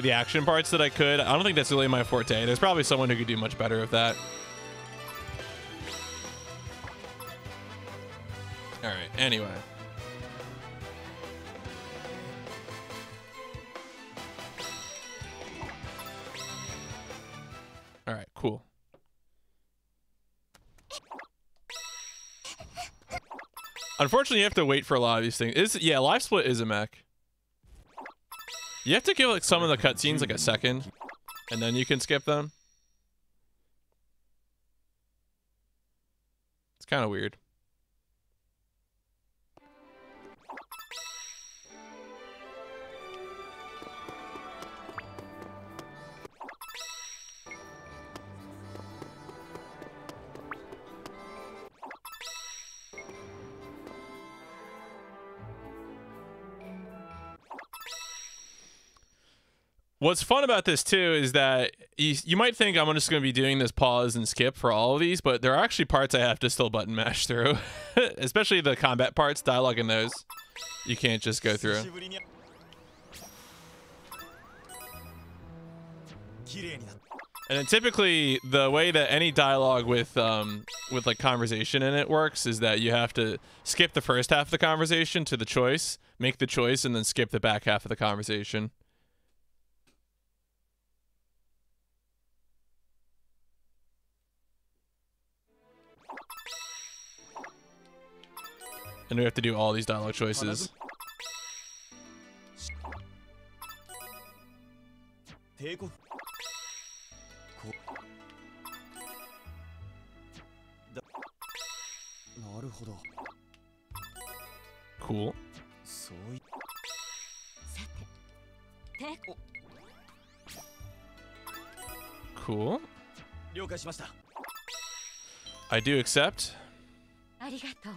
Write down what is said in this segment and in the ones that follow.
the action parts that I could. I don't think that's really my forte. There's probably someone who could do much better with that. All right. Anyway. All right. Cool. Unfortunately, you have to wait for a lot of these things. Is yeah, live split is a mech. You have to give like some of the cutscenes like a second, and then you can skip them. It's kind of weird. What's fun about this too is that you, you might think I'm just going to be doing this pause and skip for all of these, but there are actually parts I have to still button mash through, especially the combat parts, dialogue in those. You can't just go through. And then typically the way that any dialogue with um, with like conversation in it works is that you have to skip the first half of the conversation to the choice, make the choice, and then skip the back half of the conversation. And we have to do all these dialogue choices. Cool. Cool. I do accept. ありがとう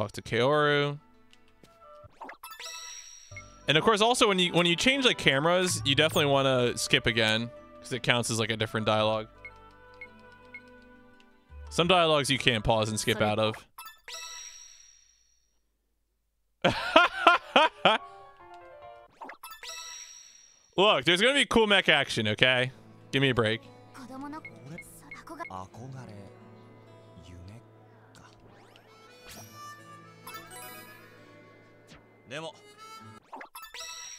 Talk to Kaoru. And of course, also when you when you change like cameras, you definitely want to skip again because it counts as like a different dialogue. Some dialogues you can't pause and skip out of. Look, there's gonna be cool mech action, okay? Give me a break.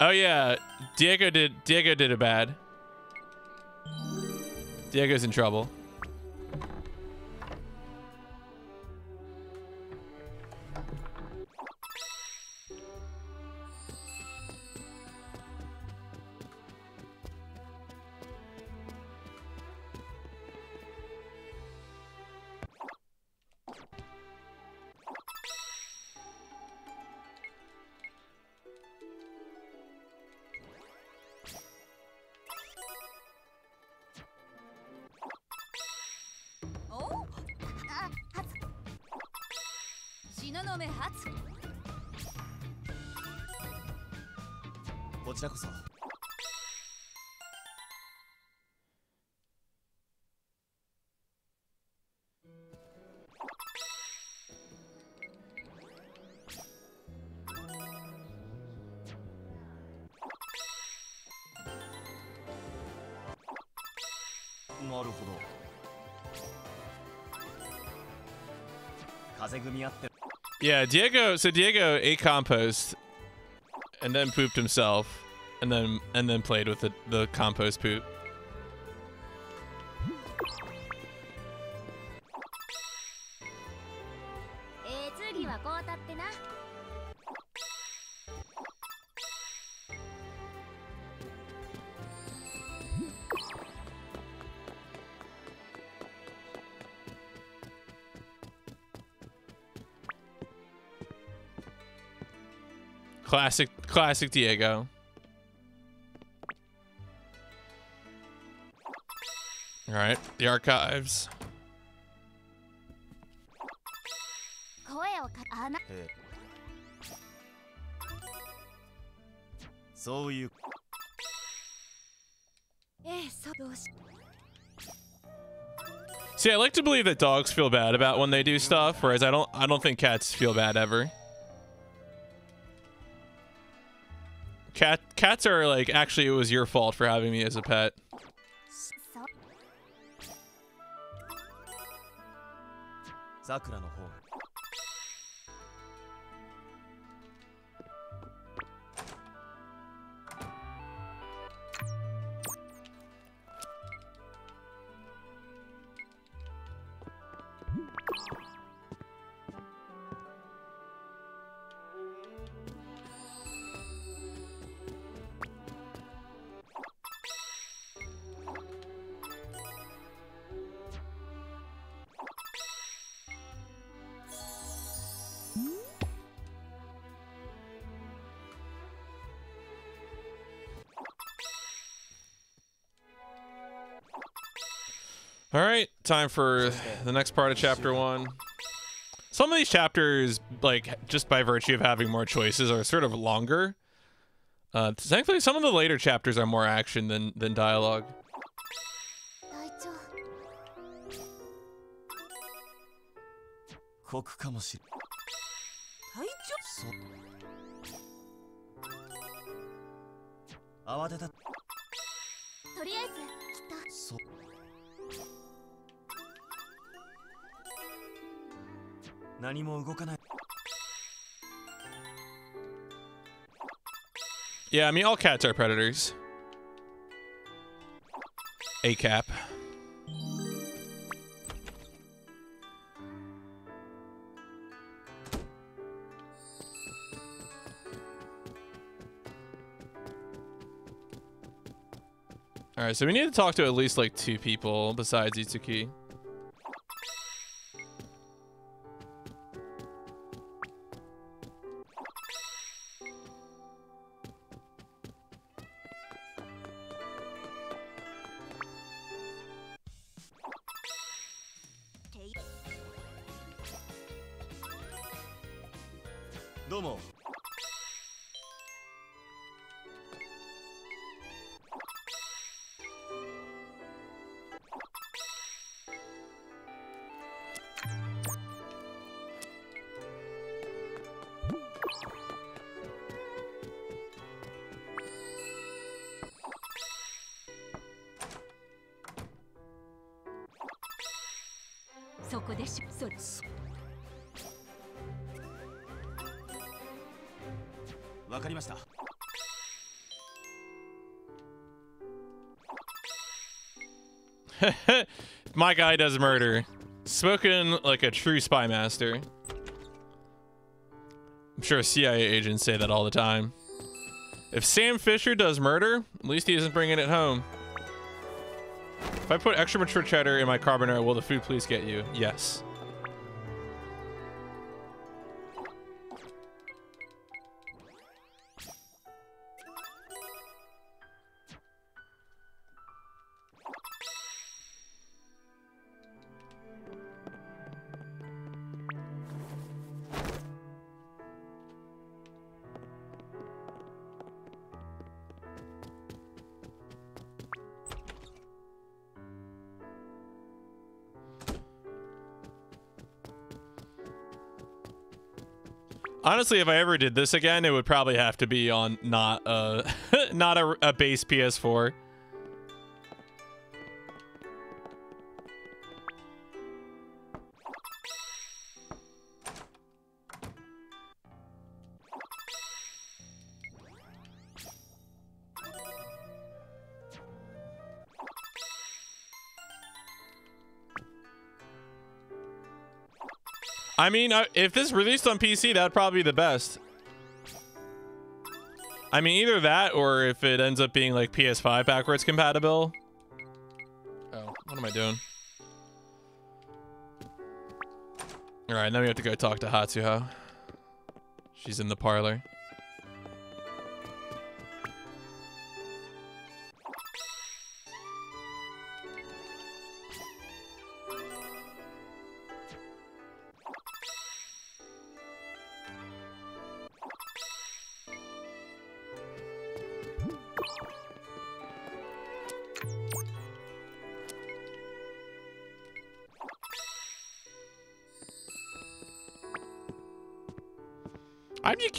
Oh yeah, Diego did Diego did a bad. Diego's in trouble. Yeah, Diego. So Diego ate compost, and then pooped himself, and then and then played with the the compost poop. Classic Diego. All right, the archives. So you. Eh, See, I like to believe that dogs feel bad about when they do stuff, whereas I don't. I don't think cats feel bad ever. Cats are like actually it was your fault for having me as a pet. Time for the next part of chapter one. Some of these chapters, like just by virtue of having more choices, are sort of longer. Uh, thankfully, some of the later chapters are more action than than dialogue. 何も動かない Yeah, I mean all cats are predators. A cap. All right, so we need to talk to at least like two people besides Itsuki. My guy does murder. Spoken like a true spy master. I'm sure CIA agents say that all the time. If Sam Fisher does murder, at least he isn't bringing it home. If I put extra mature cheddar in my carbonara, will the food please get you? Yes. Honestly, if I ever did this again, it would probably have to be on not a not a, a base PS4. I mean, if this released on PC, that'd probably be the best. I mean, either that or if it ends up being like PS5 backwards compatible. Oh, what am I doing? All right, now we have to go talk to Hatsuho. She's in the parlor.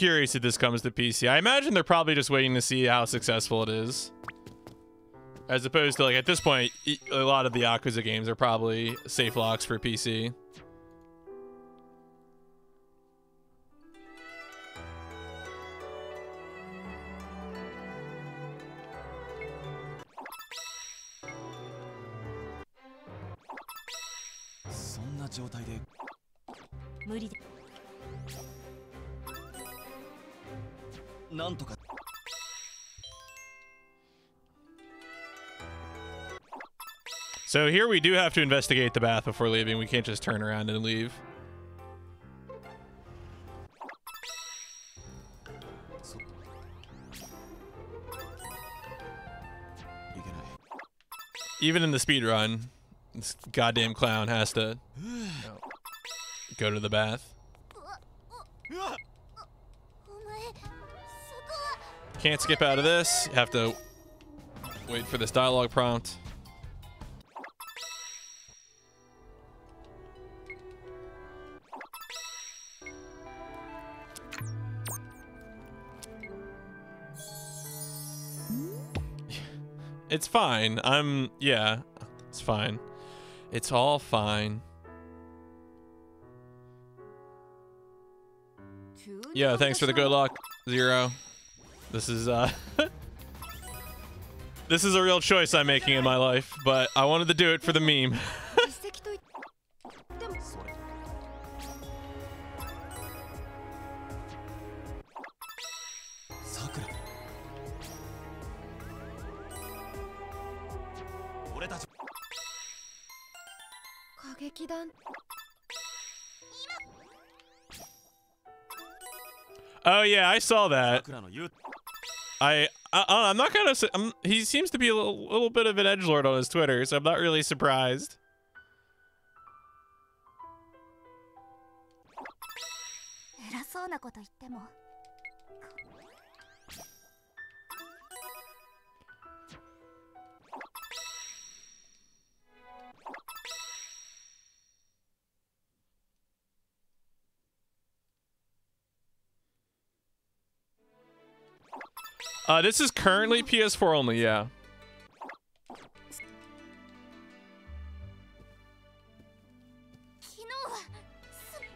Curious if this comes to PC. I imagine they're probably just waiting to see how successful it is. As opposed to, like, at this point, a lot of the Yakuza games are probably safe locks for PC. So here we do have to investigate the bath before leaving. We can't just turn around and leave. Even in the speed run, this goddamn clown has to go to the bath. Can't skip out of this. Have to wait for this dialogue prompt. It's fine. I'm yeah, it's fine. It's all fine. Yeah, thanks for the good luck, Zero. This is uh This is a real choice I'm making in my life, but I wanted to do it for the meme. I saw that. I, uh, uh, I am not gonna. I'm, um, he seems to be a little, little bit of an edge lord on his Twitter, so I'm not really surprised. Uh, this is currently PS4 only, yeah.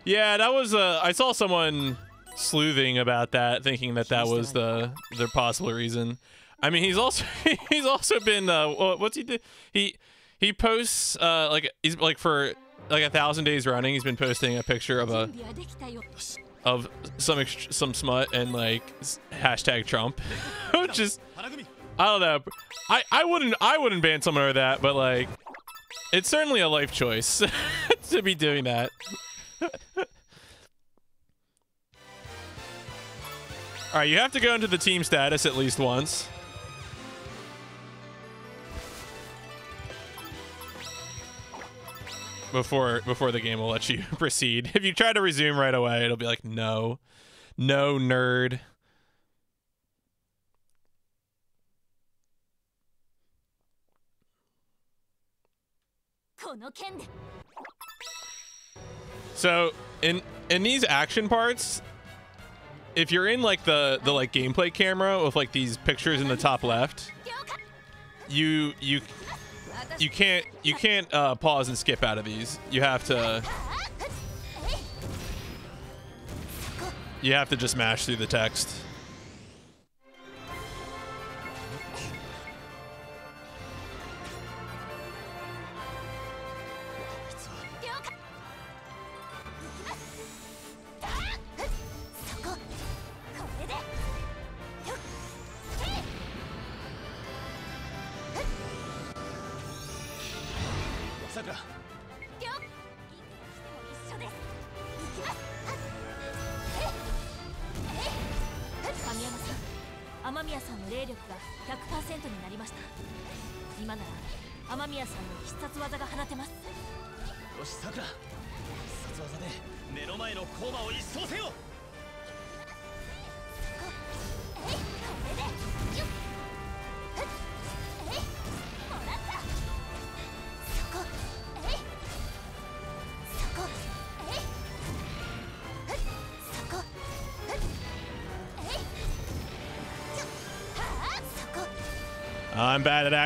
Yeah, that was, uh, I saw someone sleuthing about that, thinking that that was the, the possible reason. I mean, he's also, he's also been, uh, what's he do? He, he posts, uh, like, he's, like, for, like, a thousand days running, he's been posting a picture of a of some some smut and like hashtag Trump, which is I don't know. I I wouldn't I wouldn't ban someone over that, but like it's certainly a life choice to be doing that. All right, you have to go into the team status at least once. before before the game will let you proceed. If you try to resume right away, it'll be like no, no nerd. So in in these action parts, if you're in like the the like gameplay camera with like these pictures in the top left, you you you can't you can't uh, pause and skip out of these. You have to you have to just mash through the text.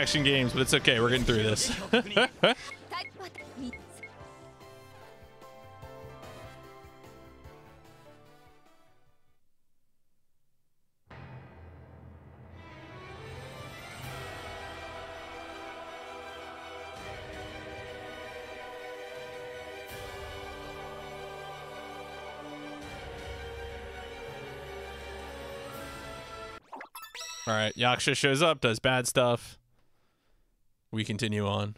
action games, but it's okay. We're getting through this. All right, Yaksha shows up, does bad stuff. We continue on.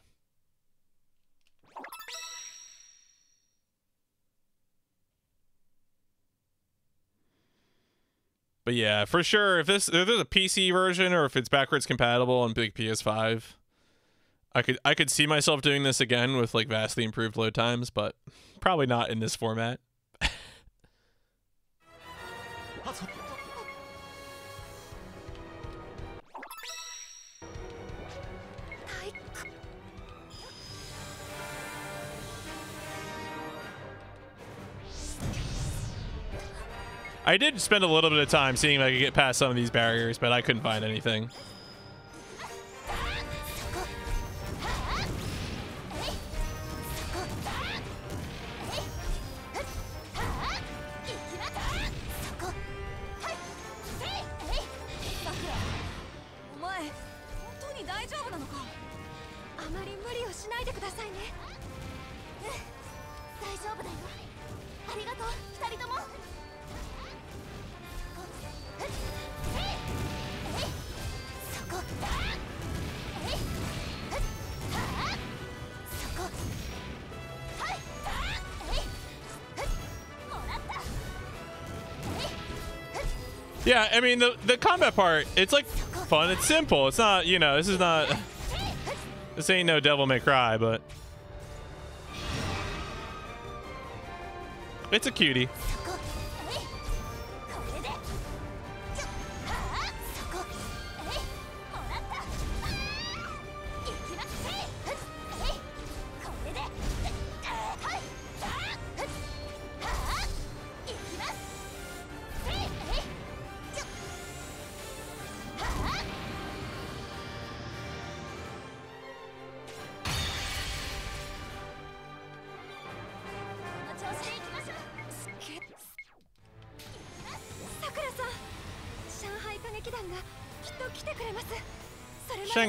But yeah, for sure, if this if there's a PC version or if it's backwards compatible on big PS5, I could I could see myself doing this again with like vastly improved load times, but probably not in this format. I did spend a little bit of time seeing if I could get past some of these barriers, but I couldn't find anything. Mean the the combat part, it's like fun. It's simple. It's not, you know, this is not this ain't no Devil May Cry, but it's a cutie.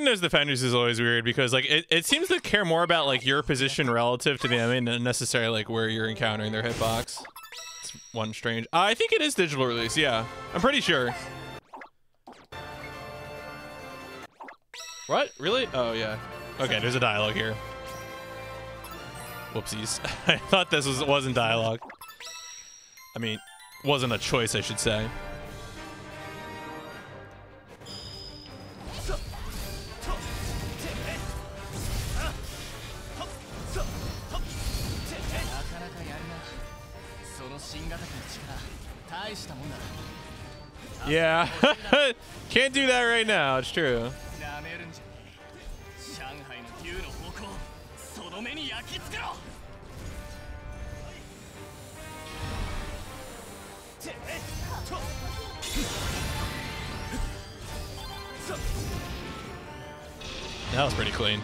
Fighting those defenders is always weird because like it, it seems to care more about like your position relative to the enemy than necessarily like where you're encountering their hitbox. It's one strange. Uh, I think it is digital release. Yeah, I'm pretty sure. What? Really? Oh yeah. Okay, there's a dialogue here. Whoopsies. I thought this was wasn't dialogue. I mean, wasn't a choice, I should say. Yeah. Can't do that right now. It's true. That was pretty clean.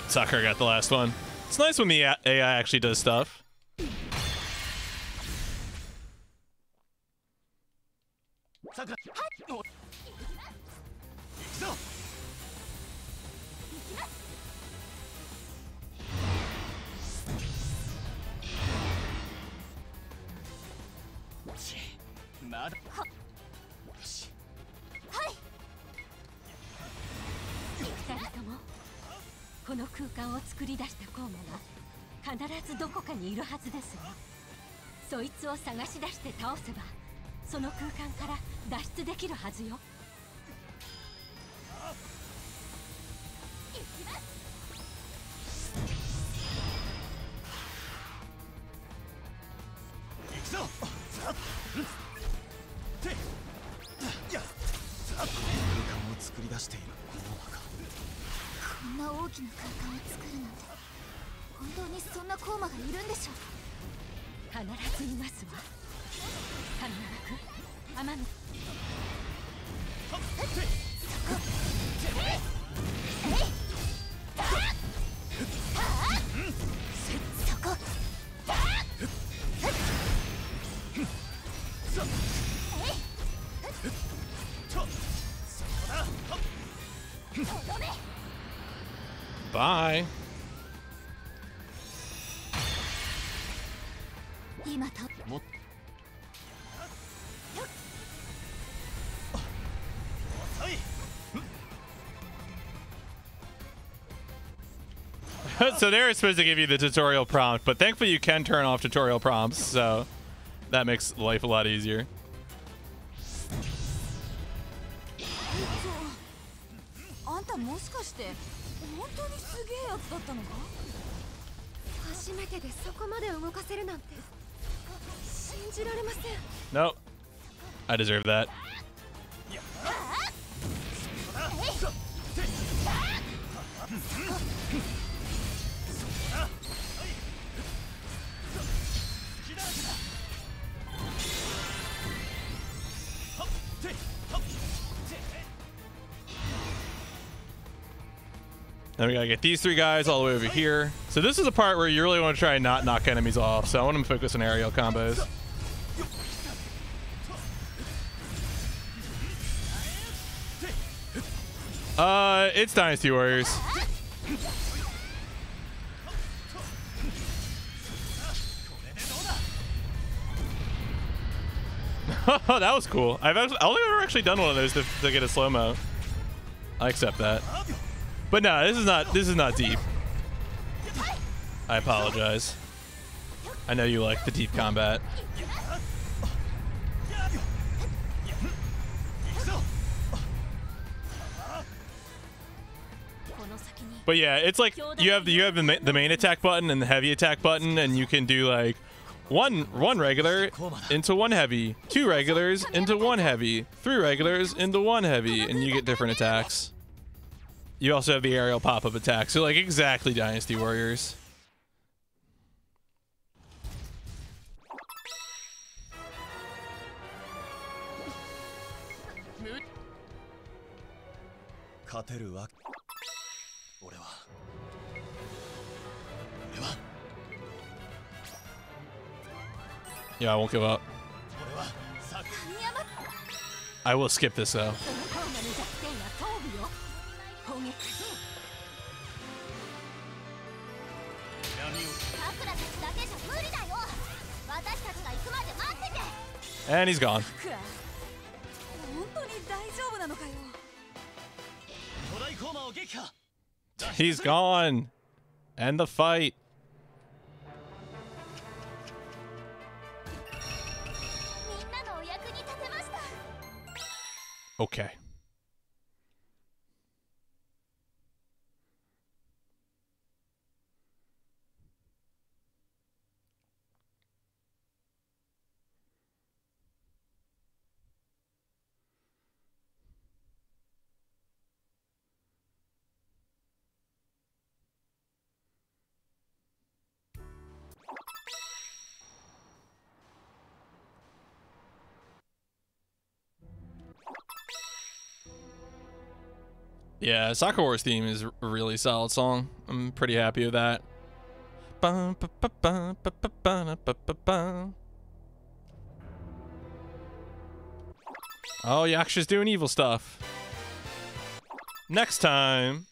Right, Sakura got the last one. It's nice when the AI actually does stuff. を探し出して倒せばその空間から脱出できるはずよ。so they're supposed to give you the tutorial prompt, but thankfully you can turn off tutorial prompts, so that makes life a lot easier. Nope. I deserve that. Then we gotta get these three guys all the way over here. So this is a part where you really want to try and not knock enemies off. So I want to focus on aerial combos. Uh, it's Dynasty Warriors. that was cool. I've actually, I don't think I've ever actually done one of those to, to get a slow mo. I accept that. But no, this is not this is not deep. I apologize. I know you like the deep combat. But yeah, it's like you have the, you have the main attack button and the heavy attack button, and you can do like one one regular into one heavy, two regulars into one heavy, three regulars into one heavy, and you get different attacks. You also have the aerial pop-up attack, so like exactly Dynasty Warriors. Yeah, I won't give up. I will skip this though. And he's gone. He's gone. End the fight. Okay. Yeah, Sakura Wars theme is a really solid song. I'm pretty happy with that. Oh, Yaksha's doing evil stuff. Next time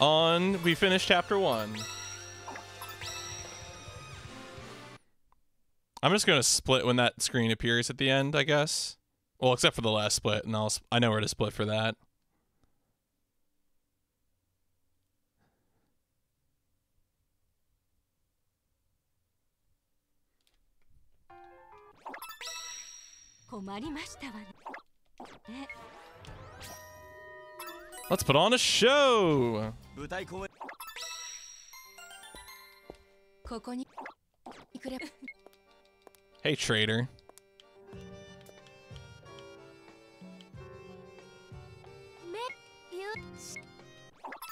on We Finish Chapter 1. I'm just going to split when that screen appears at the end, I guess. Well, except for the last split, and I'll I know where to split for that. 困りましたわね」ね Let's put on a show! 舞台公演ここにくれ Hey, traitor.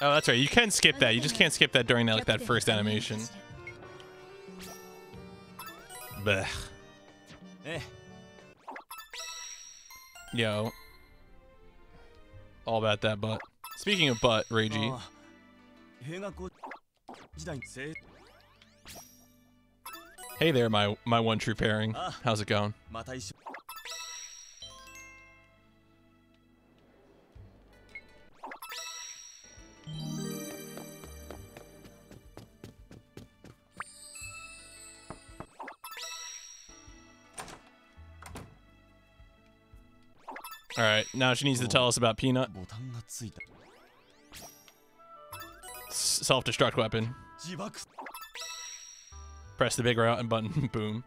Oh, that's right. You can skip that. You just can't skip that during that, like that first animation. Blech. Yo. All about that butt. Speaking of butt, Reiji. Oh. Hey there, my my one true pairing. Ah. How's it going? All right, now she needs to tell us about Peanut. Self-destruct weapon. Press the big round button. Boom.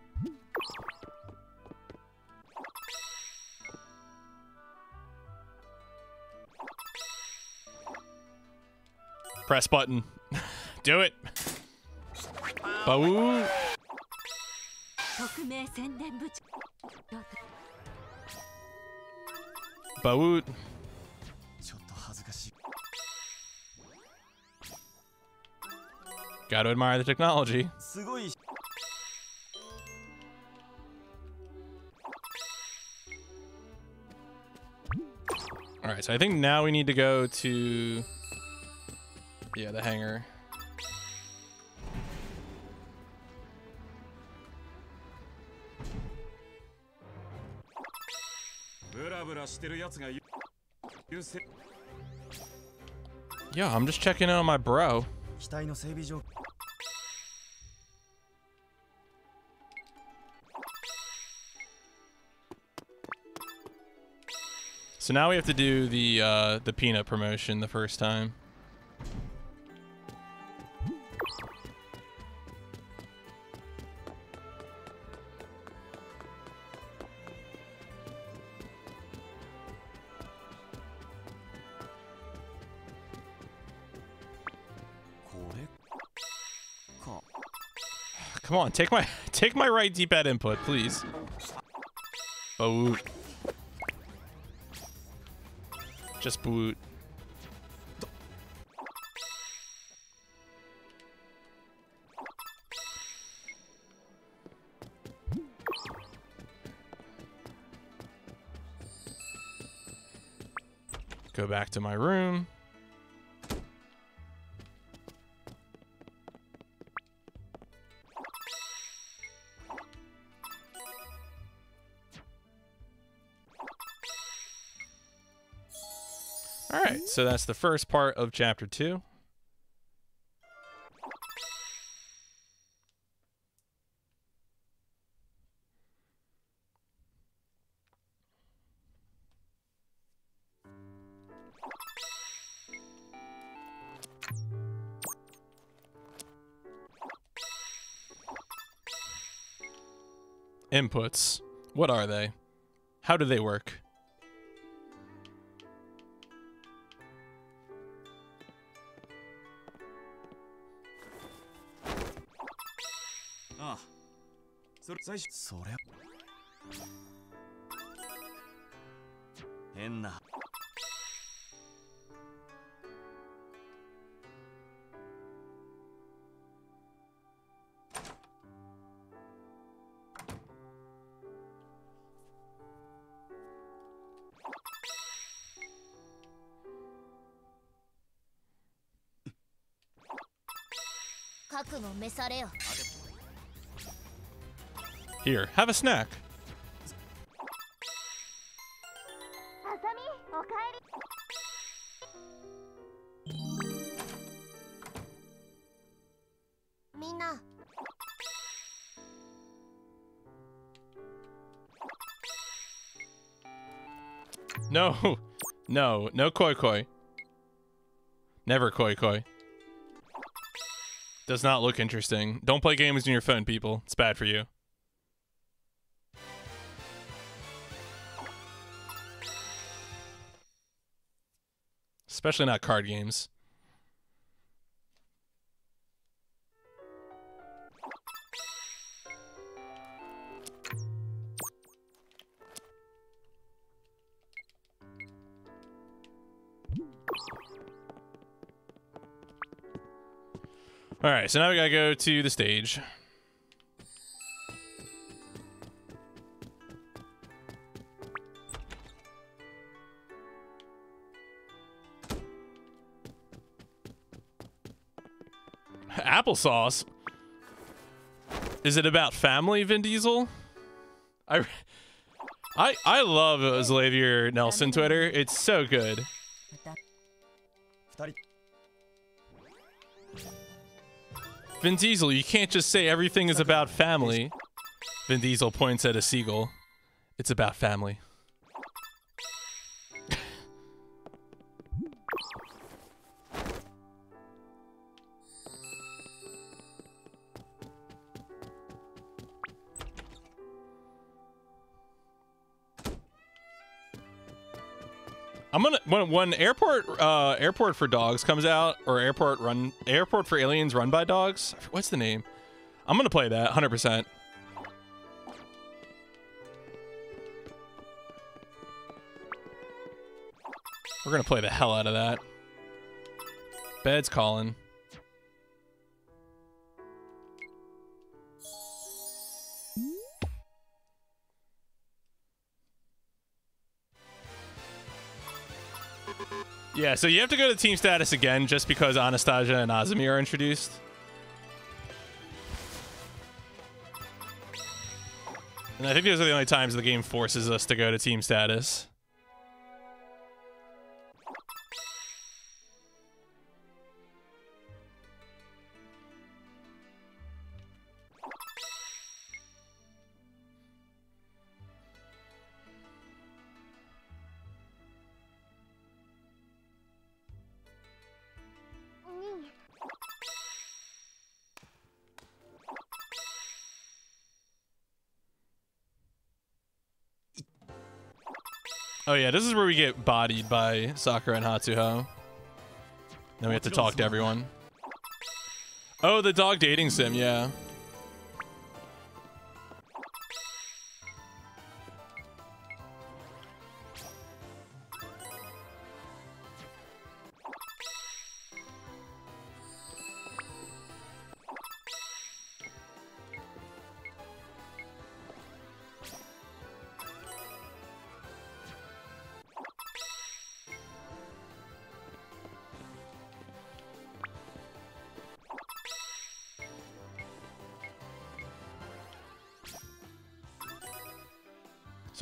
Press button. Do it. Bow. Bawoot. Gotta admire the technology. Alright, so I think now we need to go to... Yeah, the hangar. ブラブラしてるやつが優優勢 Yeah, I'm just checking in on my bro. 機体の整備状 So now we have to do the uh, the peanut promotion the first time. Take my take my right D-pad input, please. Boot. Just boot. Go back to my room. So that's the first part of chapter two. Inputs. What are they? How do they work? 最初。それ。変な。覚悟召されよ。Here, have a snack. No, no, no koi koi. Never koi koi. Does not look interesting. Don't play games on your phone, people. It's bad for you. Especially not card games. All right, so now we gotta go to the stage. Applesauce. Is it about family, Vin Diesel? I, I, I love Xalavier Nelson Twitter. It's so good. Vin Diesel, you can't just say everything is about family. Vin Diesel points at a seagull. It's about family. When airport uh airport for dogs comes out or airport run airport for aliens run by dogs. What's the name? I'm gonna play that 100. percent We're gonna play the hell out of that. Bed's calling. Yeah, so you have to go to team status again just because Anastasia and Azami are introduced. And I think those are the only times the game forces us to go to team status. Oh yeah, this is where we get bodied by Sakura and Hatsuho. Then we have to talk to everyone. Oh, the dog dating sim, yeah.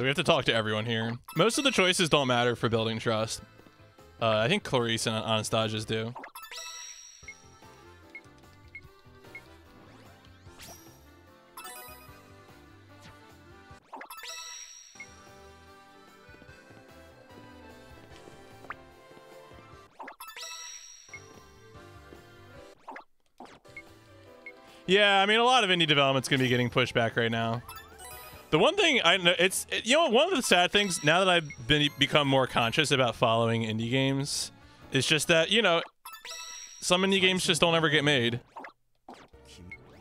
So we have to talk to everyone here. Most of the choices don't matter for building trust. Uh, I think Clarice and Anastasia's do. Yeah, I mean, a lot of indie development's gonna be getting pushed back right now. The one thing I know, it's, it, you know, one of the sad things now that I've been become more conscious about following indie games is just that, you know, some indie games just don't ever get made.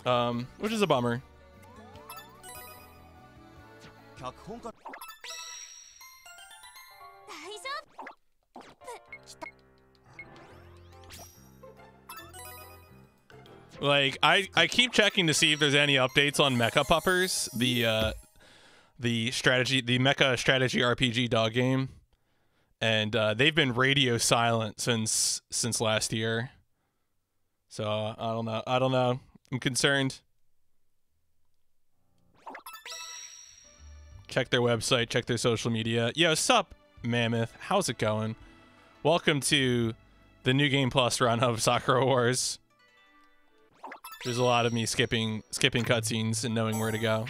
Um, which is a bummer. Like, I, I keep checking to see if there's any updates on Mecha Puppers, the, uh, the strategy the Mecha strategy RPG dog game, and uh, they've been radio silent since since last year. So uh, I don't know. I don't know. I'm concerned. Check their website. Check their social media. Yo, sup, Mammoth. How's it going? Welcome to the new game plus run of Sakura Wars. There's a lot of me skipping skipping cutscenes and knowing where to go.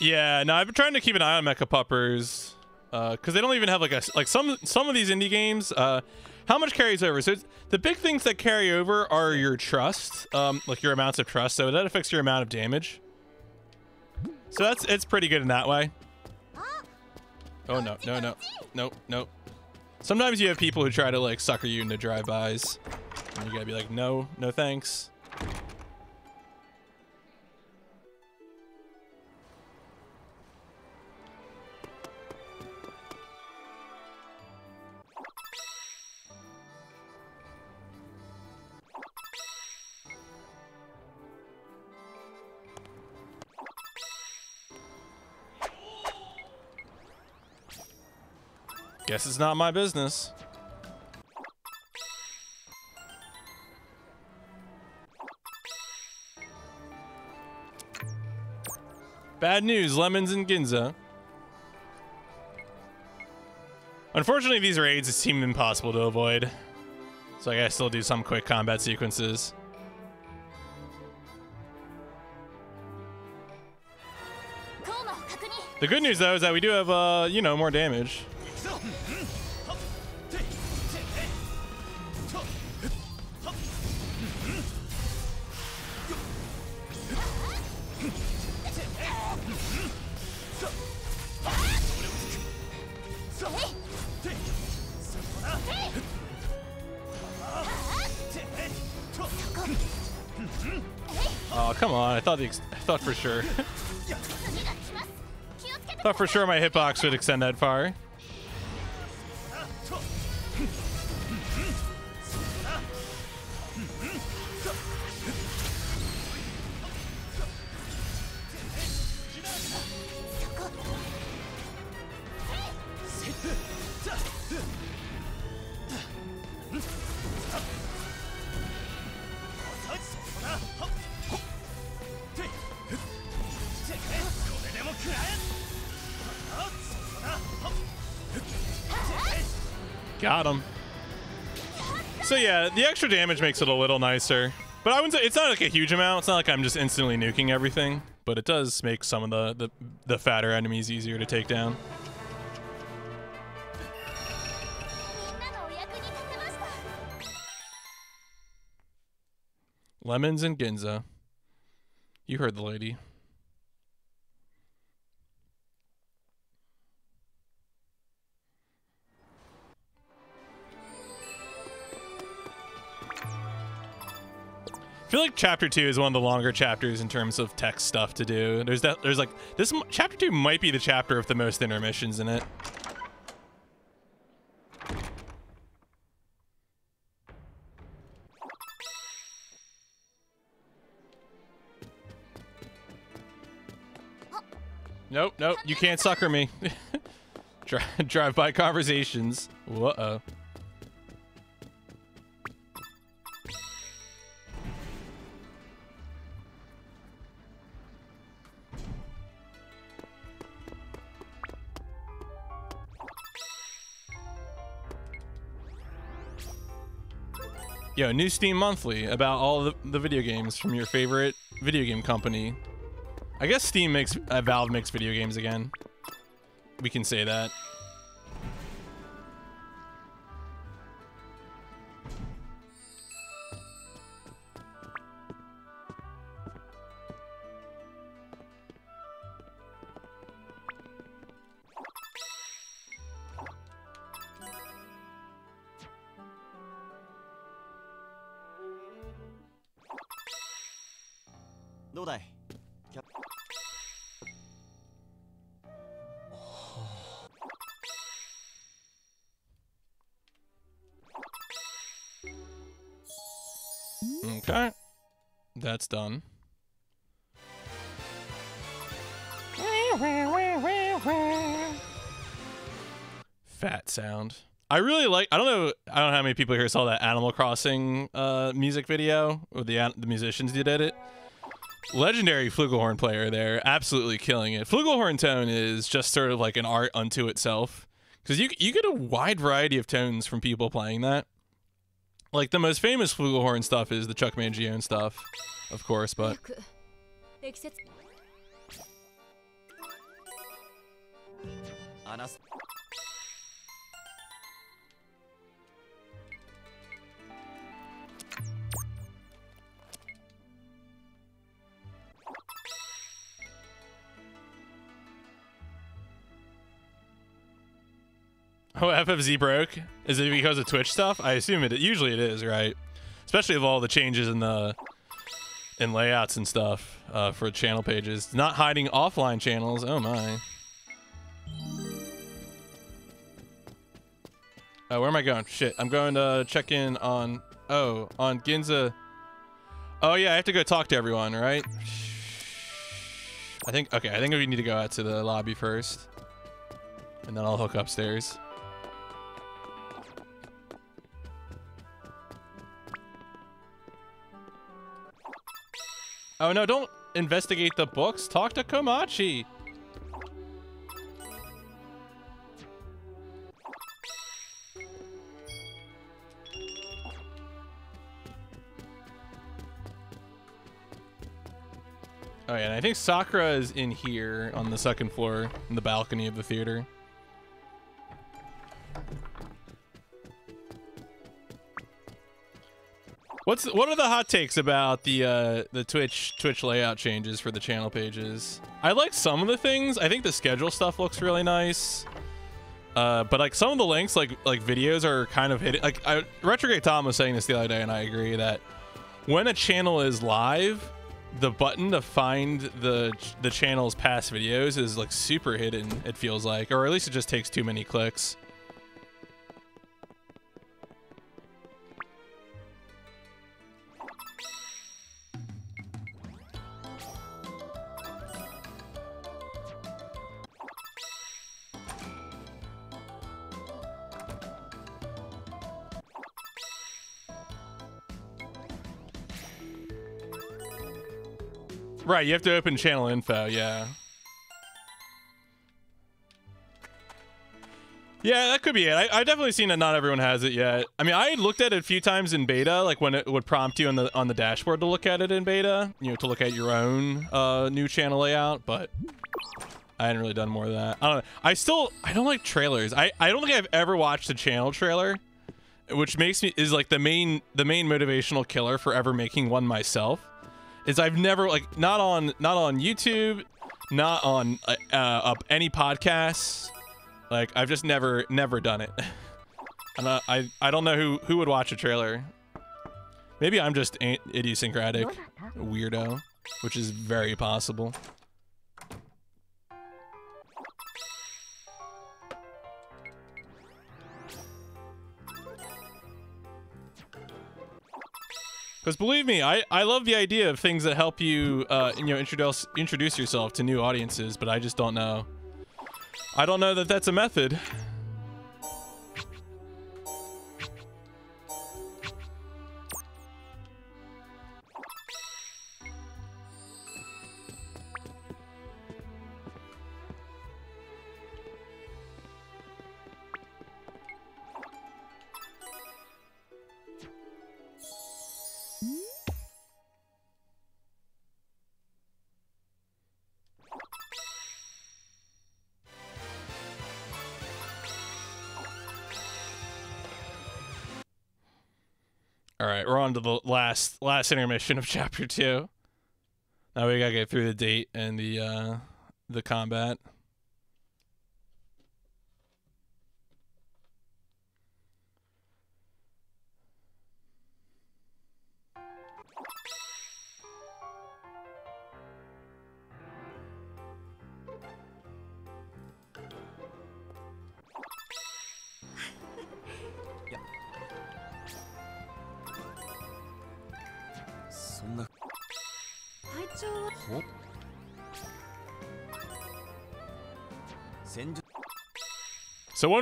Yeah, no, I've been trying to keep an eye on Mecha Puppers, uh, because they don't even have like a like some some of these indie games. Uh, how much carries over? So the big things that carry over are your trust, um, like your amounts of trust. So that affects your amount of damage. So that's it's pretty good in that way. Oh no, no, no, no, no. Sometimes you have people who try to like sucker you into drive-bys, and you gotta be like, no, no, thanks. Guess it's not my business. Bad news, lemons and Ginza. Unfortunately, these raids seem impossible to avoid. So I gotta still do some quick combat sequences. The good news, though, is that we do have, uh, you know, more damage. Come on. I thought the I thought for sure. thought for sure my hitbox would extend that far. The extra damage makes it a little nicer. But I wouldn't say it's not like a huge amount. It's not like I'm just instantly nuking everything. But it does make some of the, the, the fatter enemies easier to take down. Lemons and Ginza. You heard the lady. I feel like chapter two is one of the longer chapters in terms of text stuff to do. There's that. There's like this chapter two might be the chapter with the most intermissions in it. Nope, nope. You can't sucker me. Dri- Drive-by conversations. Whoa. Yo, new Steam Monthly about all the, the video games from your favorite video game company. I guess Steam makes uh, Valve makes video games again. We can say that. That's done. fat sound. I really like. I don't know. I don't know how many people here saw that Animal Crossing uh, music video with the the musicians did it. Legendary flugelhorn player there, absolutely killing it. Flugelhorn tone is just sort of like an art unto itself because you you get a wide variety of tones from people playing that. Like the most famous flugelhorn stuff is the Chuck Mangione stuff, of course, but... Oh, FFZ broke? Is it because of Twitch stuff? I assume it. Usually it is, right? Especially of all the changes in the in layouts and stuff uh, for channel pages. Not hiding offline channels. Oh my. Uh, where am I going? Shit, I'm going to check in on. Oh, on Ginza. Oh yeah, I have to go talk to everyone, right? I think. Okay, I think we need to go out to the lobby first, and then I'll hook upstairs. Oh no, don't investigate the books. Talk to Komachi. Oh yeah, and I think Sakura is in here on the second floor in the balcony of the theater. What's what are the hot takes about the uh, the Twitch Twitch layout changes for the channel pages? I like some of the things. I think the schedule stuff looks really nice. Uh, but like some of the links, like like videos, are kind of hidden. Like I, Retrograde Tom was saying this the other day, and I agree that when a channel is live, the button to find the the channel's past videos is like super hidden. It feels like, or at least it just takes too many clicks. Right, you have to open channel info, yeah. Yeah, that could be it. I, I've definitely seen that not everyone has it yet. I mean, I looked at it a few times in beta, like when it would prompt you on the on the dashboard to look at it in beta, you know, to look at your own uh, new channel layout, but I hadn't really done more of that. I don't know. I still, I don't like trailers. I, I don't think I've ever watched a channel trailer, which makes me, is like the main, the main motivational killer for ever making one myself is I've never like not on not on YouTube, not on uh, uh, up any podcasts. Like I've just never never done it. and I, I I don't know who who would watch a trailer. Maybe I'm just a- idiosyncratic weirdo, which is very possible. Because believe me, I, I love the idea of things that help you, uh, you know, introduce introduce yourself to new audiences, but I just don't know. I don't know that that's a method. On to the last last intermission of chapter two. Now we gotta get through the date and the uh, the combat.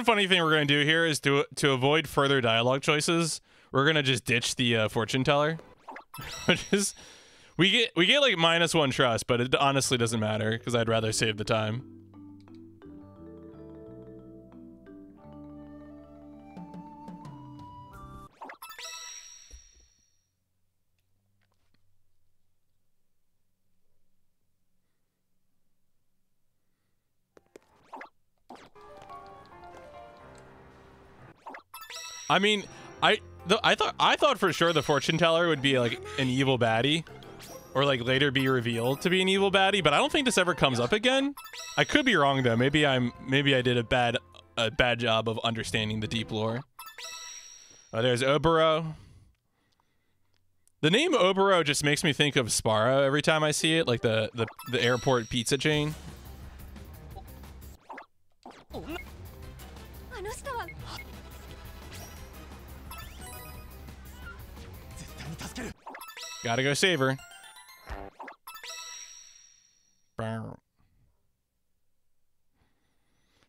Funny thing we're gonna do here is to to avoid further dialogue choices, we're gonna just ditch the uh, fortune teller, which is we get we get like minus one trust, but it honestly doesn't matter because I'd rather save the time. I mean, I the, I thought I thought for sure the fortune teller would be like an evil baddie, or like later be revealed to be an evil baddie. But I don't think this ever comes up again. I could be wrong though. Maybe I'm maybe I did a bad a bad job of understanding the deep lore. Uh, there's Oboro. The name Oboro just makes me think of Sbarro every time I see it, like the the, the airport pizza chain. Gotta go save her.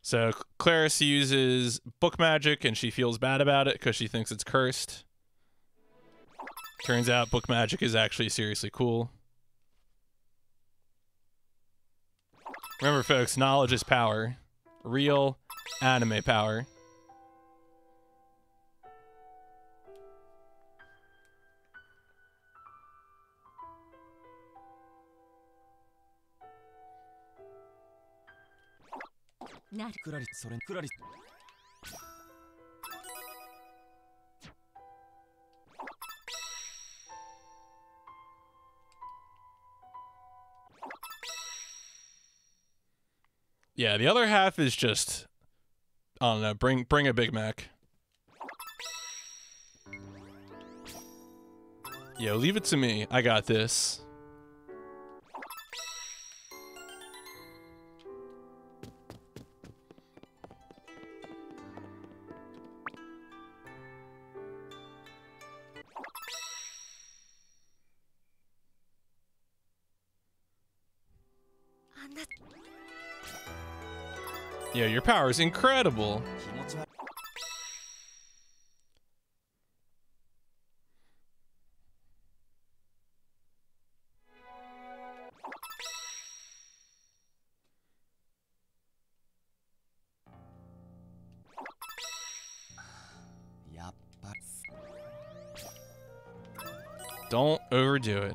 So Clarice uses book magic and she feels bad about it because she thinks it's cursed. Turns out book magic is actually seriously cool. Remember, folks, knowledge is power. Real anime power. なるクラリスそれクラリス Yeah, the other half is just I don't know, bring bring a Big Mac. Yo, leave it to me. I got this. Yeah, your power is incredible. Don't overdo it.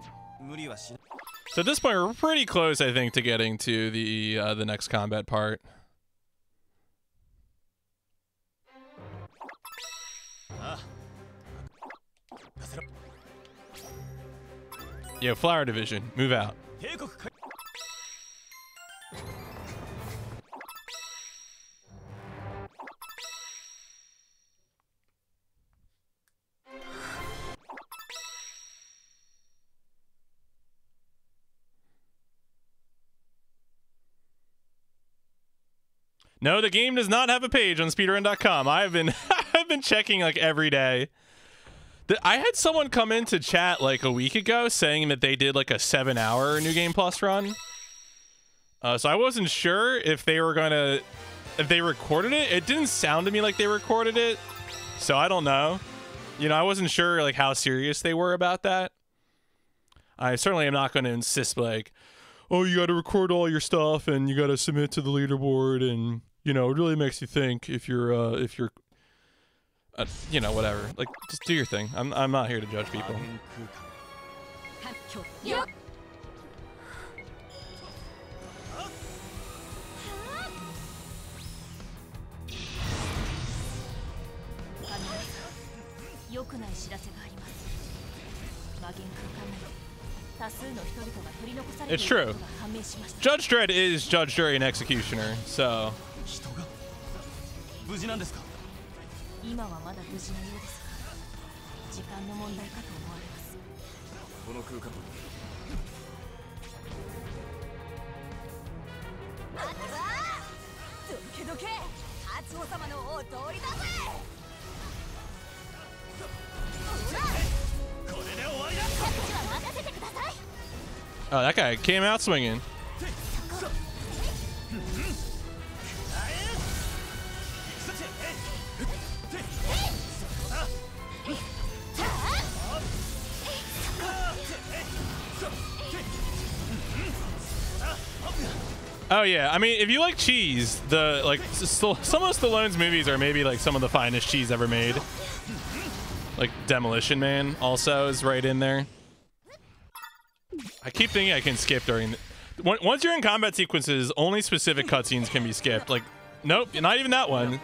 So at this point, we're pretty close, I think, to getting to the uh, the next combat part. Yo, Flower Division, move out. No, the game does not have a page on speedrun.com. I've been I've been checking like every day. I had someone come into chat like a week ago saying that they did like a seven hour New Game Plus run. Uh, so I wasn't sure if they were gonna if they recorded it. It didn't sound to me like they recorded it, so I don't know. You know, I wasn't sure like how serious they were about that. I certainly am not going to insist like, oh, you got to record all your stuff and you got to submit to the leaderboard, and you know, it really makes you think if you're uh, if you're, uh, you know, whatever. Like, just do your thing. I'm, I'm not here to judge people. It's true. Judge Dredd is Judge, Jury, and Executioner, so... 今はまだ無事なようです。が時間の問題かと思われます。この空間どけどけ初王様のお通りだぜこれで終わりだ oh, that guy came out swinging. Oh yeah, I mean, if you like cheese, the like some of Stallone's movies are maybe like some of the finest cheese ever made. Like Demolition Man also is right in there. I keep thinking I can skip during. The, once you're in combat sequences, only specific cutscenes can be skipped. Like, nope, not even that one.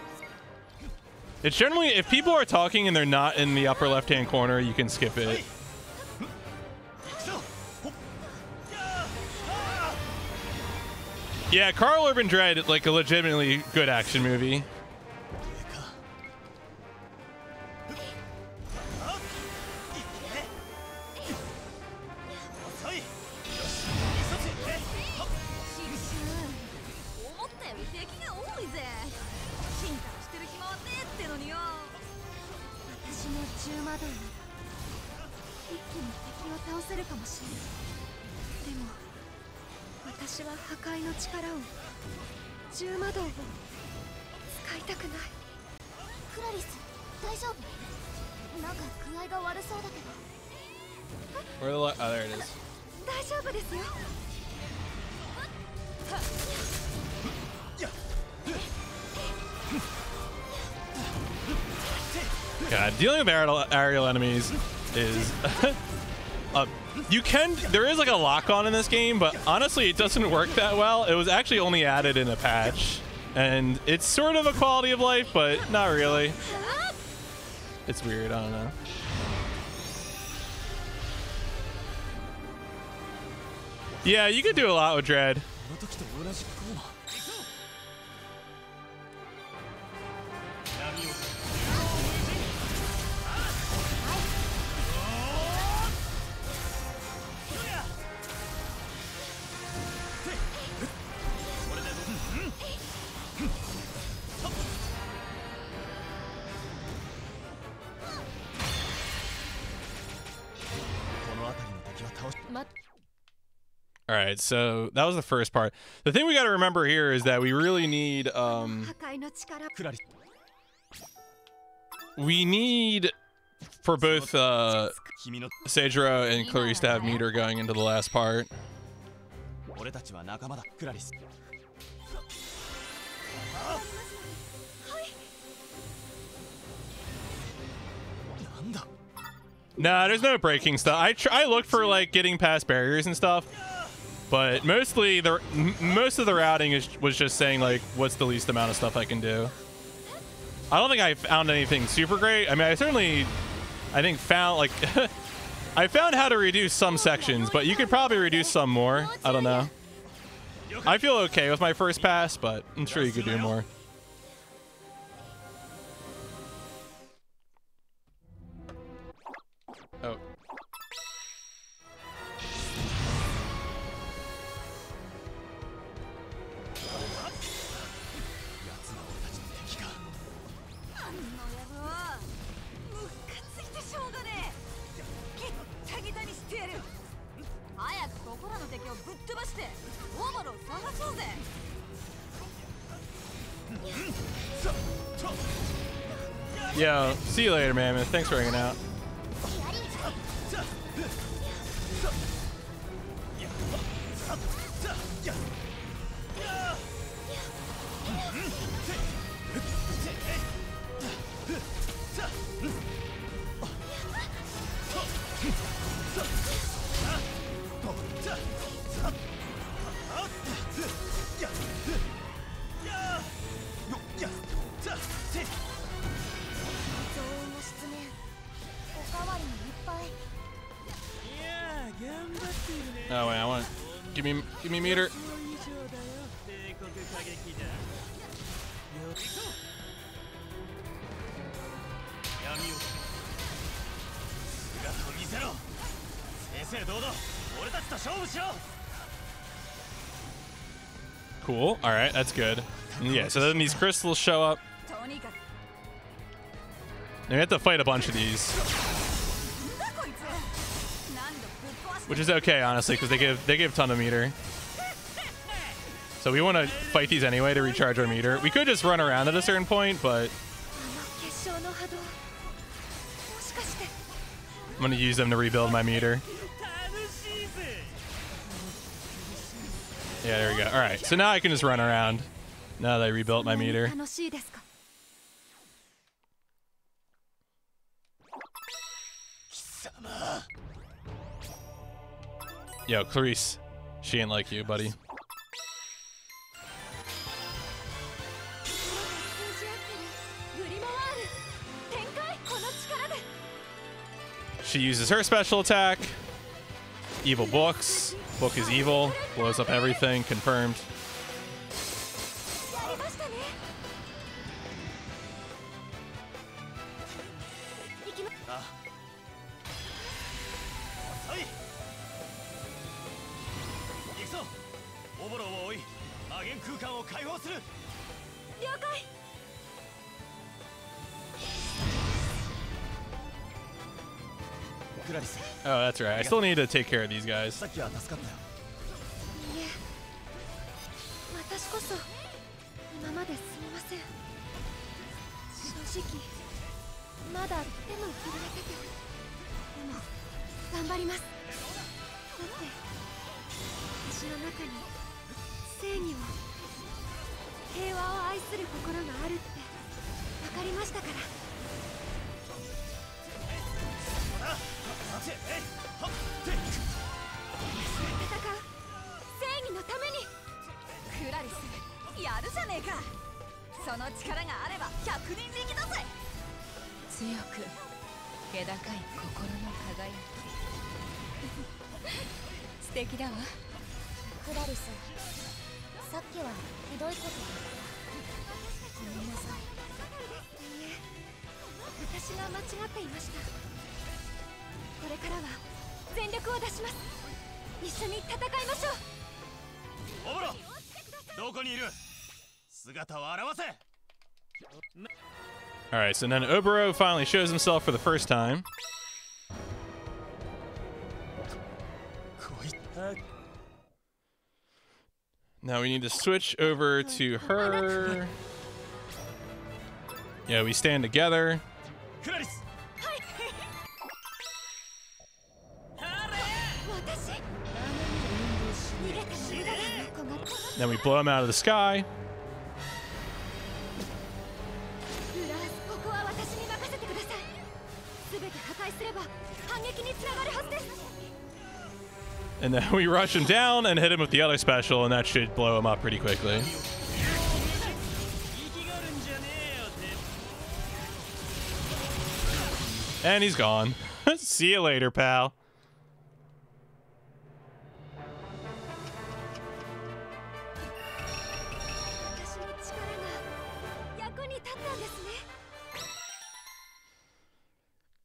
It's generally if people are talking and they're not in the upper left-hand corner, you can skip it. Yeah, Karl Urban Dredd, like a legitimately good action movie. 遅いよしシクシュ思ったより敵が多いぜ進化してる暇はねえってのによ私の十魔道なら一気に敵を倒せるかもしれないでも私は破壊の力を十魔道を使いたくないクラリス大丈夫なんか具合が悪そうだけど Where the li- oh, there it is. 大丈夫ですよ God, dealing with aerial, aerial enemies is. uh, you can. There is like a lock on in this game, but honestly, it doesn't work that well. It was actually only added in a patch. And it's sort of a quality of life, but not really. It's weird. I don't know. Yeah, you could do a lot with Dredd. All right, so that was the first part. The thing we got to remember here is that we really need um we need for both uh Seijuro and Clarice to have meter going into the last part. Nah, there's no breaking stuff. I I looked for like getting past barriers and stuff but mostly the most of the routing is was just saying like what's the least amount of stuff I can do. I don't think I found anything super great. I mean, I certainly I think found like I found how to reduce some sections, but you could probably reduce some more. I don't know. I feel okay with my first pass, but I'm sure you could do more. Yo, see you later, man. Thanks for hanging out. me meter. Cool. All right, that's good. Yeah, so then these crystals show up. And we have to fight a bunch of these. Which is okay, honestly, because they give they give ton of meter. So we want to fight these anyway to recharge our meter. We could just run around at a certain point, but... I'm going to use them to rebuild my meter. Yeah, there we go. All right, so now I can just run around now that I rebuilt my meter. Yo, Clarice, she ain't like you, buddy. She uses her special attack. Evil books. Book is evil. Blows up everything. Confirmed. Oh, that's right. I still need to take care of these guys. 正義のためにクラリスやるじゃねえか。その力があれば100人力だぜ。強く気高い心の輝き。素敵だわ。クラリスさっきはひどいこと言った。ごめんなさい。いいえ。私が間違っていましたこれからは全力を出します一緒に戦いましょうオボロどこにいる姿を現せ All right, so then Obero finally shows himself for the first time. Now we need to switch over to her. Yeah, we stand together. Then we blow him out of the sky. And then we rush him down and hit him with the other special, and that should blow him up pretty quickly. And he's gone. See you later, pal.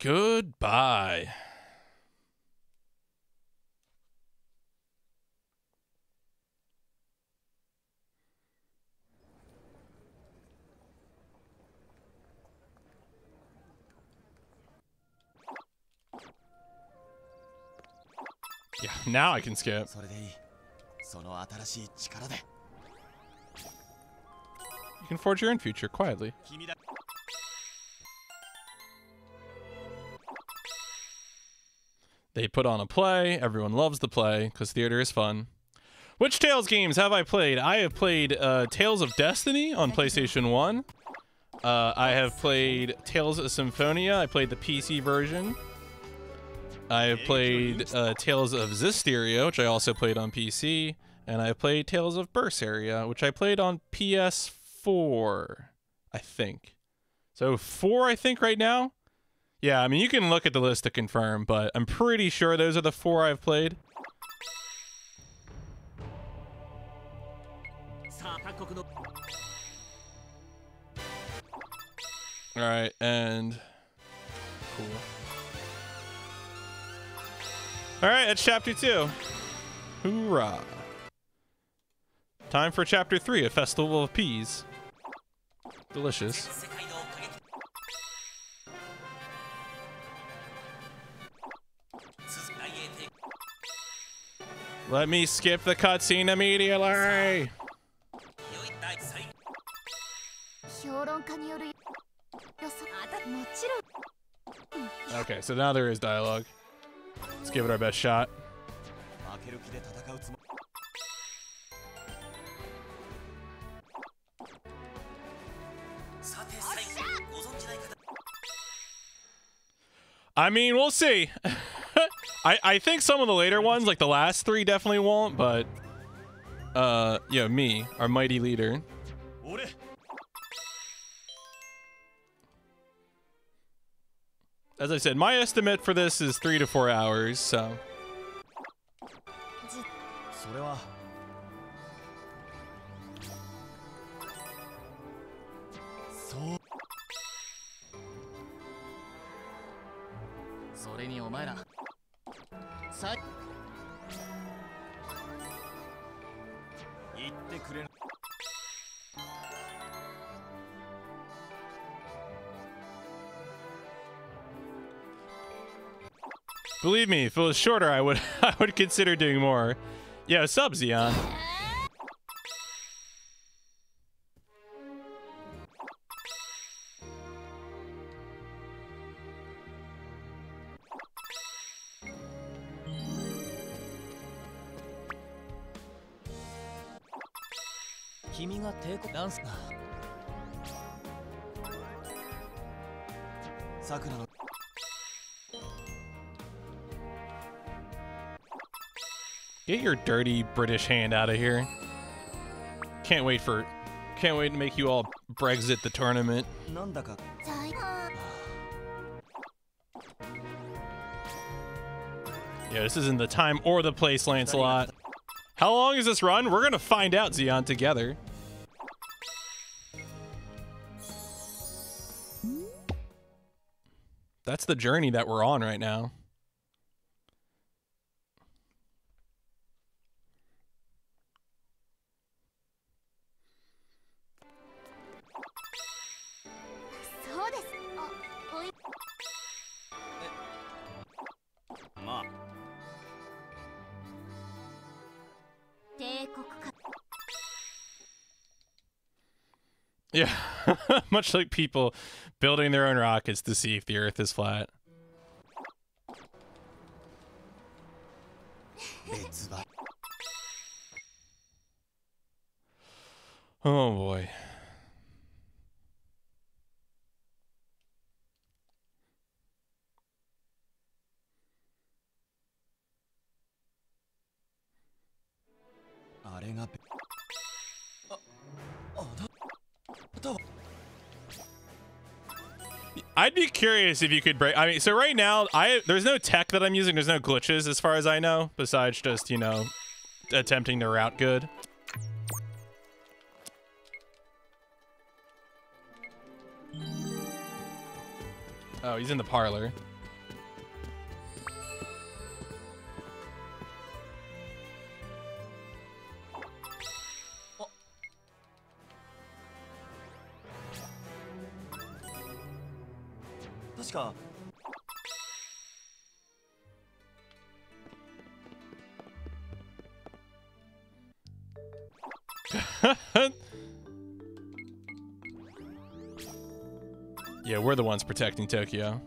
Goodbye. Yeah, now I can skip. それでいいその新しい力で You can forge your own future quietly. 君 They put on a play. Everyone loves the play because theater is fun. Which Tales games have I played? I have played uh, Tales of Destiny on PlayStation 1. Uh, I have played Tales of Symphonia. I played the PC version. I have played uh, Tales of Zestiria, which I also played on PC. And I played Tales of Berseria, which I played on PS4, I think. So four, I think, right now. Yeah, I mean, you can look at the list to confirm, but I'm pretty sure those are the four I've played. All right, and cool. All right, it's chapter two. Hoorah. Time for chapter three, A Festival of Peas. Delicious. Let me skip the cutscene immediately. Okay, so now there is dialogue. Let's give it our best shot. I mean, we'll see. I I think some of the later ones, like the last three, definitely won't. But uh, yeah, me, our mighty leader. As I said, my estimate for this is three to four hours. So さ言ってくれな believe me, if it was shorter, I would I would consider doing more. Yeah, sub Xeon. your dirty British hand out of here. Can't wait for... Can't wait to make you all Brexit the tournament. Yeah, this isn't the time or the place, Lancelot. How long is this run? We're gonna find out, Zeon, together. That's the journey that we're on right now. Much like people building their own rockets to see if the Earth is flat. Oh boy. I'd be curious if you could break. I mean, so right now, I there's no tech that I'm using. There's no glitches as far as I know, besides just you know attempting to route good. Oh, he's in the parlor. 確か yeah, we're the ones protecting Tokyo.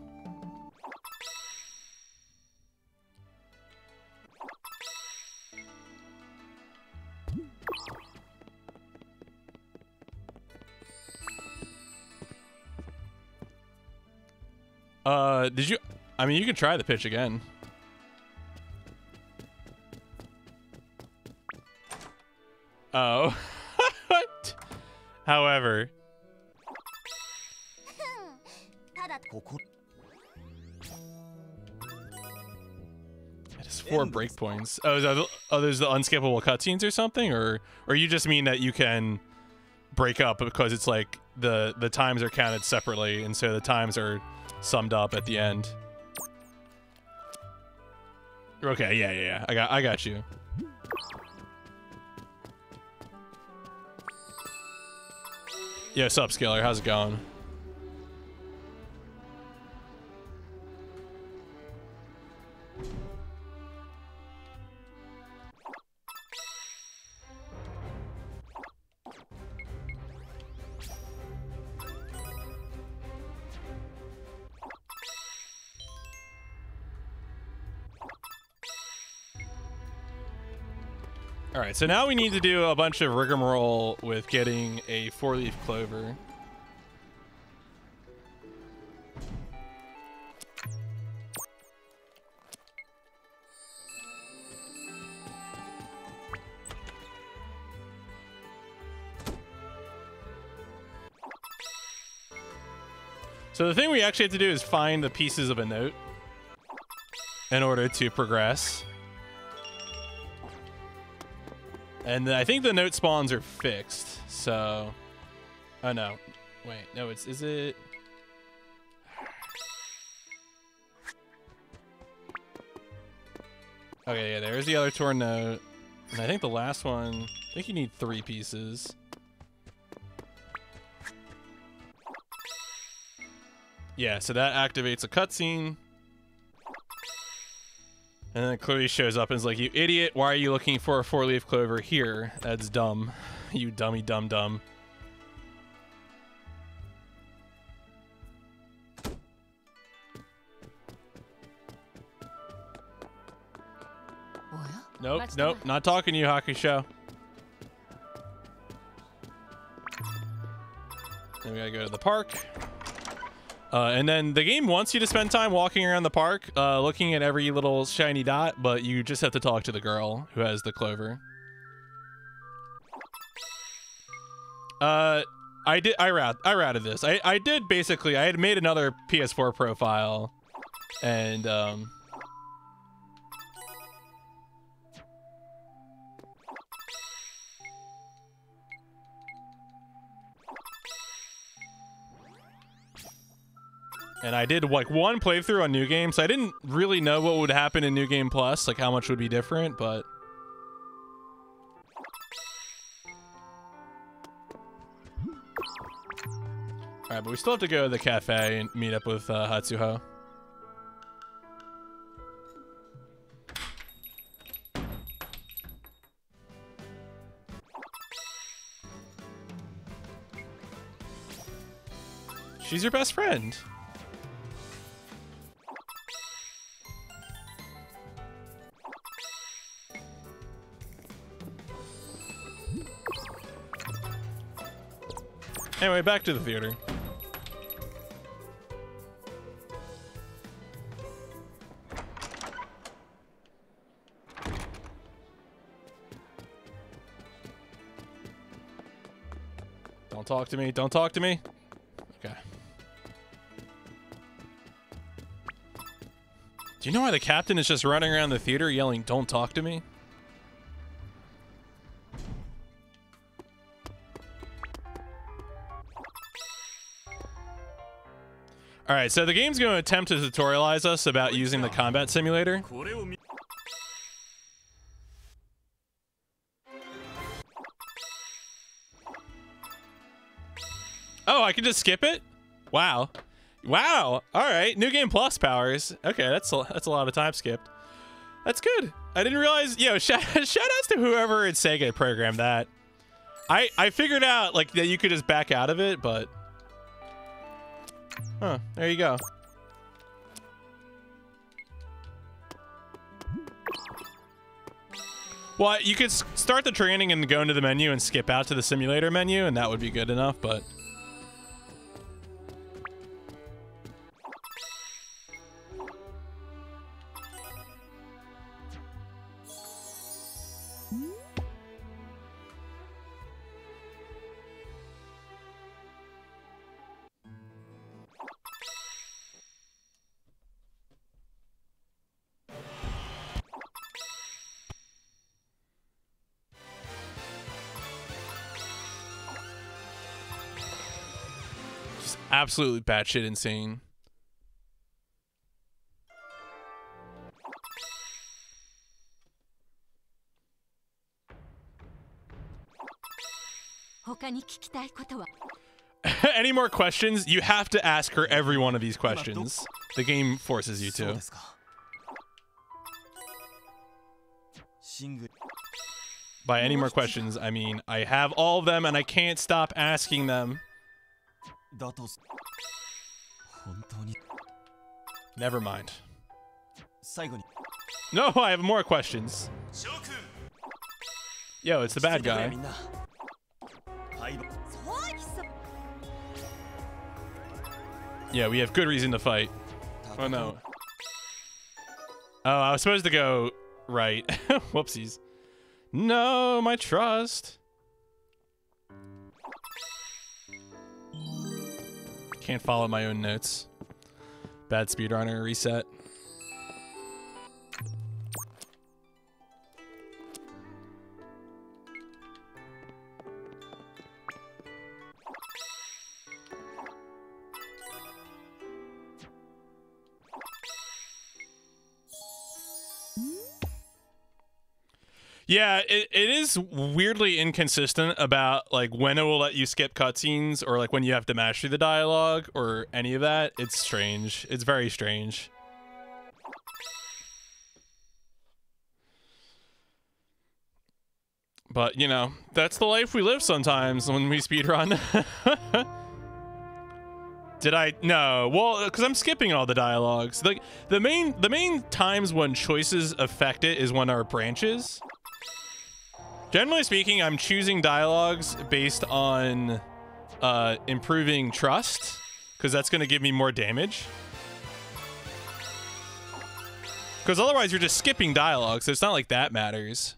Uh, did you? I mean, you can try the pitch again. Oh. However. That is four breakpoints. Oh, is that, oh, there's the unskippable cutscenes or something, or or you just mean that you can break up because it's like the the times are counted separately, and so the times are summed up at the end. Okay, yeah, yeah, yeah. I got I got you. Yo, sup, Scalar? How's it going? All right, so now we need to do a bunch of rigmarole with getting a four-leaf clover. So the thing we actually have to do is find the pieces of a note in order to progress. And I think the note spawns are fixed, so... Oh, no. Wait, no, it's... Is it... Okay, yeah, there's the other torn note. And I think the last one... I think you need three pieces. Yeah, so that activates a cutscene. And then it clearly shows up and is like, you idiot, why are you looking for a four-leaf clover here? That's dumb. You dummy dumb dumb. Nope, nope, not talking to you, Hatsuho. Then we gotta go to the park. Uh, and then the game wants you to spend time walking around the park, uh, looking at every little shiny dot, but you just have to talk to the girl who has the clover. Uh, I did. I route. I routed this. I I did basically. I had made another PS4 profile, and um. And I did like one playthrough on New Game, so I didn't really know what would happen in New Game Plus, like how much would be different, but Alright, but we still have to go to the cafe and meet up with uh, Hatsuho. She's your best friend. Anyway, back to the theater. Don't talk to me. Don't talk to me. Okay. Do you know why the captain is just running around the theater yelling, don't talk to me? All right, so the game's going to attempt to tutorialize us about using the combat simulator. Oh, I can just skip it? Wow. Wow. All right. New game plus powers. Okay, that's a, that's a lot of time skipped. That's good. I didn't realize, yo, shout, shout outs to whoever at Sega programmed that. I, I figured out like that you could just back out of it, but Huh, there you go. Well, you could start the training and go into the menu and skip out to the simulator menu, and that would be good enough, but... absolutely batshit insane. Any more questions? You have to ask her every one of these questions. The game forces you to. By any more questions, I mean I have all of them and I can't stop asking them. Never mind. No, I have more questions. Yo, it's the bad guy. Yeah, we have good reason to fight. Oh no. Oh, I was supposed to go right. Whoopsies. No, my trust. Can't follow my own notes. Bad speedrunner reset. Yeah, it, it is weirdly inconsistent about like when it will let you skip cutscenes or like when you have to mash through the dialogue or any of that. It's strange. It's very strange. But, you know, that's the life we live sometimes when we speedrun. Did I? No. Well, because I'm skipping all the dialogues. Like the main the main times when choices affect it is when our branches. Generally speaking, I'm choosing dialogues based on uh, improving trust, because that's going to give me more damage. Because otherwise, you're just skipping dialogue, so it's not like that matters.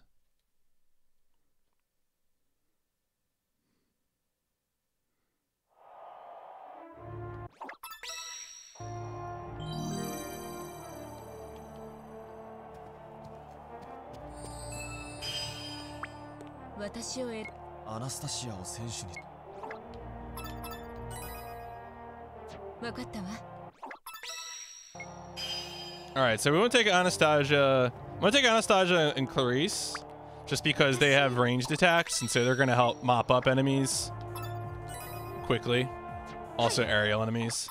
All right, so we want to take Anastasia. I want to take Anastasia and Clarice, just because they have ranged attacks, and so they're going to help mop up enemies quickly. Also aerial enemies.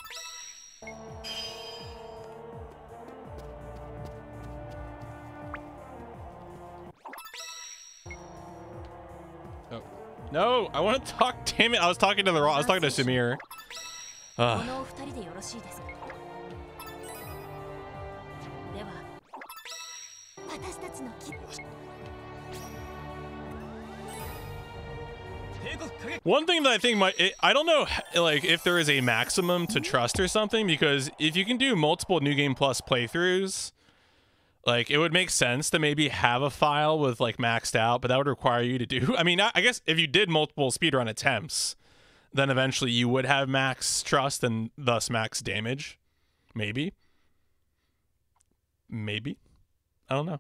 No, I want to talk. Damn it. I was talking to the wrong. I was talking to Sumire. Ah. One thing that I think might, I don't know, like if there is a maximum to trust or something, because if you can do multiple New Game Plus playthroughs, like it would make sense to maybe have a file with like maxed out, but that would require you to do. I mean, I, I guess if you did multiple speedrun attempts, then eventually you would have max trust and thus max damage. Maybe. Maybe. I don't know.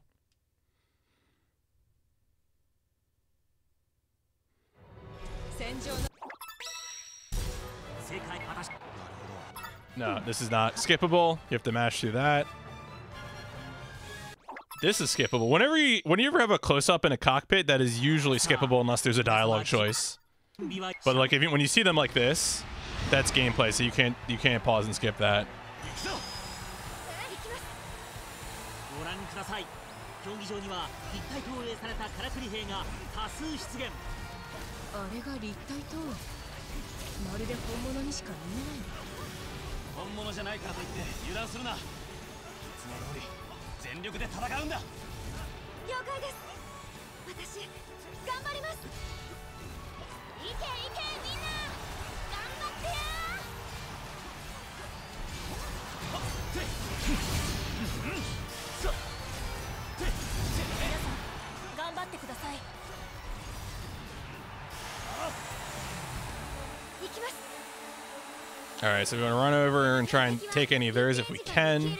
No, this is not skippable. You have to mash through that. This is skippable. Whenever you whenever you ever have a close up in a cockpit, that is usually skippable unless there's a dialogue choice. But like if you, when you see them like this, that's gameplay, so you can't you can't pause and skip that. 全力で戦うんだ了解です私頑張りますいけいけみんな頑張ってや皆さん頑張ってください行きます All right, so we want to run over and try and take any of theirs if we can.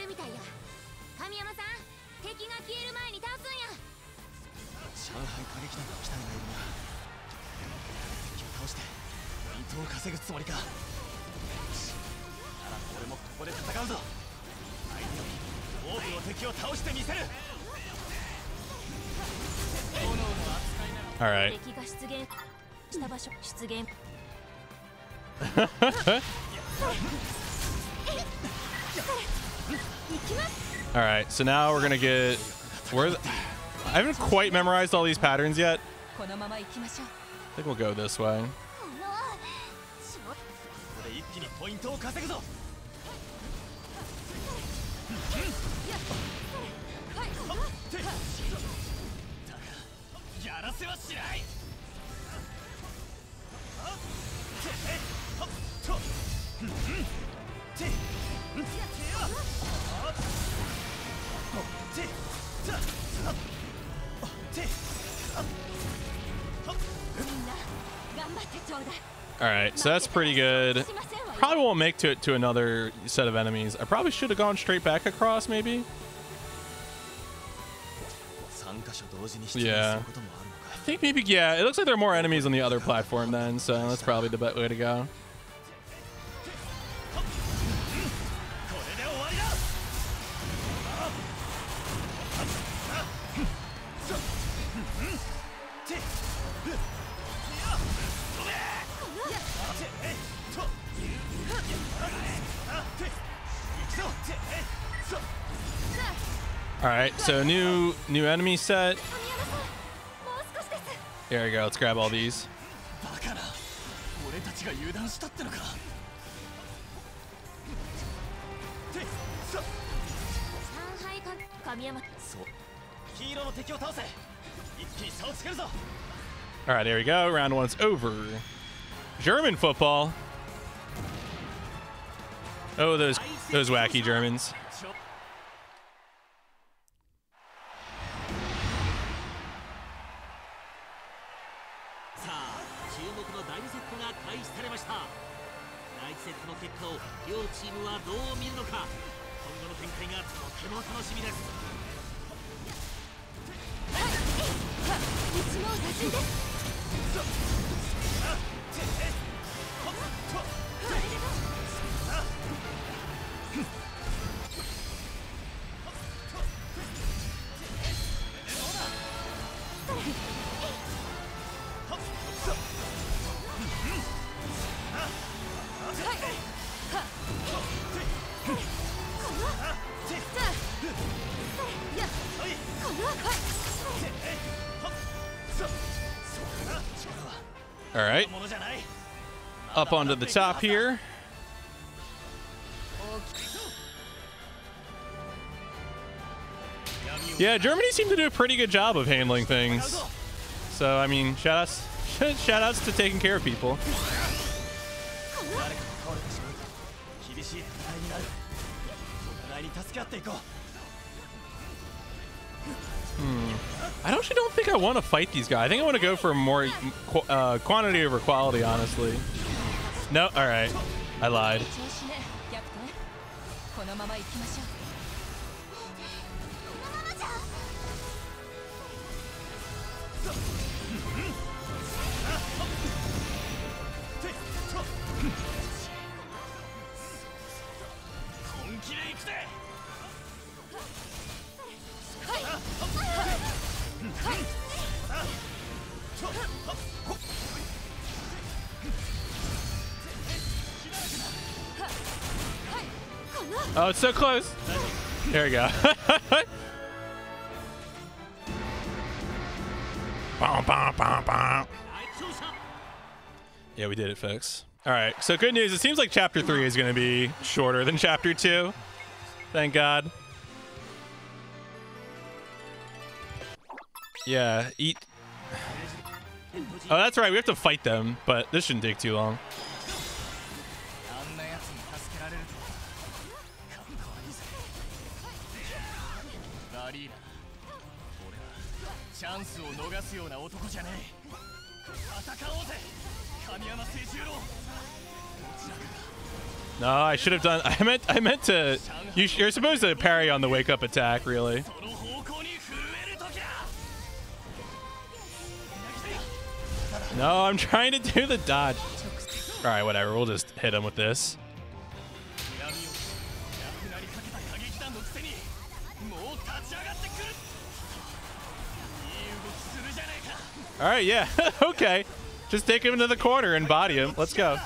稼ぐつもりかよしなら俺もここで戦うぞ相手より多くの敵を倒してみせる All right. 敵が出現した場所出現 All right, so now we're gonna get. Where? The, I haven't quite memorized all these patterns yet. このまま行きましょう I think we'll go this way. トを稼ぐぞ。やらせはしないみん。な頑張ってちょうだい All right, so that's pretty good. Probably won't make to it to another set of enemies. I probably should have gone straight back across, maybe. Yeah. I think maybe, yeah, it looks like there are more enemies on the other platform then, so that's probably the best way to go. All right, so new new enemy set. Here we go. Let's grab all these. All right, there we go. Round one's over. German football. Oh, those those wacky Germans. チームはどう見るのか？今後の展開がとても楽しみです。一網打尽です。right. Up onto the top here. Yeah, Germany seemed to do a pretty good job of handling things. So, I mean, shout outs, shout outs to taking care of people. Hmm. I actually don't think I want to fight these guys. I think I want to go for more qu uh, quantity over quality, honestly. No, all right. I lied. Oh, it's so close. There we go. yeah, we did it, folks. All right, so good news. It seems like Chapter 3 is going to be shorter than Chapter 2. Thank God. Yeah, eat. Oh, that's right. We have to fight them, but this shouldn't take too long. すような男じゃねえ戦おうぜ神山清十郎どちらか No, I should have done. I meant. I meant to. You, you're supposed to parry on the wake up attack, really. その方向に震える時だ No, I'm trying to do the dodge. All right, whatever. We'll just hit him with this. All right, yeah, okay. Just take him into the corner and body him. Let's go.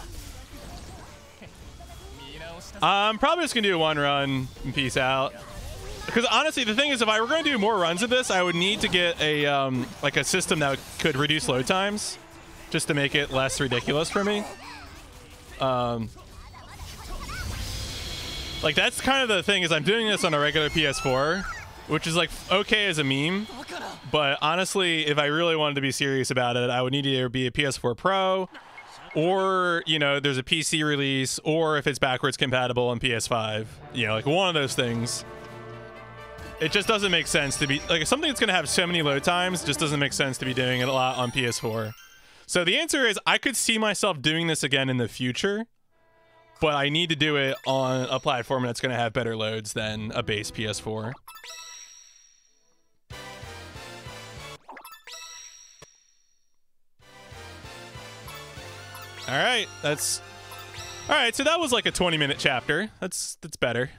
I'm probably just gonna do one run and peace out. Because honestly, the thing is, if I were gonna do more runs of this, I would need to get a um, like a system that could reduce load times, just to make it less ridiculous for me. Um, like that's kind of the thing is, I'm doing this on a regular PS4, which is like okay as a meme. But honestly, if I really wanted to be serious about it, I would need to either be a PS4 Pro or, you know, there's a PC release or if it's backwards compatible on PS5. You know, like one of those things. It just doesn't make sense to be like something that's going to have so many load times just doesn't make sense to be doing it a lot on PS4. So the answer is I could see myself doing this again in the future, but I need to do it on a platform that's going to have better loads than a base PS4. All right, that's all right. So that was like a 20 minute chapter. That's that's better.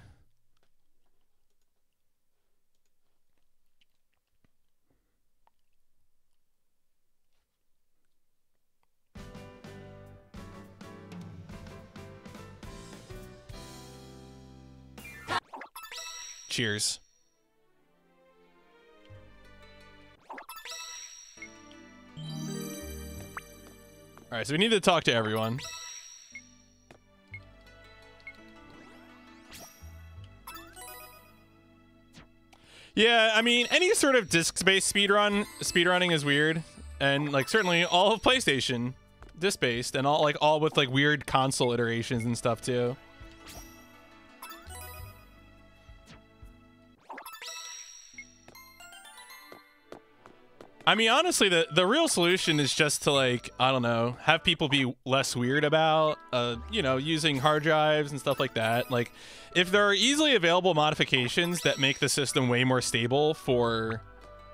Cheers. All right, so we need to talk to everyone. Yeah, I mean, any sort of disc-based speedrun speedrunning is weird, and like certainly all of PlayStation disc-based, and all like all with like weird console iterations and stuff too. I mean, honestly, the the real solution is just to like I don't know, have people be less weird about, uh, you know, using hard drives and stuff like that. Like, if there are easily available modifications that make the system way more stable for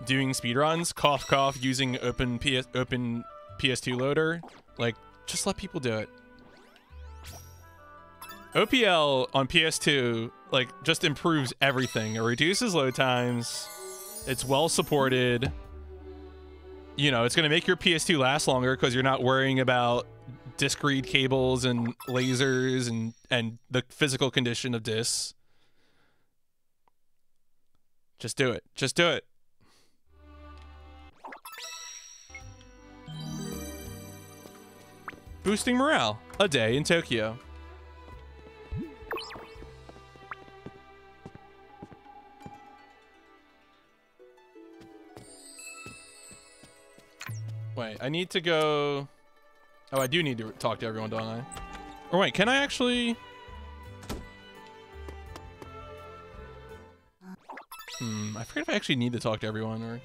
doing speedruns, cough cough, using open PS open PS2 loader, like just let people do it. OPL on PS2 like just improves everything. It reduces load times. It's well supported you know, it's going to make your PS2 last longer because you're not worrying about disc read cables and lasers and and the physical condition of discs. Just do it. Just do it. Boosting morale. A day in Tokyo. Wait, I need to go... Oh, I do need to talk to everyone, don't I? Or wait, can I actually... Hmm, I forget if I actually need to talk to everyone, or...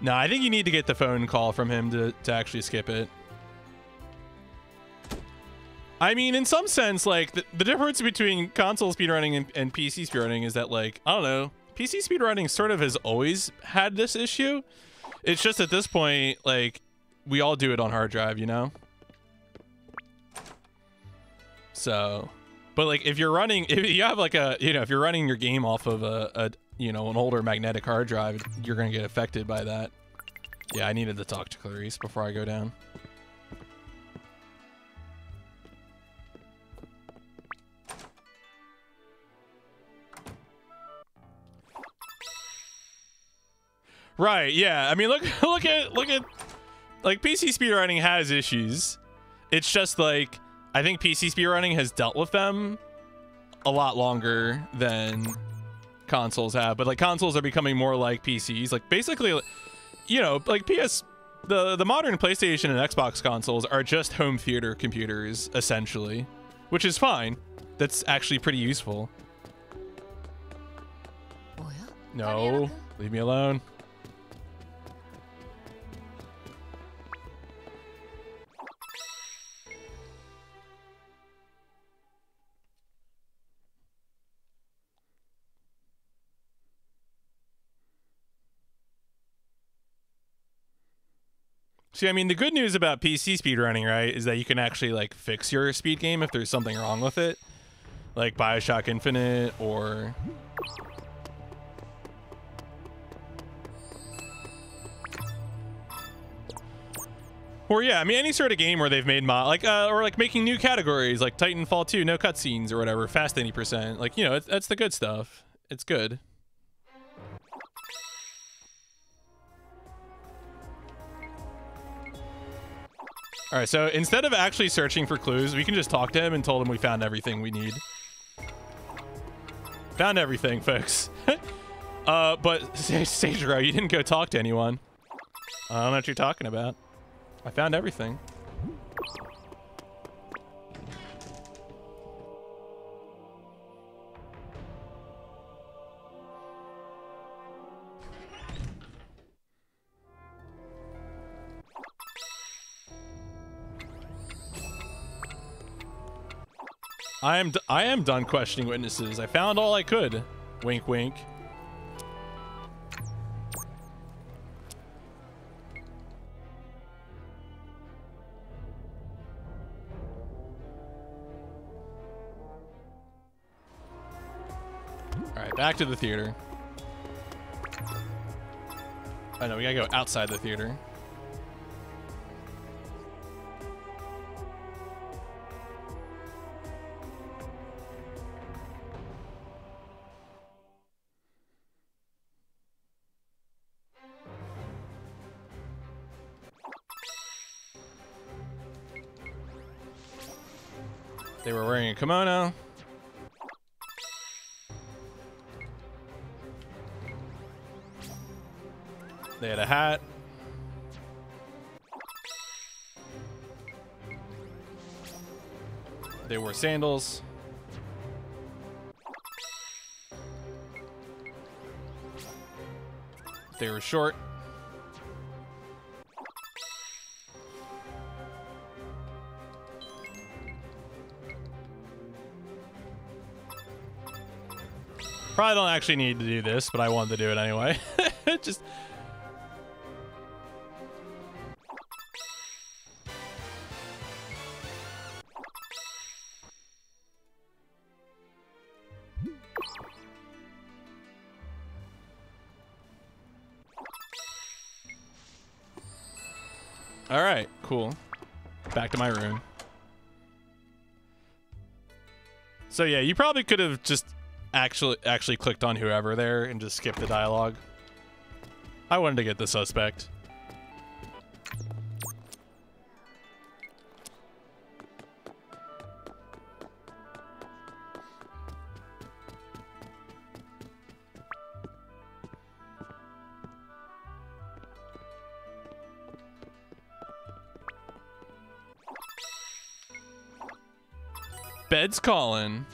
No, I think you need to get the phone call from him to, to actually skip it. I mean, in some sense, like, the, the difference between console speedrunning and, and PC speedrunning is that, like, I don't know, PC speedrunning sort of has always had this issue. It's just at this point, like, we all do it on hard drive, you know? So, but like, if you're running, if you have like a, you know, if you're running your game off of a, a you know, an older magnetic hard drive, you're going to get affected by that. Yeah, I needed to talk to Clarice before I go down. Right, yeah. I mean, look look at look at like PC speedrunning has issues. It's just like I think PC speedrunning has dealt with them a lot longer than consoles have. But like consoles are becoming more like PCs. Like basically you know, like PS the the modern PlayStation and Xbox consoles are just home theater computers essentially, which is fine. That's actually pretty useful. No, leave me alone. See, I mean, the good news about PC speedrunning, right, is that you can actually like fix your speed game if there's something wrong with it, like Bioshock Infinite or. Or yeah, I mean any sort of game where they've made mod like uh, or like making new categories like Titanfall 2, no cutscenes or whatever, fast 80%. Like you know, that's the good stuff. It's good. All right, so instead of actually searching for clues, we can just talk to him and told him we found everything we need. Found everything, folks. uh, but Sage you didn't go talk to anyone. I don't know what you're talking about. I found everything. I am I am done questioning witnesses. I found all I could. Wink, wink. All right, back to the theater. Oh, I know we gotta go outside the theater. Wearing a kimono. They had a hat. They wore sandals. They were short. Probably don't actually need to do this, but I wanted to do it anyway. Just All right, cool. Back to my room. So yeah, you probably could have just actually actually clicked on whoever there and just skipped the dialogue. I wanted to get the suspect. Bed's calling.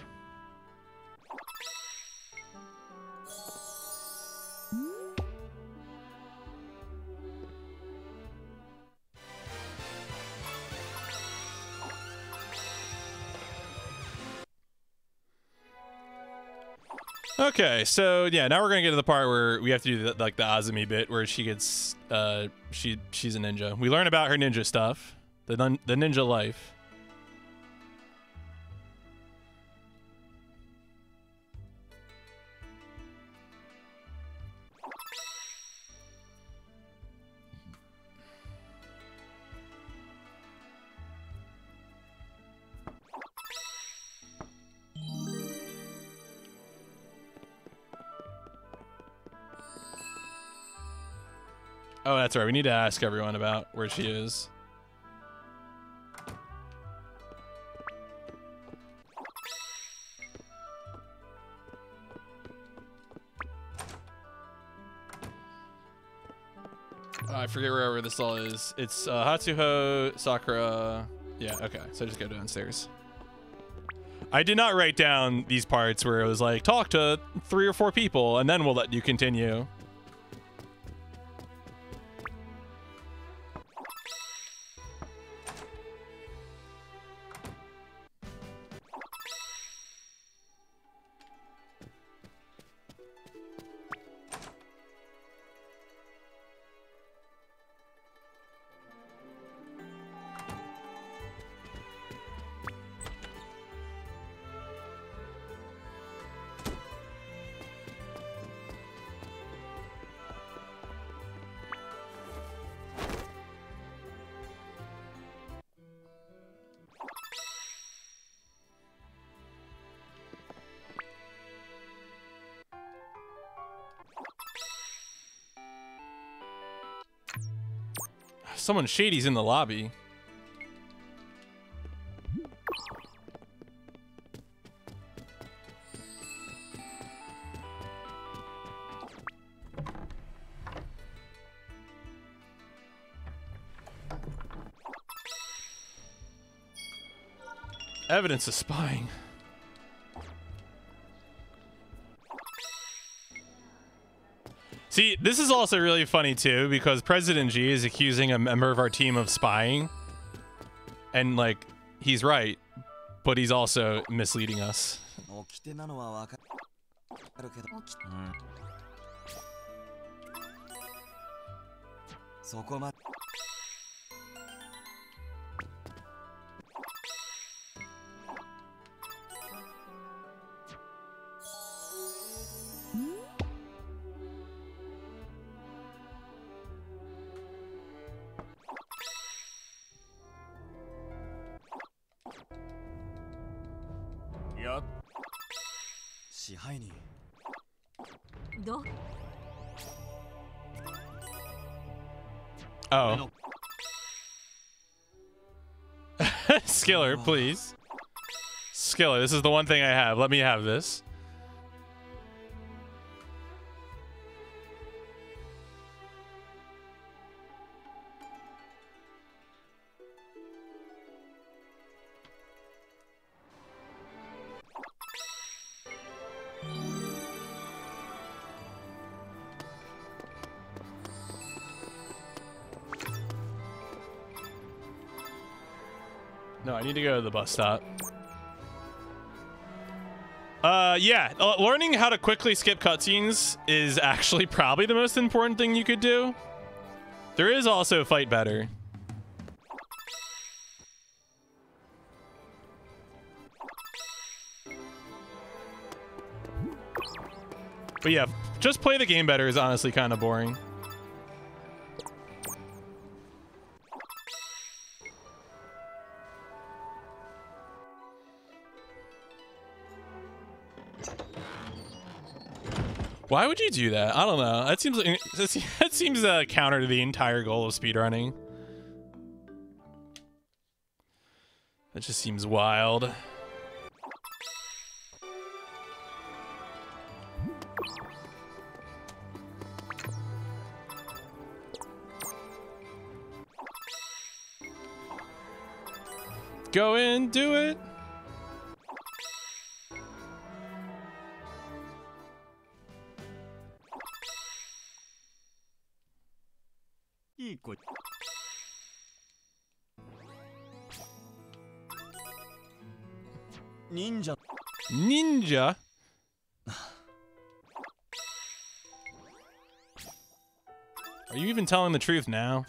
Okay, so yeah, now we're gonna get to the part where we have to do the, like the Azami bit, where she gets, uh, she she's a ninja. We learn about her ninja stuff, the the ninja life. That's right. We need to ask everyone about where she is. Oh, I forget wherever this all is. It's uh, Hatsuho, Sakura. Yeah, okay. So just go downstairs. I did not write down these parts where it was like, talk to three or four people, and then we'll let you continue. Someone shady's in the lobby. Evidence of spying. See, this is also really funny too because President G is accusing a member of our team of spying. And like he's right. but he's also misleading us. Hmm. 掟 Oh. Skiller, please. Skiller, this is the one thing I have. Let me have this. Go to the bus stop. Uh, yeah, uh, learning how to quickly skip cutscenes is actually probably the most important thing you could do. There is also fight better. But yeah, just play the game better is honestly kind of boring. Why would you do that? I don't know. That seems that seems uh, counter to the entire goal of speedrunning. That just seems wild. Go in, do it. Are you even telling the truth now?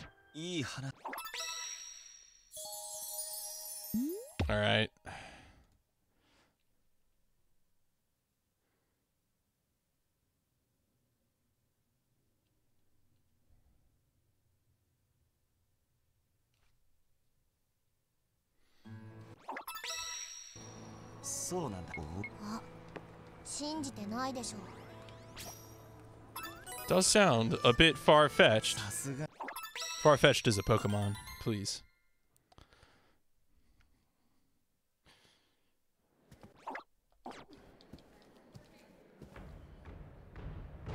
Does sound a bit far-fetched. Far-fetched is a Pokemon, please.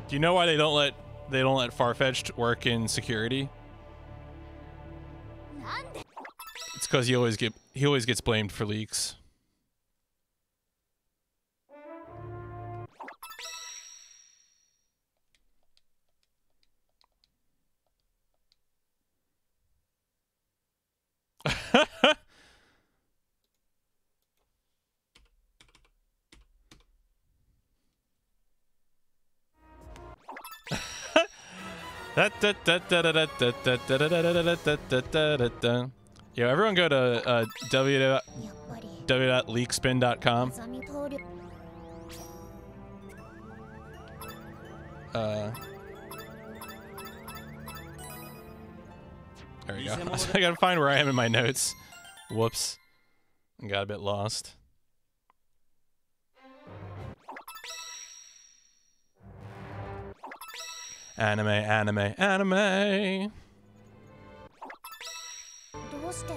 Do you know why they don't let they don't let Farfetch'd work in security? It's because he always get he always gets blamed for leaks. Yo, everyone go to uh, www.leakspin.com. Uh, there we go. I gotta find where I am in my notes. Whoops. Got a bit lost. Anime, anime, anime. どうして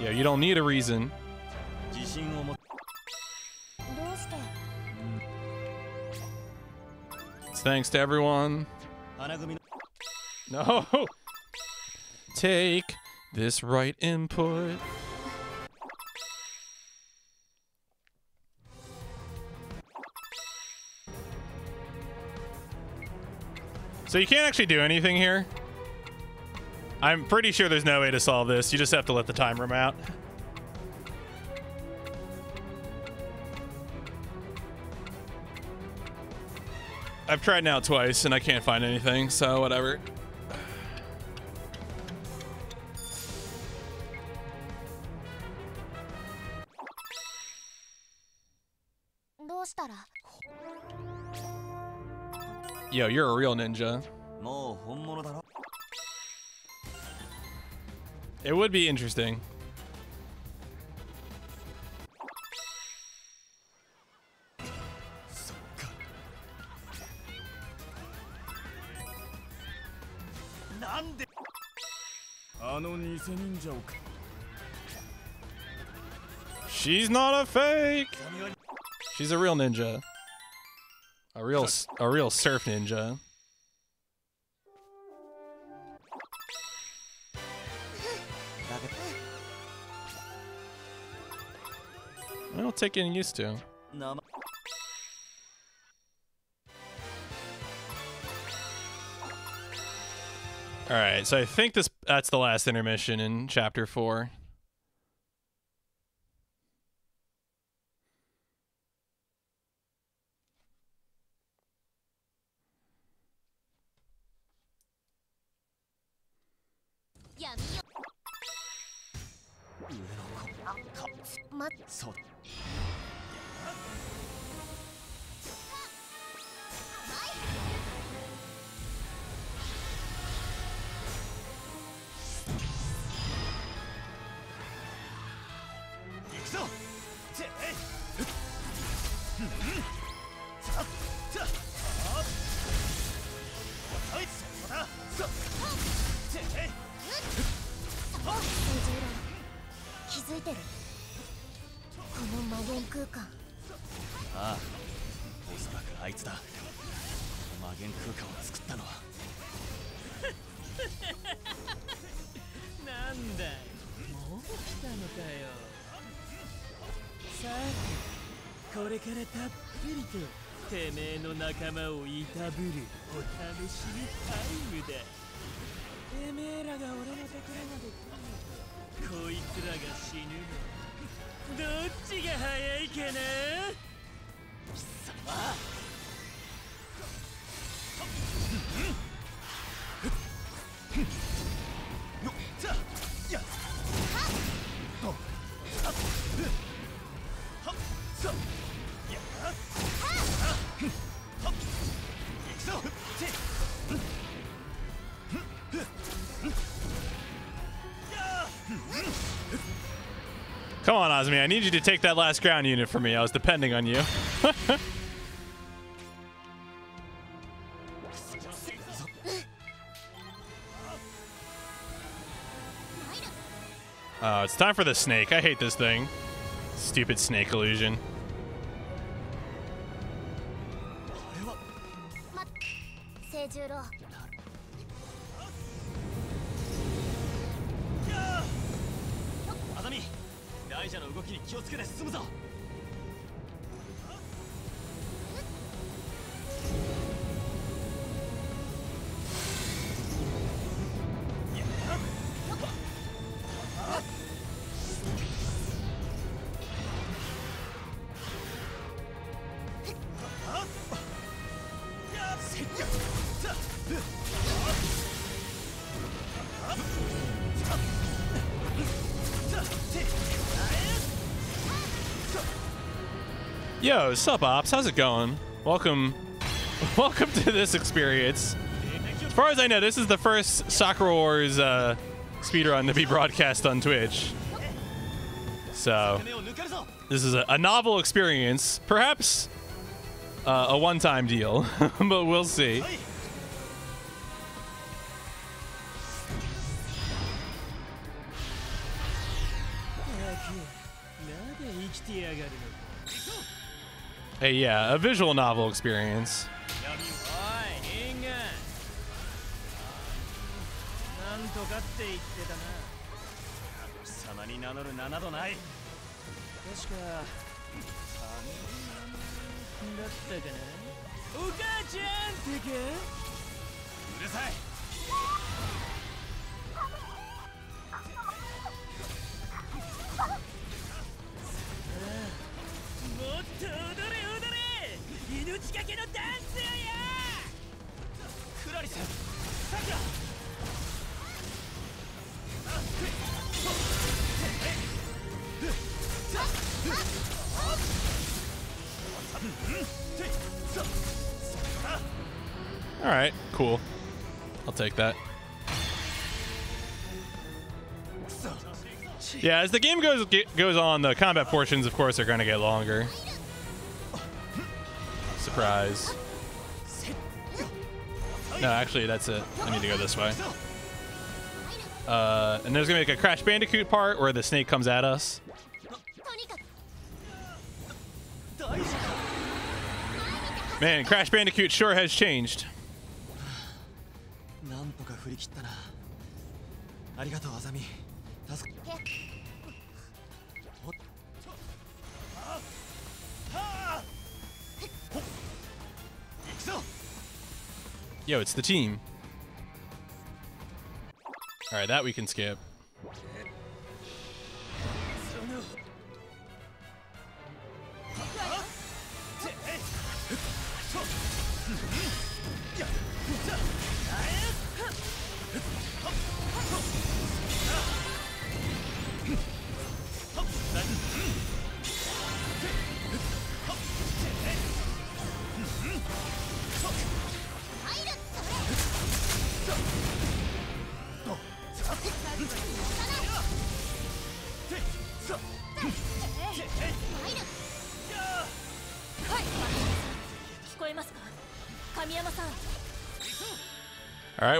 Yeah, you don't need a reason. 自信を持っどうして It's thanks to everyone. 花組の No! Take this right input. So you can't actually do anything here. I'm pretty sure there's no way to solve this. You just have to let the time run out. I've tried now twice and I can't find anything, so whatever. Yo, you're a real ninja. It would be interesting. She's not a fake! She's a real ninja. A real a real surf ninja. Well, take getting used to. 生 All right, so I think this that's the last intermission in chapter 4. "からたっぷりとてめえの仲間をいたぶるお試しにタイムだてめえらが俺のところまで来るのとこいつらが死ぬの。どっちが早いかな？貴様 Azami. I need you to take that last ground unit for me. I was depending on you. Oh, it's time for the snake. I hate this thing. Stupid snake illusion. Sup ops, how's it going? Welcome, welcome to this experience. As far as I know, this is the first Sakura Wars uh, speedrun to be broadcast on Twitch. So, this is a, a novel experience, perhaps uh, a one-time deal, but we'll see. はい Hey, yeah, a visual novel experience. I'll take that. Yeah, as the game goes goes on, the combat portions, of course, are going to get longer. Surprise. No, actually, that's it. I need to go this way. Uh, and there's going to be like a Crash Bandicoot part where the snake comes at us. Man, Crash Bandicoot sure has changed. なんとか振り切ったなありがとうあざみ助かけ行くぞ Yo, it's the team. All right, that we can skip.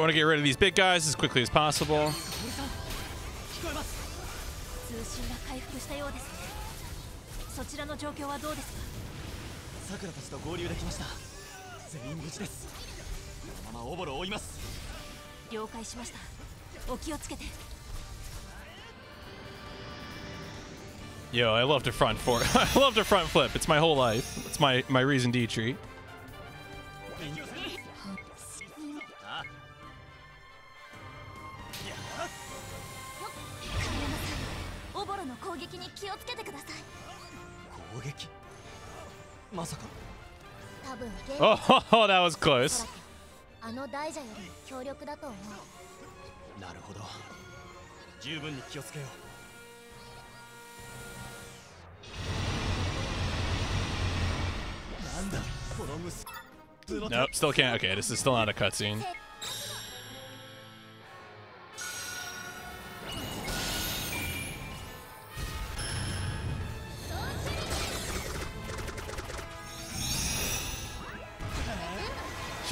want to get rid of these big guys as quickly as possible. Yo, I love to front for I love to front flip. It's my whole life. It's my my reason D tree. 撃に気をつけてください。攻撃？まさか。多分ゲー Oh, ム that was close. あの大蛇より強力だと思う。なるほど。十分に気をつけよう。Nope, still can't. Okay, this is still not a cutscene.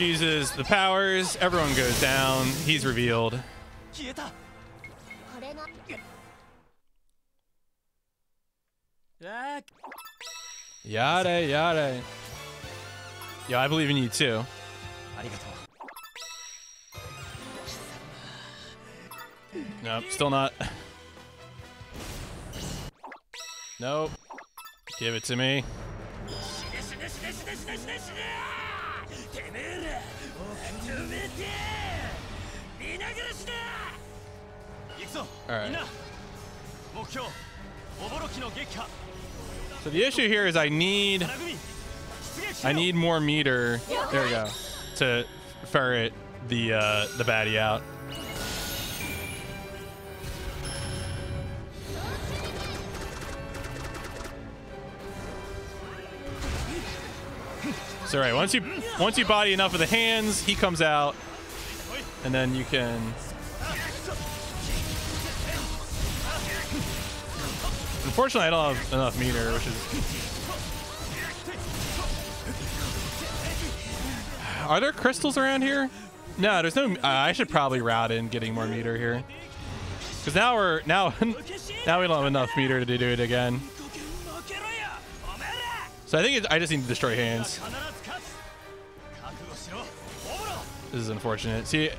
Uses the powers. Everyone goes down. He's revealed. Yare, yare. Yeah, I believe in you too. Nope, still not. Nope. Give it to me. てめえら止めて見ながらしだ行くぞ Alright. みんな目標オボロキの撃破 So the issue here is I need 花組出撃しろ I need more meter. There we go. To ferret the uh, the baddie out. It's all right. Once you once you body enough of the hands, he comes out, and then you can. Unfortunately, I don't have enough meter, which is. Are there crystals around here? No, there's no. Uh, I should probably route in getting more meter here, because now we're now now we don't have enough meter to do it again. So I think it, I just need to destroy hands. This is unfortunate. See,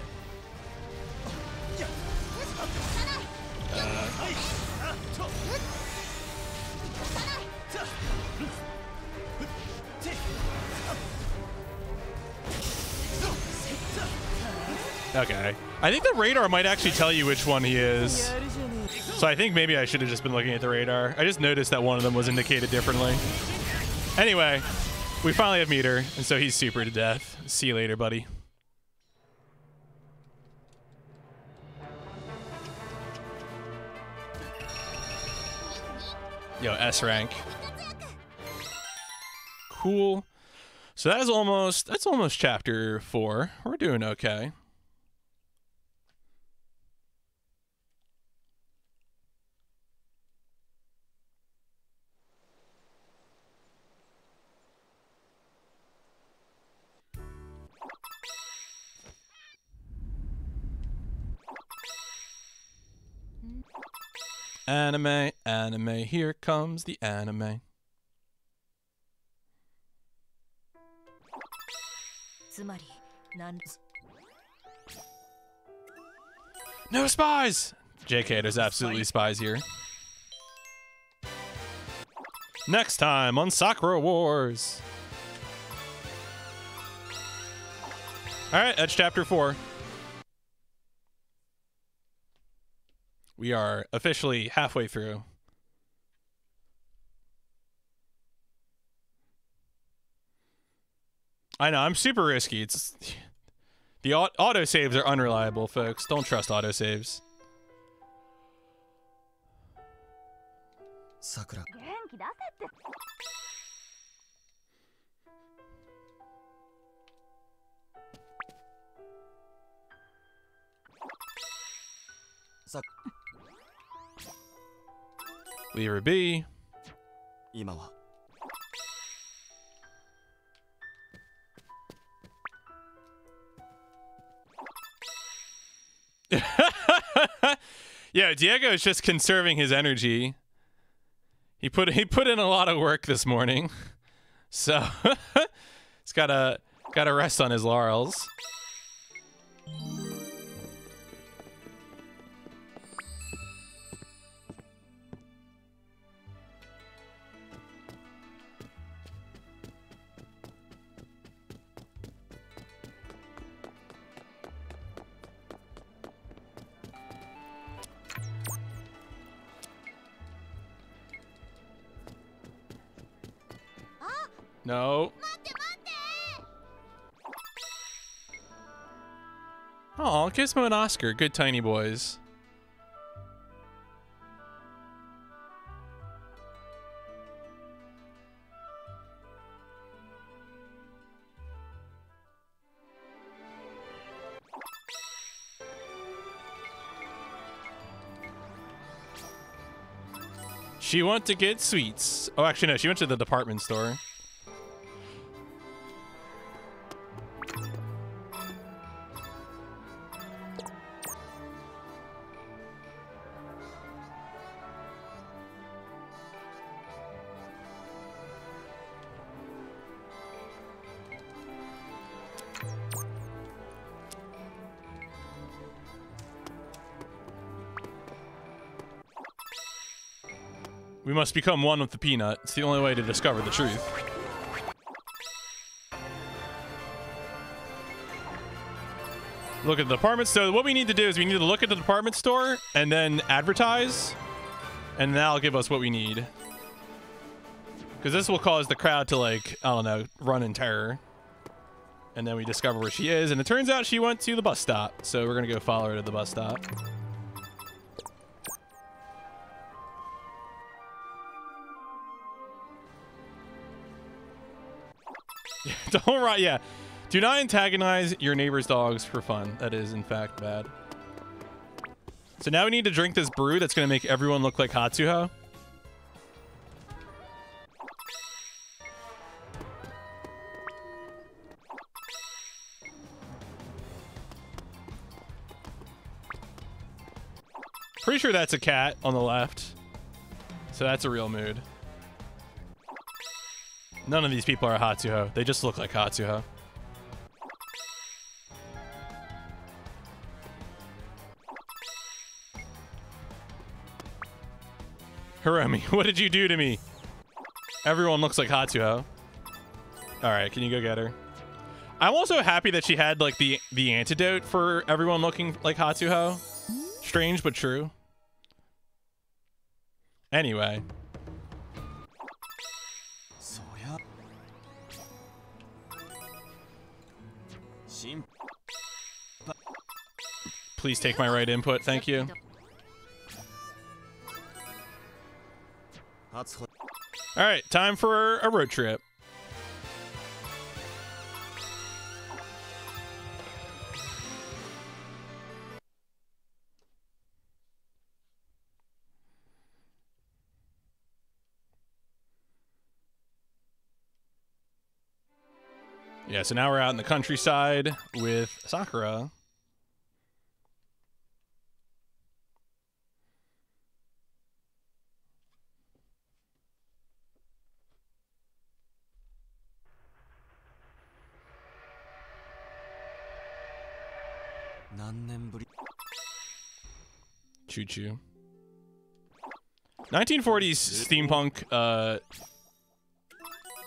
okay. I think the radar might actually tell you which one he is. So I think maybe I should have just been looking at the radar. I just noticed that one of them was indicated differently. Anyway, We finally have meter, and so he's super to death. See you later, buddy. Yo, S rank. Cool. So that is almost that's almost chapter four. We're doing okay. Anime, anime, here comes the anime. No spies! JK, there's absolutely spies here. Next time on Sakura Wars. All right, that's chapter four. We are officially halfway through. I know, I'm super risky. It's the au- auto saves are unreliable, folks. Don't trust auto saves. さ Leave her be. yeah, Diego is just conserving his energy. He put he put in a lot of work this morning, so he's got to got to rest on his laurels. No. Oh, Gizmo and Oscar, good tiny boys. She went to get sweets. Oh, actually, no, she went to the department store. Must become one with the peanut. It's the only way to discover the truth. Look at the department store. What we need to do is we need to look at the department store and then advertise, and that'll give us what we need. Because this will cause the crowd to, like, I don't know, run in terror. And then we discover where she is, and it turns out she went to the bus stop. So we're going to go follow her to the bus stop. Don't right, yeah. Do not antagonize your neighbor's dogs for fun. That is, in fact, bad. So now we need to drink this brew that's going to make everyone look like Hatsuho. Pretty sure that's a cat on the left. So that's a real mood. None of these people are Hatsuho. They just look like Hatsuho. Hiromi, what did you do to me? Everyone looks like Hatsuho. Alright, can you go get her? I'm also happy that she had like the the antidote for everyone looking like Hatsuho. Strange but true. Anyway. Please take my right input, thank you. All right, time for a road trip. Yeah, so now we're out in the countryside with Sakura.「Choo choo. 1940s steampunk, uh,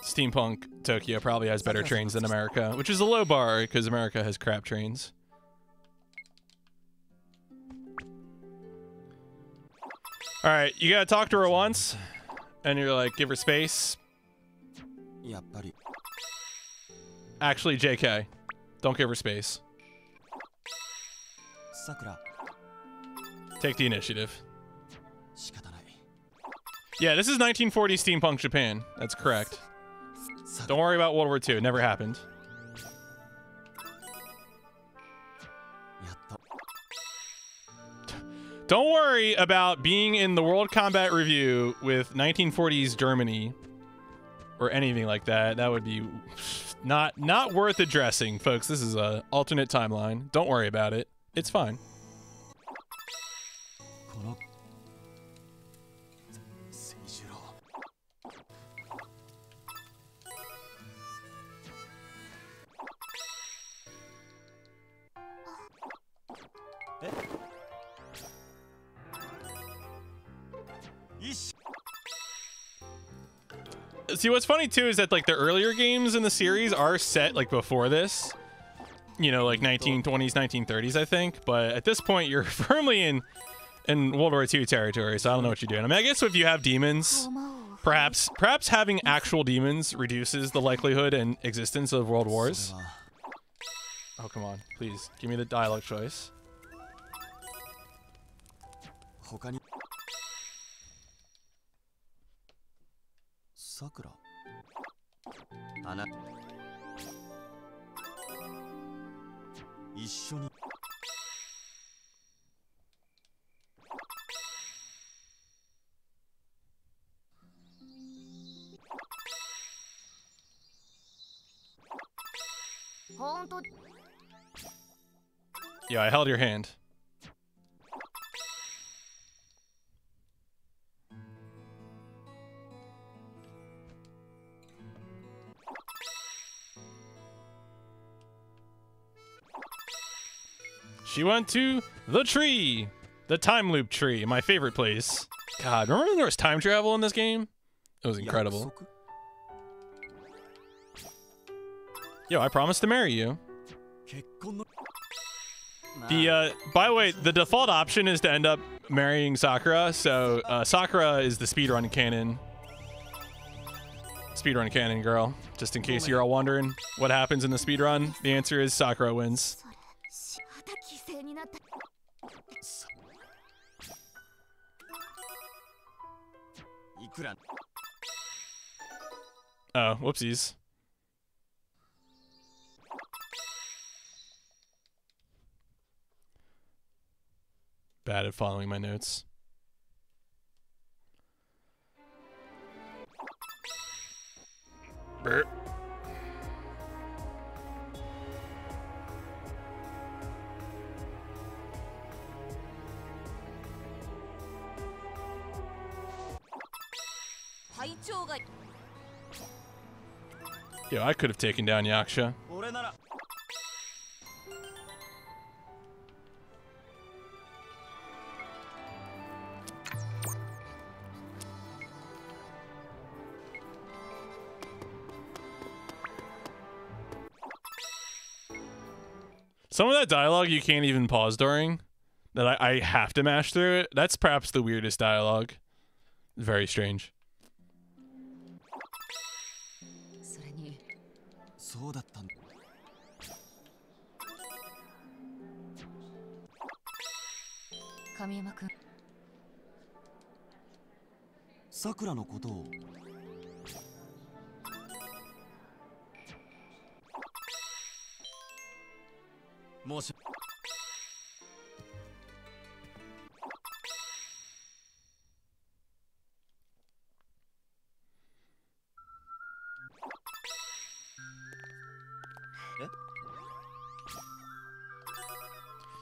steampunk Tokyo probably has better trains than America, which is a low bar because America has crap trains. All right, you gotta talk to her once, and you're like, give her space. Yeah, buddy. Actually, JK, don't give her space. Sakura. Take the initiative. Yeah, this is 1940 steampunk Japan. That's correct. Don't worry about World War II. It never happened. Don't worry about being in the World Combat Revue with 1940s Germany or anything like that. That would be not not worth addressing, folks. This is a alternate timeline. Don't worry about it. It's fine. See, what's funny too is that like the earlier games in the series are set like before this, you know, like 1920s, 1930s, I think. But at this point, you're firmly in in World War II territory, so I don't know what you're doing. I mean, I guess if you have demons, perhaps perhaps having actual demons reduces the likelihood and existence of world wars. Oh, come on, please give me the dialogue choice. さくらあな一緒に本当 Yeah, I held your hand. She went to the tree. The time loop tree, my favorite place. God, remember when there was time travel in this game? It was incredible. Yo, I promised to marry you. The uh, by the way, the default option is to end up marrying Sakura. So uh, Sakura is the speedrun canon. Speedrun canon girl. Just in case you're all wondering what happens in the speedrun, the answer is Sakura wins. いくら Oh, whoopsies. Bad at following my notes. Brr. Yeah, I could have taken down Yaksha. Some of that dialogue you can't even pause during. That I, I have to mash through it. That's perhaps the weirdest dialogue. Very strange. そうだったんだ。神山君さくらのことを。申し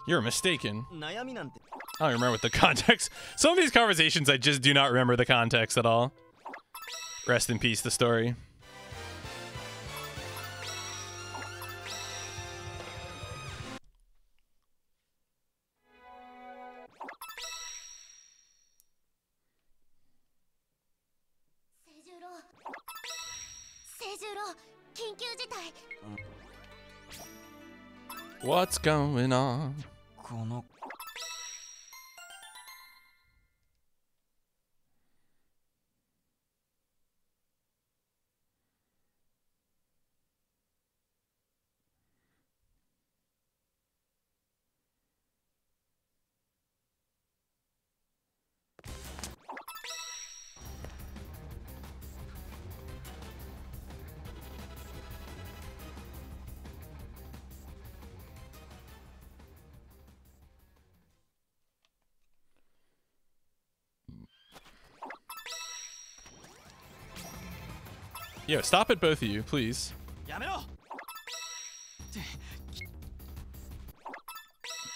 You're mistaken. I don't remember what the context. Some of these conversations, I just do not remember the context at all. Rest in peace, the story. What's going on? この Yo, stop it, both of you, please.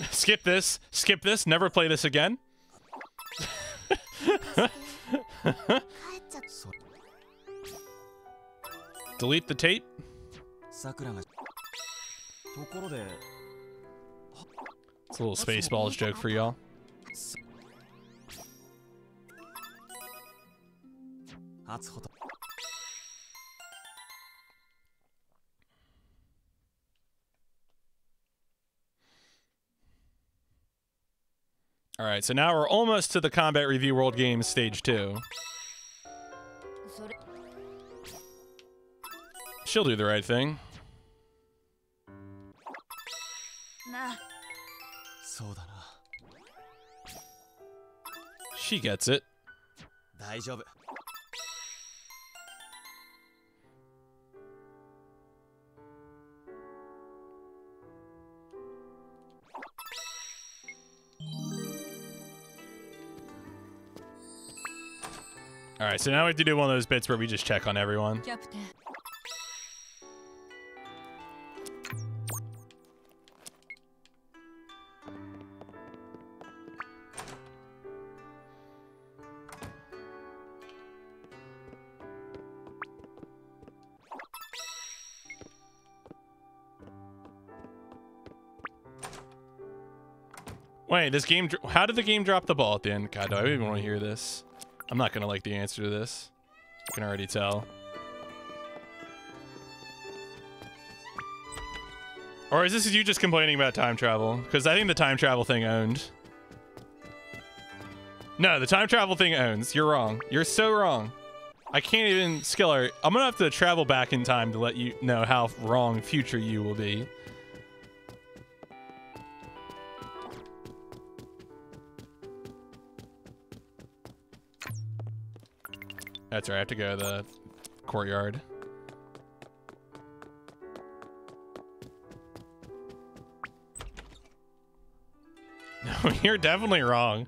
Skip this. Skip this. Never play this again. Delete the tape. It's a little Spaceballs joke for y'all. All right, so now we're almost to the Combat Revue World Games Stage 2. She'll do the right thing. She gets it. All right, so now we have to do one of those bits where we just check on everyone. Wait, this game. How did the game drop the ball at the end? God, do I even want to hear this? I'm not gonna like the answer to this. I can already tell. Or is this you just complaining about time travel? Because I think the time travel thing owned. No, the time travel thing owns. You're wrong. You're so wrong. I can't even Skiller. I'm gonna have to travel back in time to let you know how wrong future you will be. That's right. I have to go to the courtyard. No, you're definitely wrong.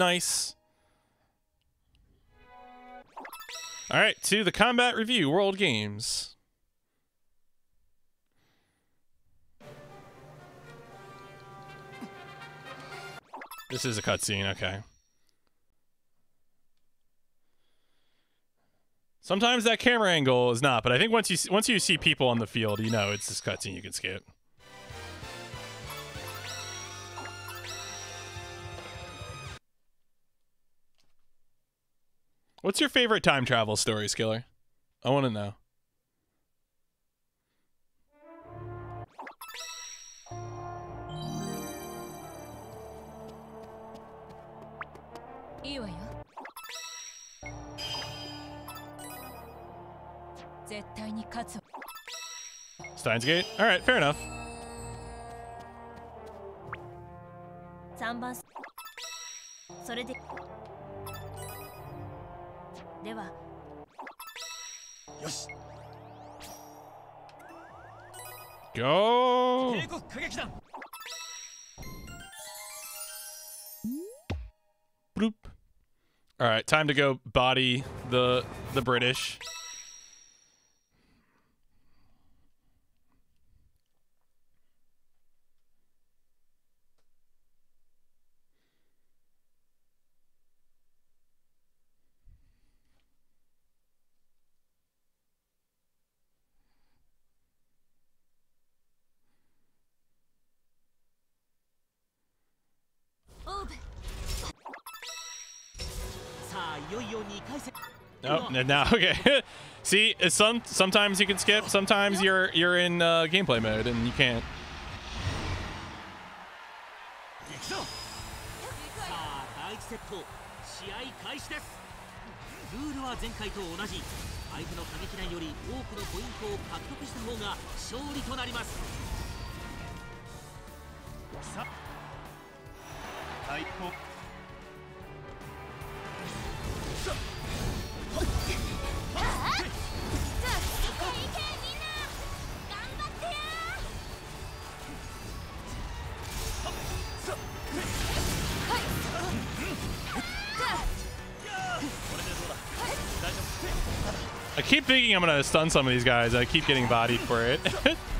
Nice. All right, to the Combat Revue World Games. This is a cutscene, okay. Sometimes that camera angle is not, but I think once you once you see people on the field, you know it's this cutscene you can skip. What's your favorite time travel story, Skiller? I want to know. Steins;Gate? Alright, fair enough. 3番それでではよし Go! 帝国歌劇団 Bloop. All right, time to go body the the British. Now, okay. See, some sometimes you can skip, sometimes you're you're in uh, gameplay mode and you can't. Keep thinking I'm gonna stun some of these guys. I keep getting bodied for it.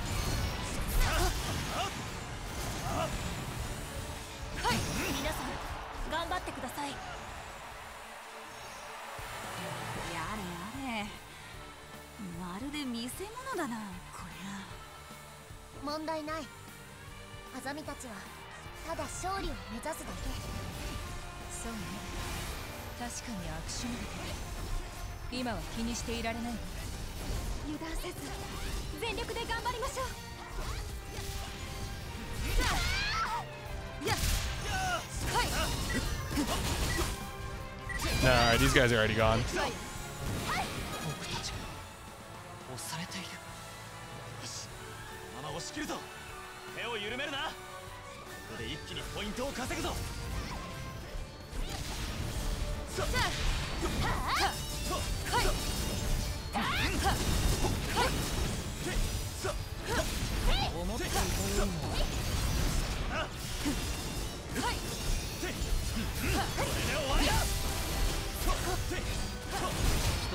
していられないわ油断せず全力で頑張りましょう no, all right, these guys are already gone. 思っていたよりもは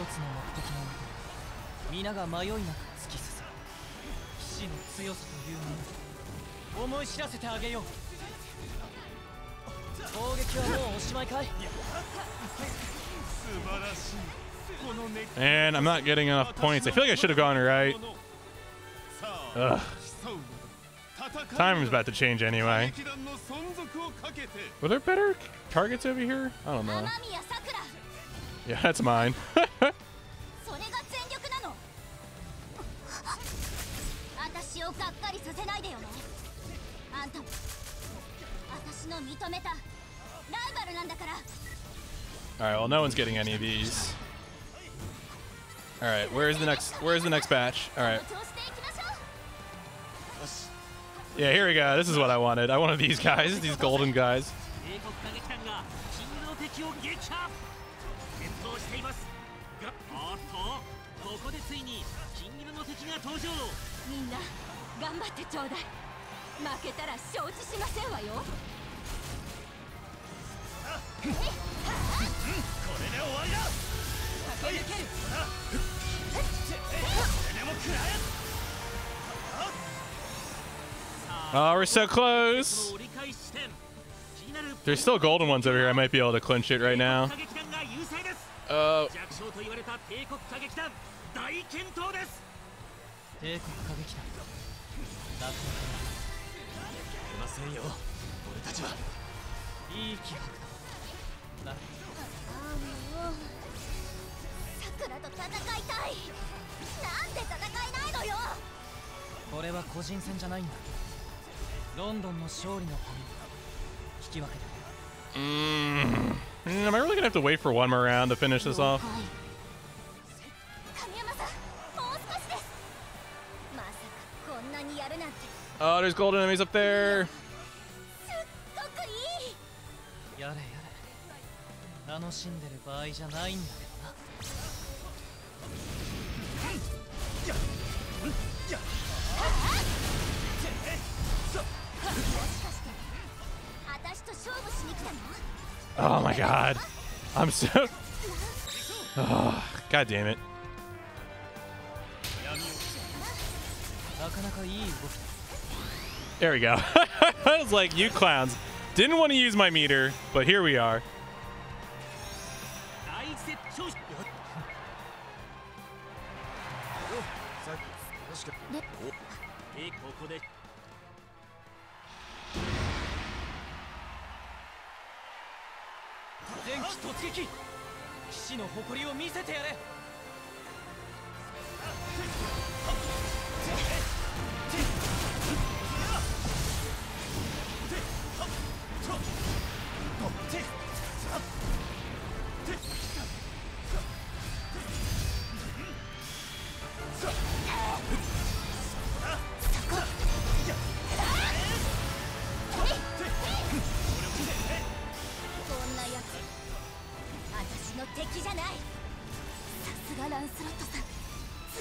つの目的のもと皆が迷いなく突き進む。騎士の強さというもの思い知らせてあげよう攻撃はもうおしまいかい素晴らしい And I'm not getting enough points. I feel like I should have gone right. Ugh. Time is about to change anyway. Were there better targets over here? I don't know. Yeah, that's mine. Alright, well no one's getting any of these. All right, where is the next? Where is the next batch? All right. Yeah, here we go. This is what I wanted. I wanted these guys, these golden guys. Oh, we're so close. There's still golden ones over here. I might be able to clinch it right now. Oh. らと戦いたい。なんで戦えないのよ。これは個人戦じゃないんだ。ロンドンの勝利のために。引き分けてうん Am I really gonna have to wait for one more round to finish this off? 神山さんもう少しです。まさかこんなにやるなんて。Oh, there's golden enemies up there! やれやれ。楽しんでる場合じゃないんだけどな。Oh my god. I'm so... Oh, god damn it. There we go. I was like, you clowns. Didn't want to use my meter, but here we are. 前期突撃。騎士の誇りを見せてやれ。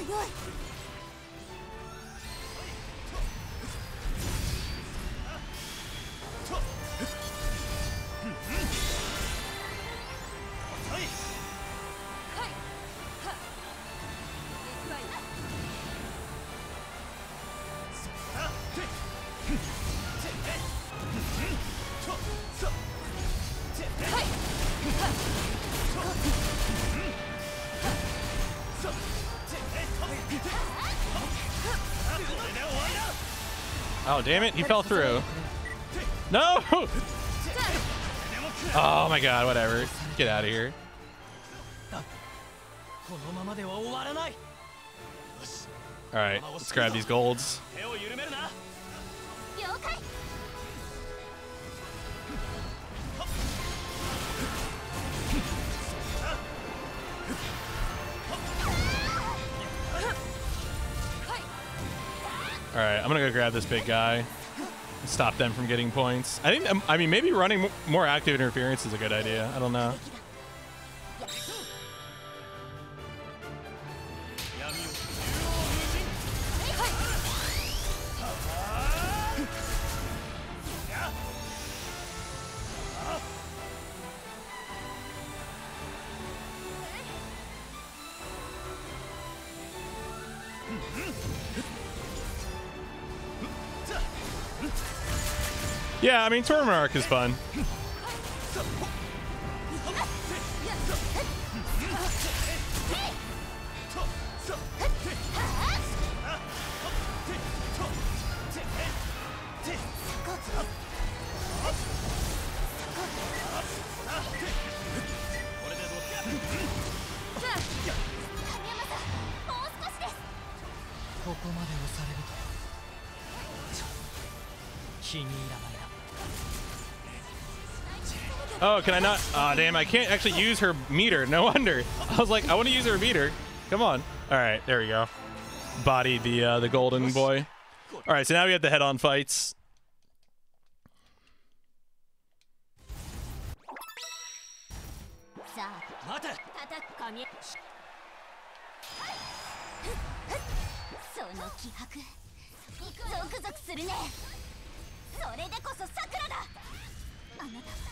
強いはい Oh, damn it. He fell through. No! Oh my god, whatever. Get out of here. Alright, let's grab these golds. Alright, I'm gonna go grab this big guy. Stop them from getting points. I think, I mean, maybe running more active interference is a good idea. I don't know. Yeah, I mean, Tournament Arc is fun. Can I not? Ah, damn, I can't actually use her meter. No wonder. I was like, I want to use her meter. Come on. All right, there we go. Body the uh, the golden boy. All right, so now we have the head-on fights.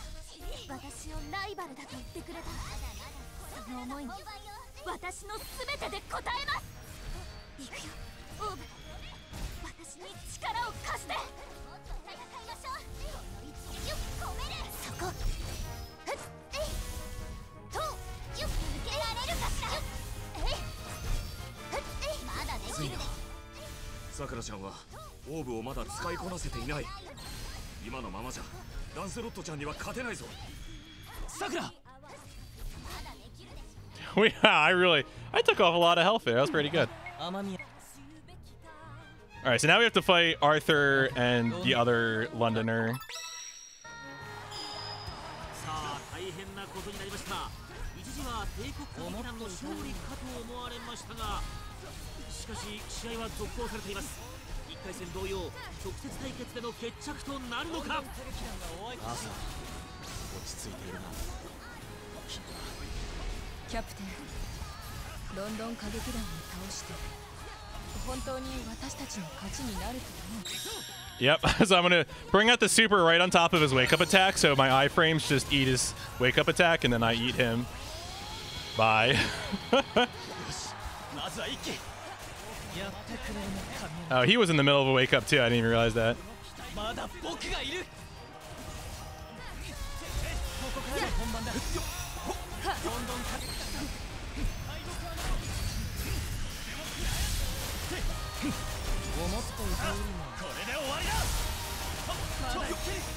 私をライバルだと言ってくれた。その思いに私の全てで応えます。行くよ。オーブ私に力を貸して。もっと戦いましょう。そこ。とよけられるかしら。えいさくらちゃんはオーブをまだ使いこなせていない。今のままじゃ。ランセロットちゃんには勝てないぞさくら We, I really, I took off a lot of health there. That was pretty good. 雨宮 All right, so now we have to fight Arthur and the other Londoner. 回戦同様直接対決での決着となるのかアーサー落ち着いているなキャプテンロンドン歌劇団を倒して本当に私たちの勝ちになると思う Yep, so I'm gonna bring out the super right on top of his wake up attack, so my iframes just eat his wake up attack, and then I eat him. Bye. Oh, he was in the middle of a wake up too. I didn't even realize that.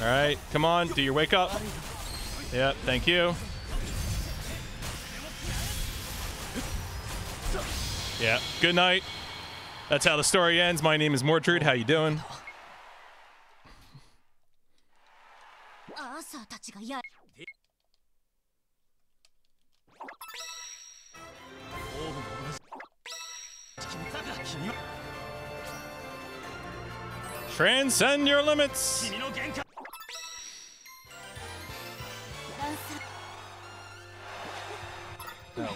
All right, come on, do your wake up. Yep, thank you. Yeah, good night. That's how the story ends. My name is Mordred. How you doing? Transcend your limits. No.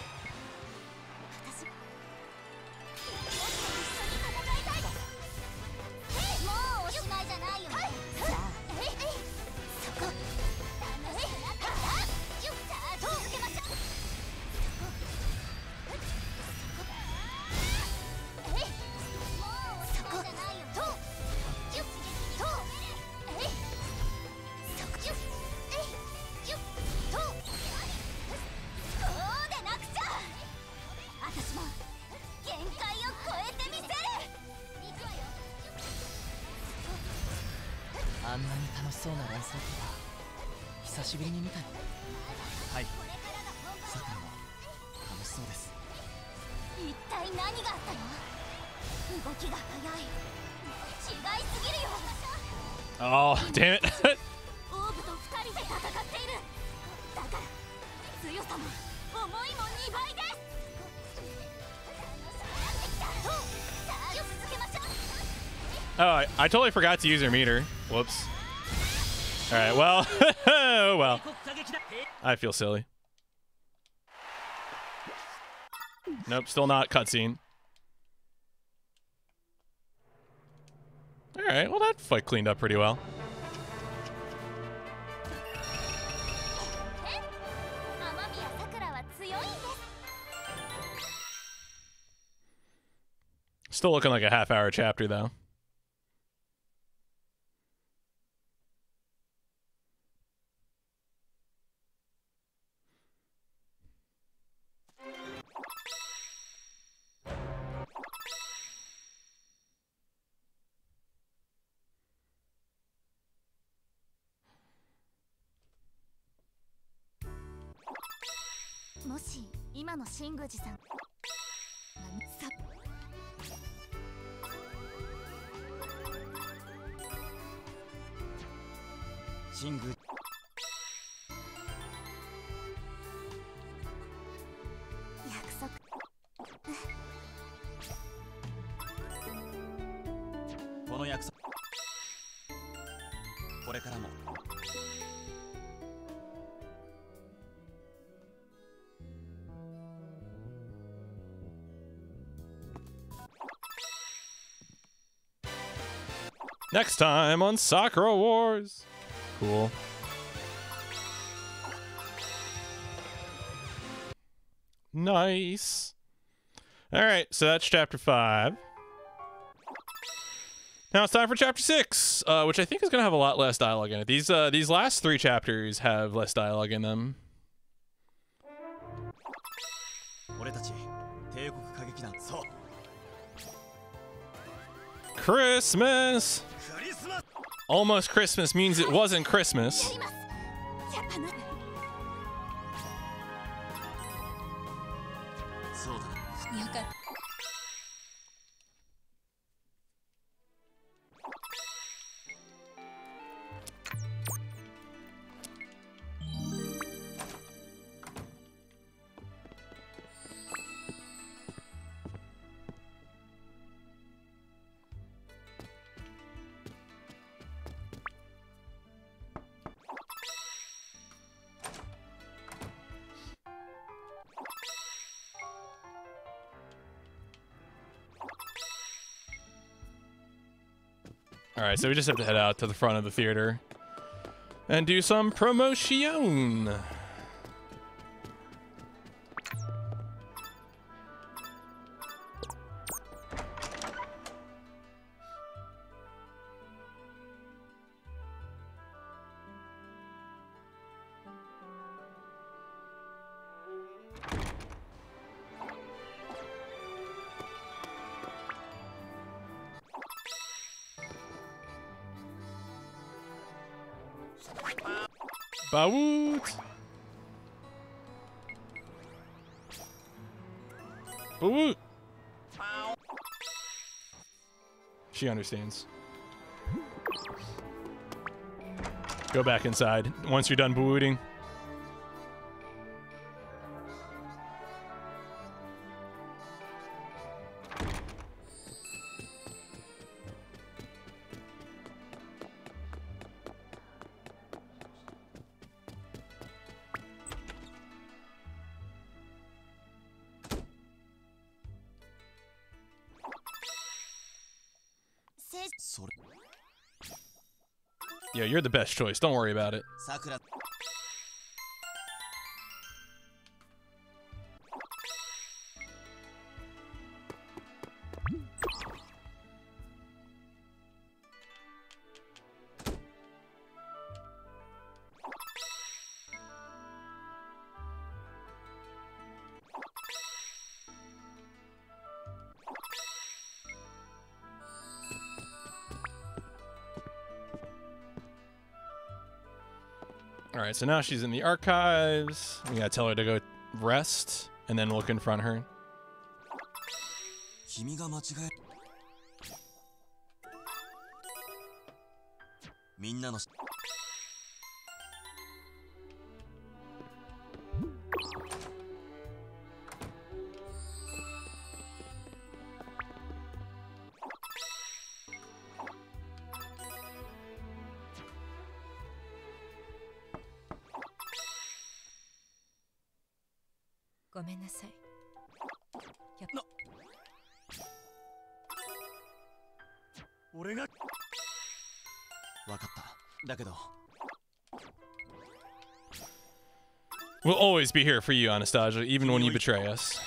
I totally forgot to use your meter. Whoops. All right, well, oh well. I feel silly. Nope, still not cutscene. All right, well, that fight cleaned up pretty well. Still looking like a half hour chapter, though. 新宮寺さん。新宮。Next time on Sakura Wars. Cool. Nice. All right, so that's chapter five. Now it's time for chapter six, uh, which I think is going to have a lot less dialogue in it. These uh, these last three chapters have less dialogue in them. Christmas. Almost Christmas means it wasn't Christmas. All right, so we just have to head out to the front of the theater and do some promotion. Bawoot! Bawoot! She understands. Go back inside once you're done bawooting. You're the best choice. Don't worry about it. Right, so now she's in the archives. We gotta tell her to go rest, and then we'll confront her. Always be here for you, Anastasia, even when you betray us.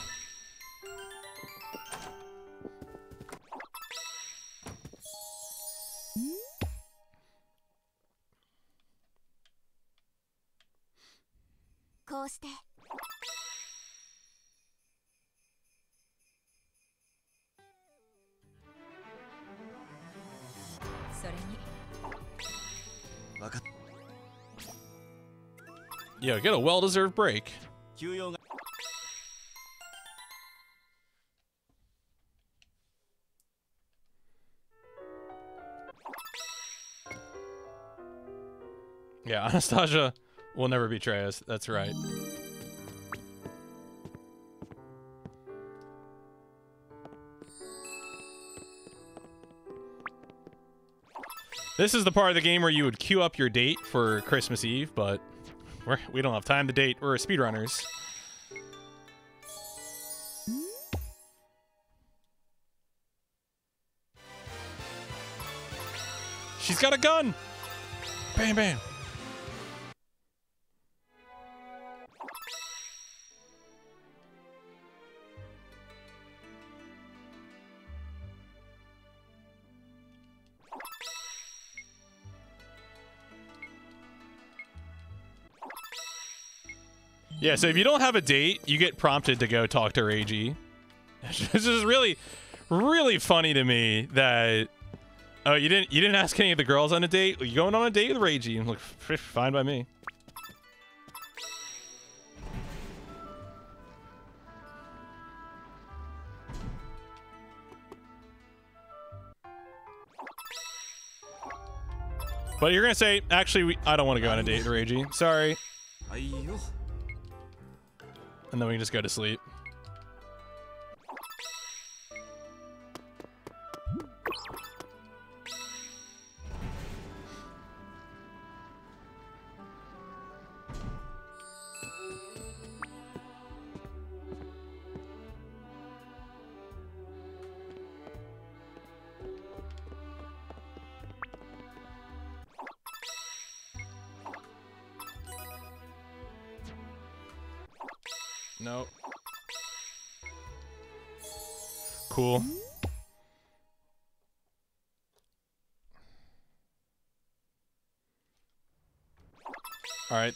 get a well-deserved break. Yeah, Anastasia will never betray us. That's right. This is the part of the game where you would queue up your date for Christmas Eve, but we're, we don't have time to date. We're speedrunners. She's got a gun! Bam, bam. Yeah, so if you don't have a date, you get prompted to go talk to Reiji. this is really, really funny to me that Oh, you didn't you didn't ask any of the girls on a date? You going on a date with Reiji? Look, f- fine by me. But you're gonna say, actually, we, I don't want to go on a date with. Sorry and then we can just go to sleep.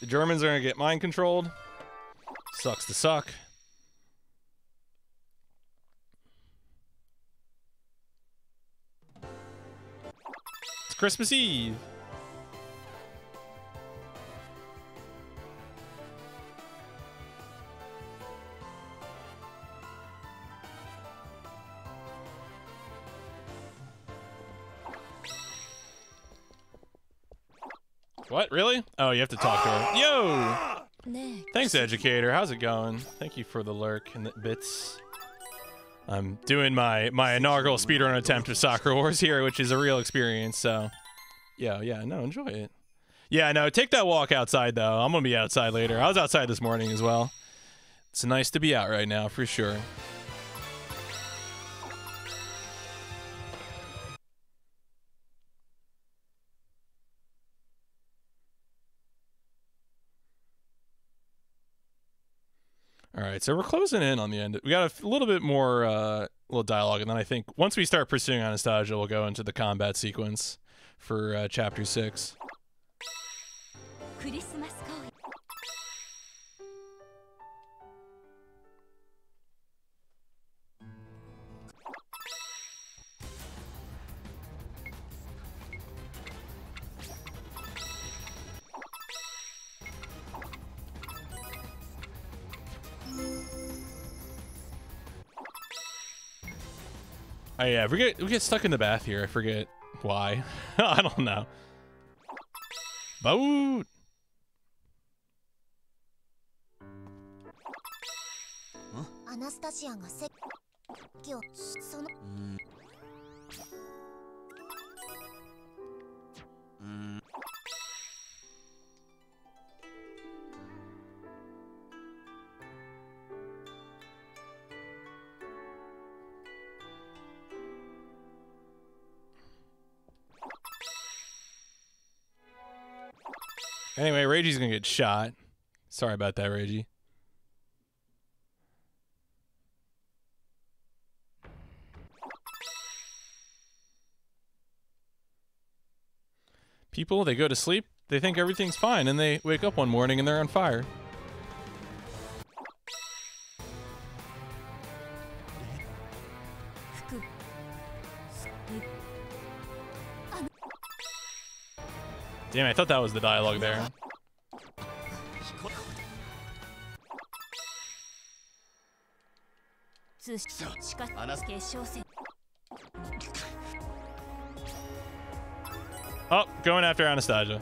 Germans are gonna get mind controlled. Sucks to suck. It's Christmas Eve. What? Really? Oh, you have to talk to her. Yo! ね Thanks, educator. How's it going? Thank you for the lurk and the bits. I'm doing my my inaugural speedrun attempt of Sakura Wars here, which is a real experience. So, yeah, yeah, no, enjoy it. Yeah, no, take that walk outside though. I'm gonna be outside later. I was outside this morning as well. It's nice to be out right now for sure. So we're closing in on the end. We got a little bit more uh, little dialogue, and then I think once we start pursuing Anastasia, we'll go into the combat sequence for uh, chapter six. Oh yeah, we get we get stuck in the bath here. I forget why. I don't know. Boat. ア shot. Sorry about that, Reggie. People, they go to sleep, they think everything's fine, and they wake up one morning and they're on fire. Damn, I thought that was the dialogue there. 通信しかしアナス決勝戦 Oh, going after Anastasia.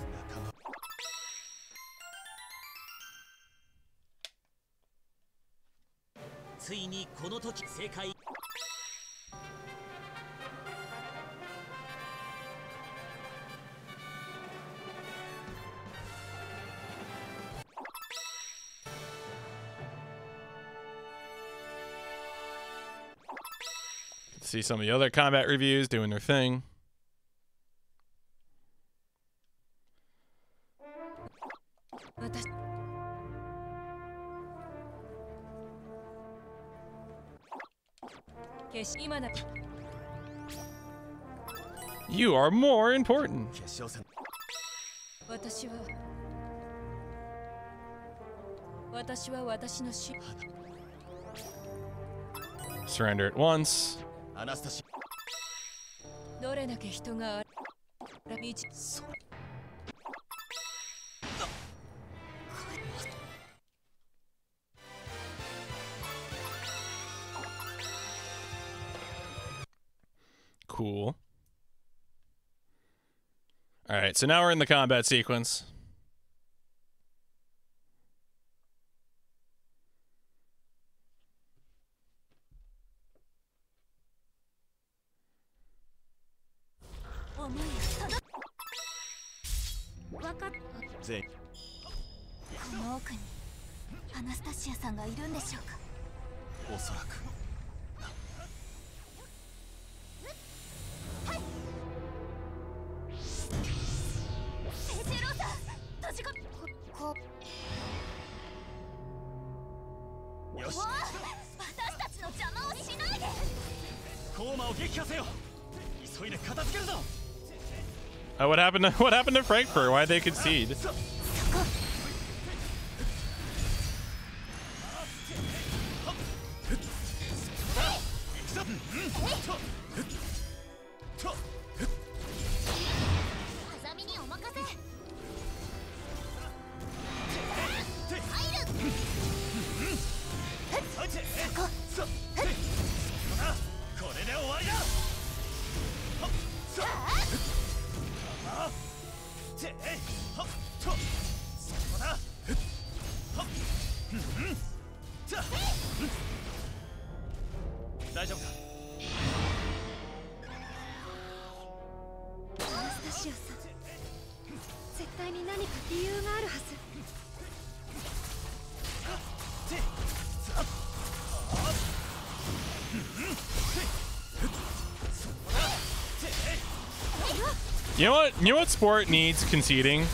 see some of the other Combat Revues doing their thing. You are more important. Surrender at once. アナスタシど どれだけ人が道 Cool. All right, so now we're in the combat sequence. Happened? To, Frankfurt? Why they concede? You know what? Sport needs conceding?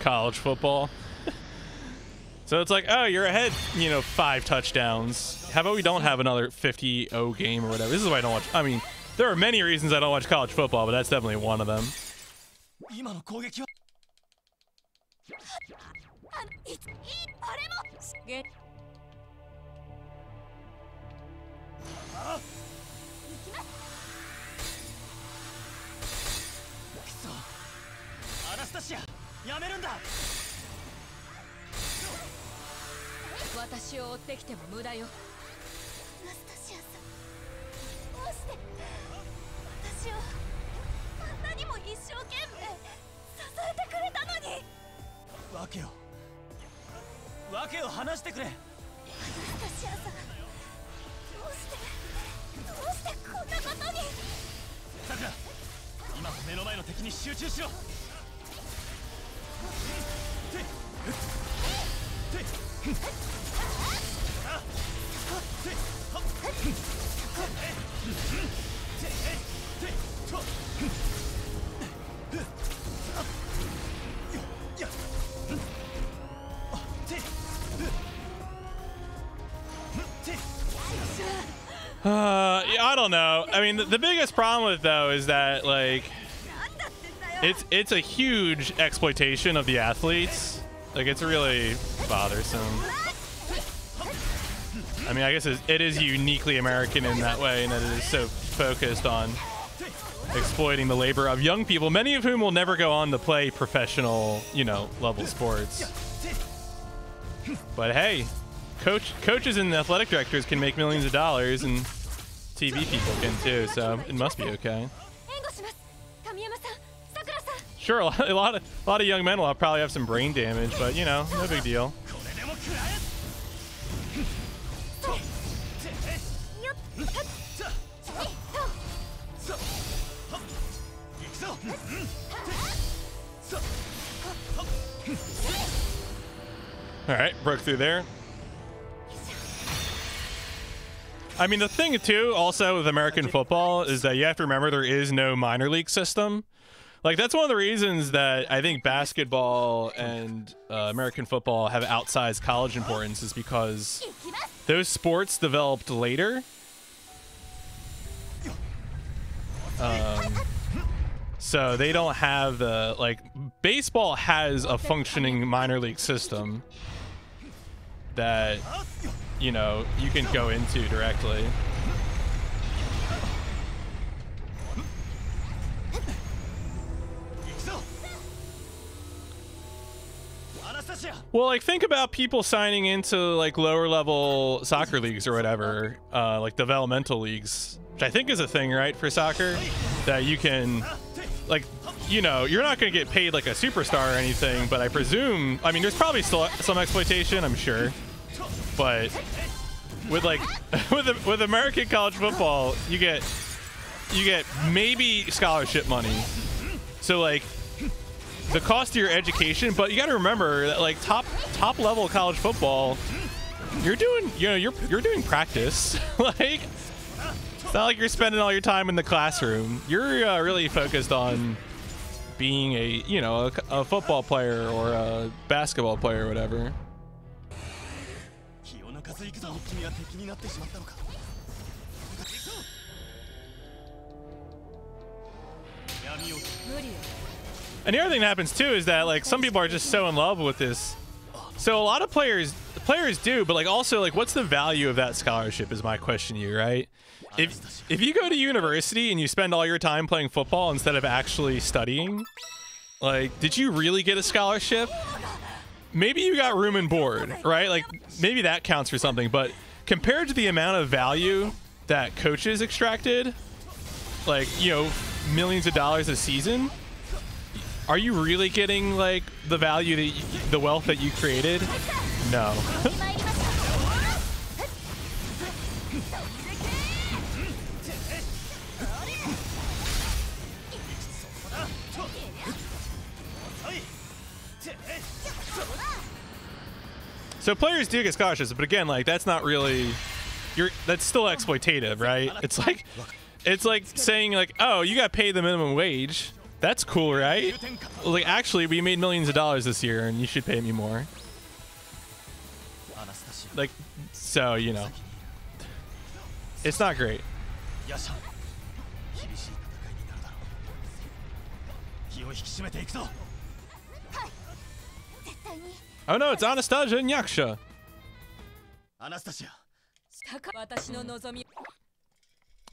College football. so it's like, oh, you're ahead, you know, five touchdowns. How about we don't have another 50-0 game or whatever? This is why I don't watch. I mean, there are many reasons I don't watch college football, but that's definitely one of them. I mean, the, the biggest problem with it, though is that like it's it's a huge exploitation of the athletes. Like it's really bothersome. I mean, I guess it, is uniquely American in that way, in that it is so focused on exploiting the labor of young people, many of whom will never go on to play professional, you know, level sports. But hey, coach coaches and athletic directors can make millions of dollars, and TV people can too, so it must be okay. Sure, a lot, a lot of a lot of young men will probably have some brain damage, but you know, no big deal. All right, broke through there. I mean, the thing too, also with American football, is that you have to remember there is no minor league system. Like that's one of the reasons that I think basketball and uh, American football have outsized college importance is because those sports developed later. Um, so they don't have the like baseball has a functioning minor league system that you know, you can go into directly. Well, like think about people signing into like lower level soccer leagues or whatever, uh, like developmental leagues, which I think is a thing, right, for soccer, that you can, like, you know, you're not going to get paid like a superstar or anything, but I presume, I mean, there's probably still some exploitation, I'm sure but with like with with American college football, you get you get maybe scholarship money. So like the cost of your education, but you got to remember that like top top level college football, you're doing you know you're you're doing practice. like it's not like you're spending all your time in the classroom. You're uh, really focused on being a you know a, a football player or a basketball player or whatever. 気を抜かず行くぞ君は敵になってしまったのか闇を And the other thing that happens too is that like some people are just so in love with this. So a lot of players players do, but like also like what's the value of that scholarship is my question to you, right? If if you go to university and you spend all your time playing football instead of actually studying, like did you really get a scholarship? Maybe you got room and board, right? Like maybe that counts for something, but compared to the amount of value that coaches extracted, like, you know, millions of dollars a season, are you really getting like the value that you, the wealth that you created? No. So players do get cautious, but again, like that's not really you're that's still exploitative, right? It's like it's like saying like, "Oh, you got paid the minimum wage. That's cool, right? Like actually, we made millions of dollars this year and you should pay me more." Like so, you know. It's not great. Oh no, it's Anastasia and Yaksha. Anastasia.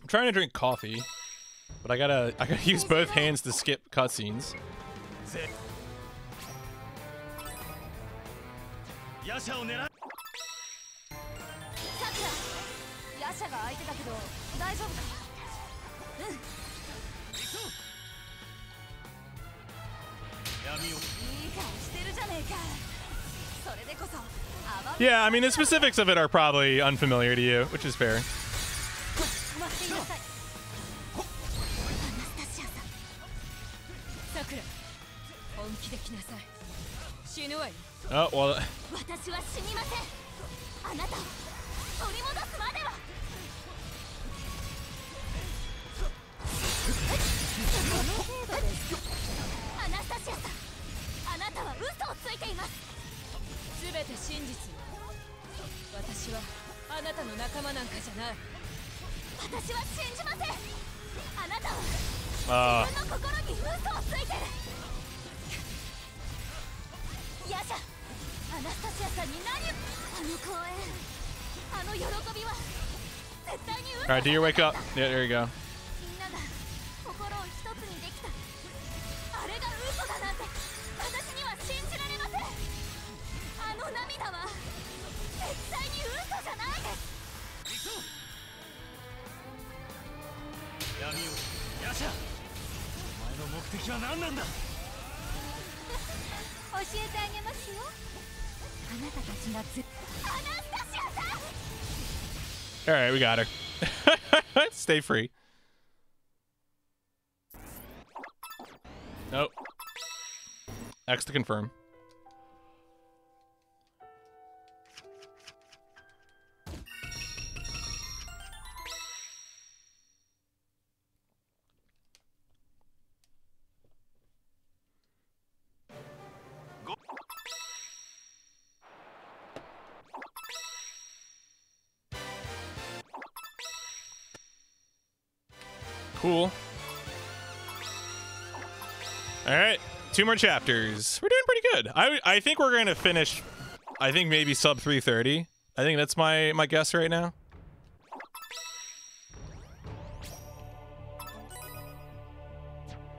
I'm trying to drink coffee, but I gotta I gotta use both hands to skip cutscenes. Yeah, I mean the specifics of it are probably unfamiliar to you, which is fair. 止まっていなさいアナスタシアさんさくら本気で来なさい死ぬわよ Oh well, 私は死にませんあなたを取り戻すまではアナスタシアさんあなたは嘘をついて真実よ。私はあなたの仲間なんかじゃない。私は信じません。あなたは uh, 自分の心に嘘をついてる。ヤシャアナスタシアさんに何をあの公演あの喜びは絶対に嘘 all right, do your wake up. Yeah, there you go. みんなが心を闇をヤシャお前の目的は何なんだ教えてあげますよあなたたちがずアナスタシアさん All right, we got her. Stay free. Nope. X to confirm. Cool. All right, two more chapters. We're doing pretty good. I I think we're going to finish. I think maybe sub 330. I think that's my my guess right now.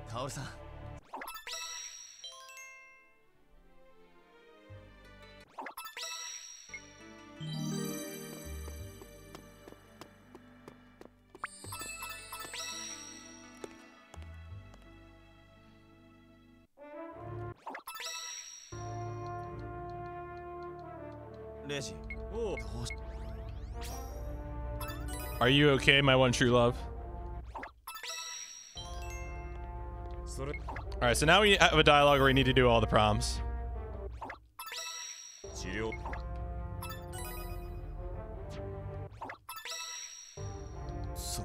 カ Are you okay, my one true love? All right, so now we have a dialogue where we need to do all the prompts. So.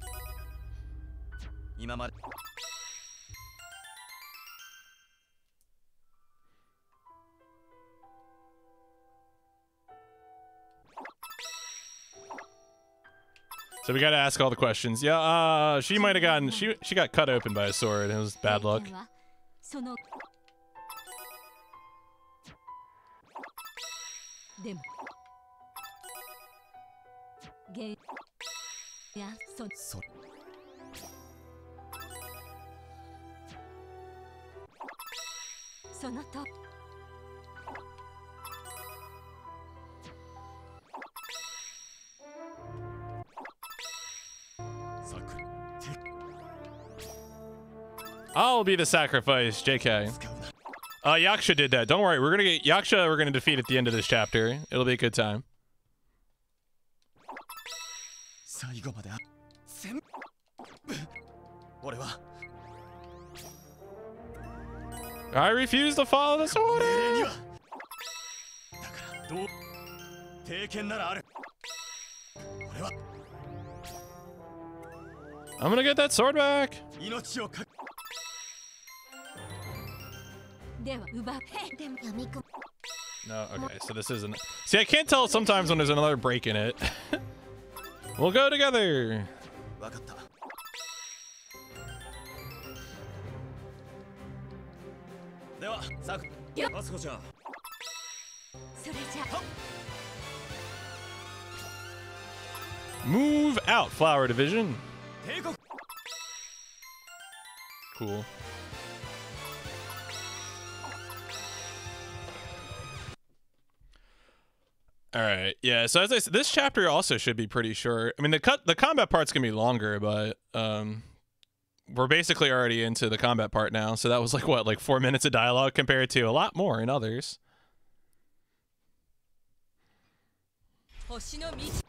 So we gotta ask all the questions. Yeah, uh, she might have gotten she she got cut open by a sword. It was bad luck. be the sacrifice, JK. Uh, Yaksha did that. Don't worry. We're going to get Yaksha we're going to defeat at the end of this chapter. It'll be a good time. I refuse to follow this order! I'm gonna get that sword back! No, okay, so this isn't... See, I can't tell sometimes when there's another break in it. we'll go together! Move out, Flower Division! Cool. All right. Yeah. So as I said, this chapter also should be pretty short. I mean, the cut, the combat part's gonna be longer, but um, we're basically already into the combat part now. So that was like what, like four minutes of dialogue compared to a lot more in others. 星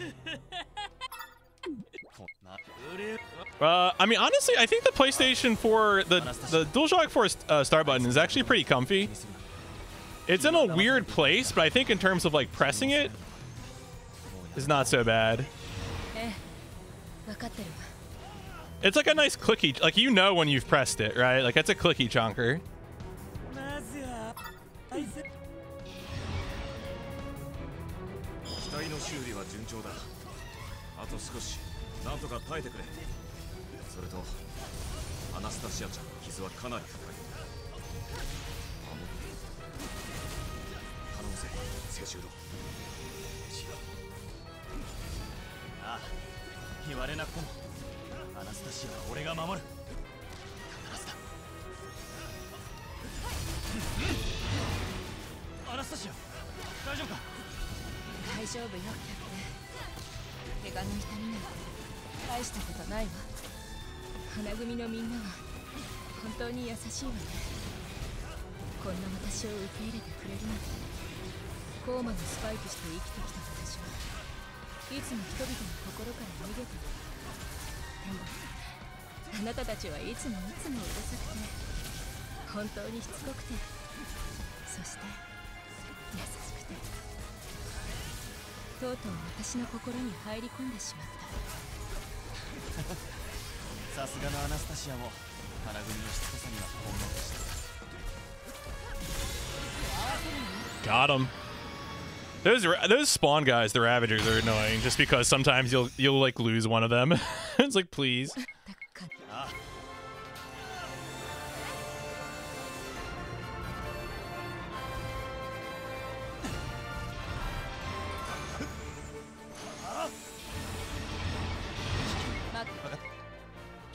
Uh, I mean, honestly, I think the PlayStation 4, the, the DualShock 4 uh, start button is actually pretty comfy. It's in a weird place, but I think in terms of like pressing it, is not so bad. It's like a nice clicky, like you know when you've pressed it, right? Like that's a clicky chonker. なんとか耐えてくれ。それとアナスタシアちゃんの傷はかなり深い守って。頼むぜ。セジュードああ言われなくてもアナスタシアは俺が守る必ずだアナスタシア大丈夫か大丈夫よキャプテン怪我の痛みなんて大したことないわ。花組のみんなは本当に優しいわね。こんな私を受け入れてくれるなんて。コーマのスパイとして生きてきた私はいつも人々の心から逃げている。でもあなたたちはいつもいつもうるさくて本当にしつこくてそして優しくてとうとう私の心に入り込んでしまった。さすがのアナスタシアも花組のしつこさには本物でした Got him. Those ra- those spawn guys, the Ravagers, are annoying. Just because sometimes you'll you'll like lose one of them. it's like please.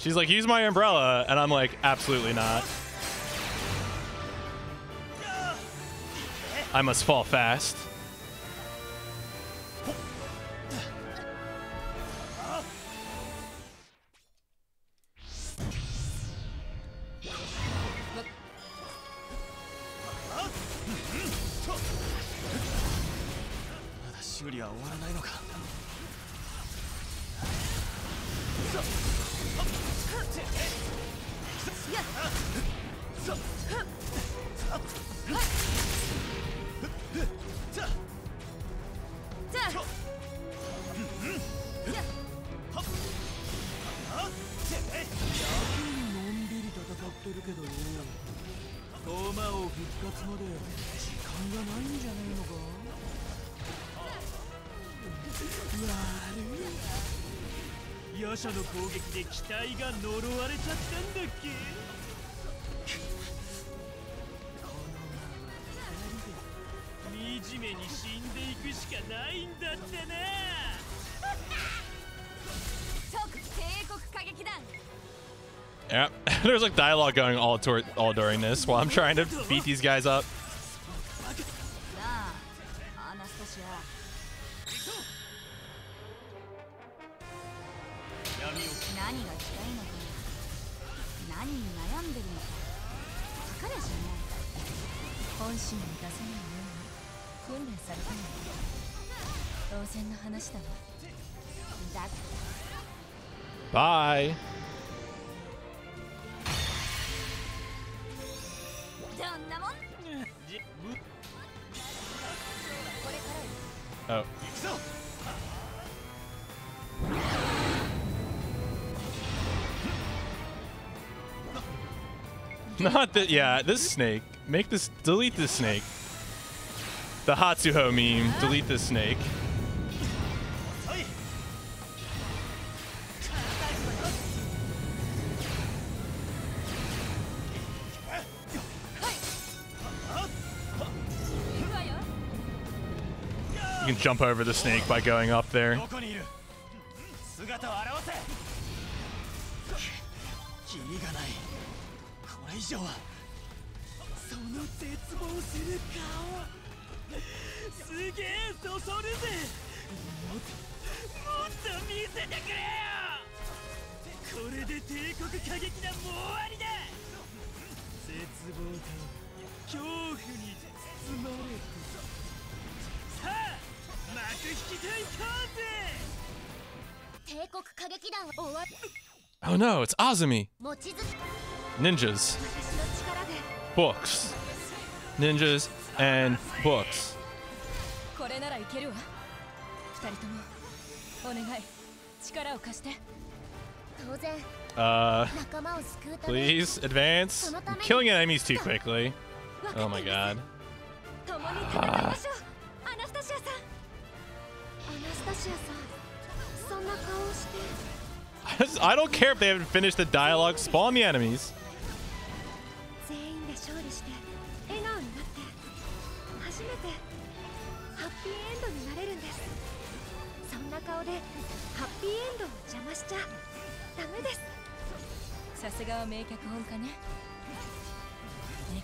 She's like, use my umbrella, and I'm like, absolutely not. I must fall fast. けどよトマオ復活まで時間がないんじゃねえのか？悪いヤシャの攻撃で機体が呪われちゃったんだっけ？このまま二人で惨めに死んでいくしかないんだってな。即帝国歌劇団。Yeah, there's like dialogue going all toward all during this while I'm trying to beat these guys up. the yeah, this snake. Make this delete this snake. The Hatsuho meme, delete this snake. You can jump over the snake by going up there. 以上はその絶望する顔すげえそそるぜもっともっと見せてくれよこれで帝国歌劇団も終わりだ絶望と恐怖に包まれてさあ幕引きといこうぜ帝国歌劇団は終わり Oh no, it's Azumi. ninjas, books, ninjas, and books. Uh, please advance. I'm killing enemies too quickly. Oh my god. I don't care if they haven't finished the dialogue. Spawn the enemies. 顔でハッピーエンドを邪魔しちゃダメです。さすがは名脚本家ね。笑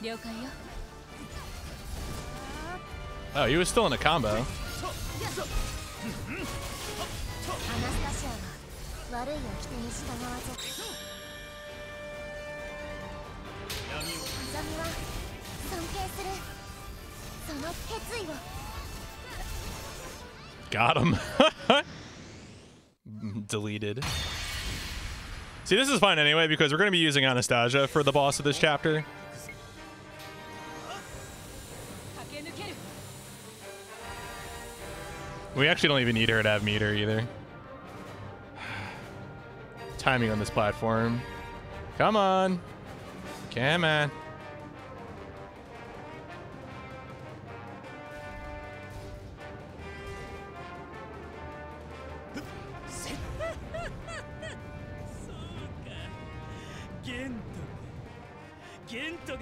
顔了解よ。Oh, he was still in a combo. アナスタシアは悪い掟に従わずミは尊敬する。その決意を Got him. Deleted. See, this is fun anyway because we're going to be using Anastasia for the boss of this chapter. We actually don't even need her to have meter either. Timing on this platform. Come on. Come on.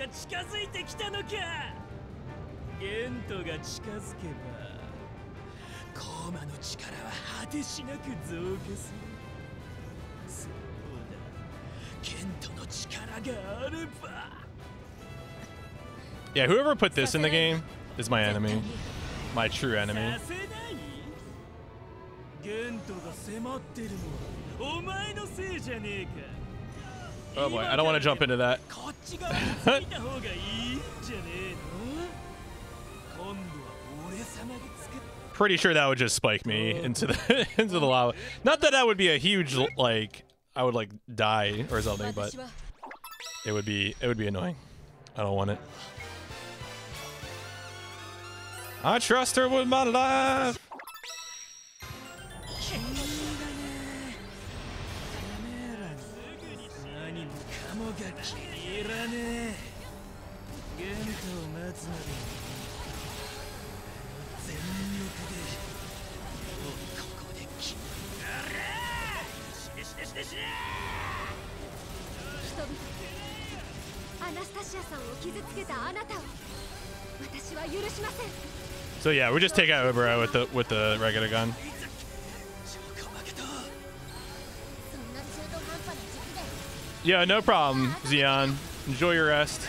が近づいてきたのかゲントが近づけばコーマの力は果てしなく増加するそうだゲントの力があれば Yeah, whoever put this in the game is my enemy. My true enemy. させないゲントが迫ってるのはお前のせいじゃねえか Oh boy, I don't want to jump into that. Pretty sure that would just spike me into the into the lava. Not that that would be a huge like I would like die or something, but it would be it would be annoying. I don't want it. I trust her with my life. かもが気に入らねえゲントを待つまでに全力で。もうここで決める死ね死ね死ね死ね人々アナスタシアさんを傷つけたあなたを。私は許しません。So yeah, we just take out Ubero with the with the regular gun. Yeah, no problem, Xeon. Enjoy your rest.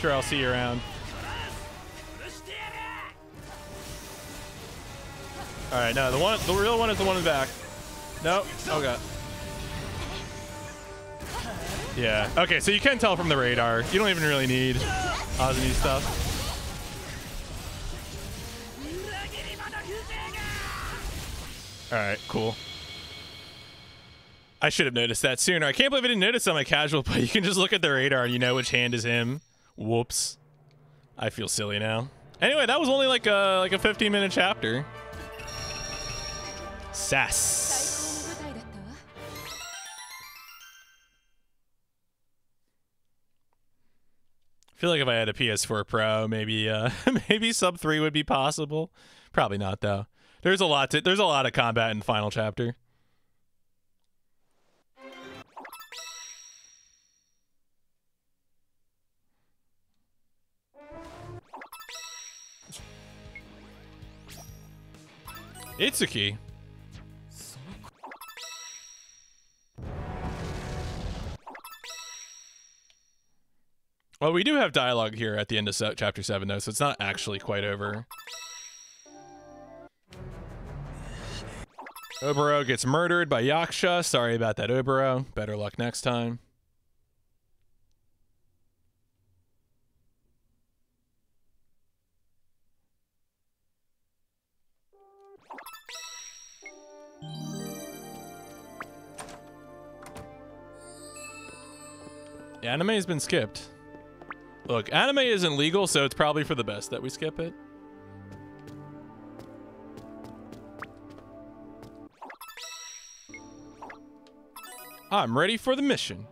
Sure, I'll see you around. All right, no, the one, the real one is the one in the back. Nope. Oh okay. Yeah. Okay, so you can tell from the radar. You don't even really need Ozzy stuff. All right, cool. I should have noticed that sooner. I can't believe I didn't notice on my casual play. You can just look at the radar and you know which hand is him. Whoops. I feel silly now. Anyway, that was only like a like a 15 minute chapter. Sass. I feel like if I had a PS4 Pro, maybe uh, maybe sub three would be possible. Probably not though. There's a lot to there's a lot of combat in the final chapter. Itsuki. Well, we do have dialogue here at the end of chapter 7, though, so it's not actually quite over. Oboro gets murdered by Yaksha. Sorry about that, Oboro. Better luck next time. Anime has been skipped. Look, anime isn't legal, so it's probably for the best that we skip it. I'm ready for the mission.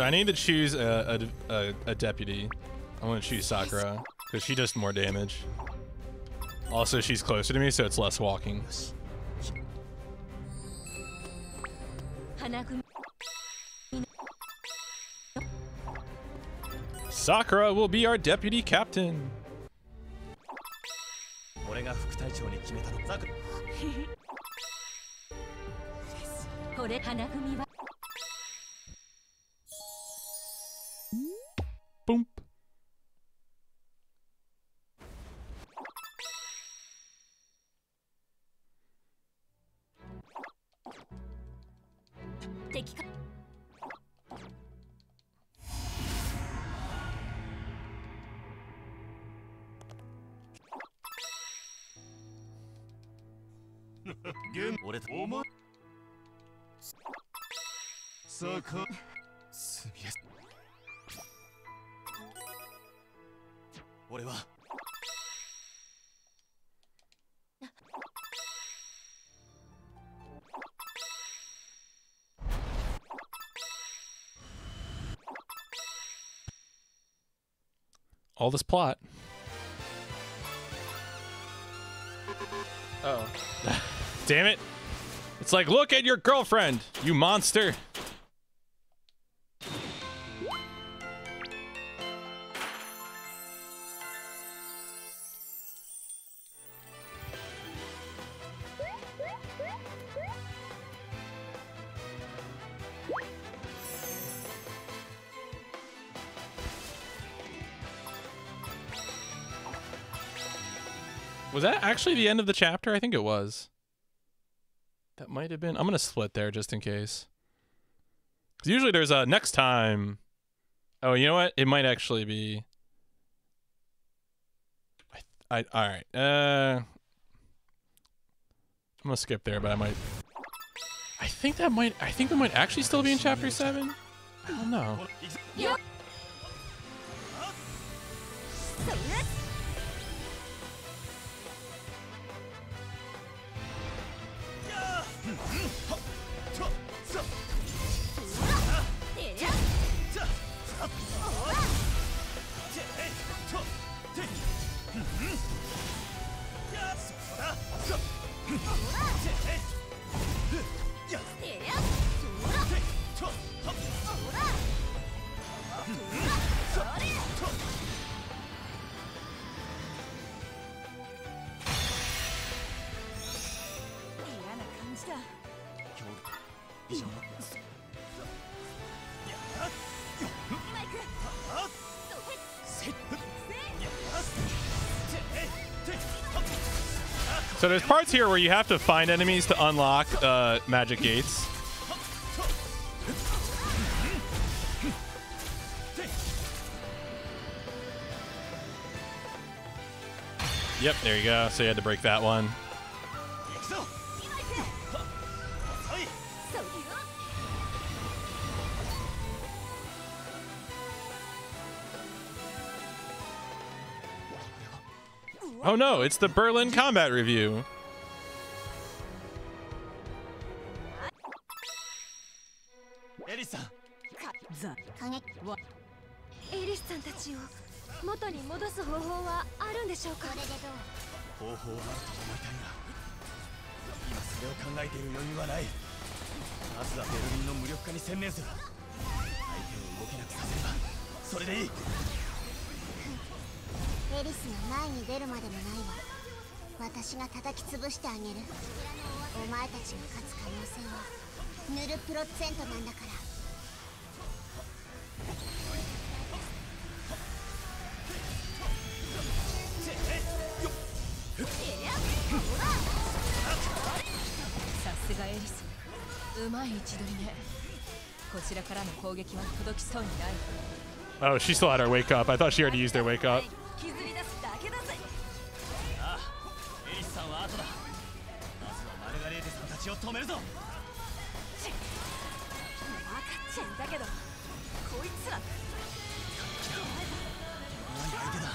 So I need to choose a, a, a, a deputy. I want to choose Sakura because she does more damage. Also, she's closer to me, so it's less walking. Sakura will be our deputy captain. All this plot. Oh. Damn it. It's like, look at your girlfriend, you monster. That actually the end of the chapter? I think it was. That might have been. I'm going to split there just in case. Because usually there's a next time. Oh, you know what? It might actually be. I, I all right. Uh, I'm gonna skip there, but I might. I think that might. I think we might actually still be in chapter seven. I don't know. There's parts here where you have to find enemies to unlock uh, magic gates. Yep, there you go. So you had to break that one. Oh no, it's the Berlin combat review. エリスさんザ過激はエリスさんたちを元に戻す方法はあるんでしょうか？これでどう方法はあると思いたいが今それを考えている余裕はない。まずはベルリンの無力化に専念する。相手を動けなくさせればそれでいいエリスが前に出るまでもないわ。私が叩き潰してあげる。お前たちが勝つ可能性はヌルプロツェントなんだから。さすがエリス。うまい位置取りね。こちらからの攻撃は届きそうにない。Oh, she still had her wake up. I thought she already used their wake up. 削り出すだけだぜああエリスさんは後だまずはマルガレーテさんたちを止めるぞ分かっちゃいたけどこいつら怖い相手だ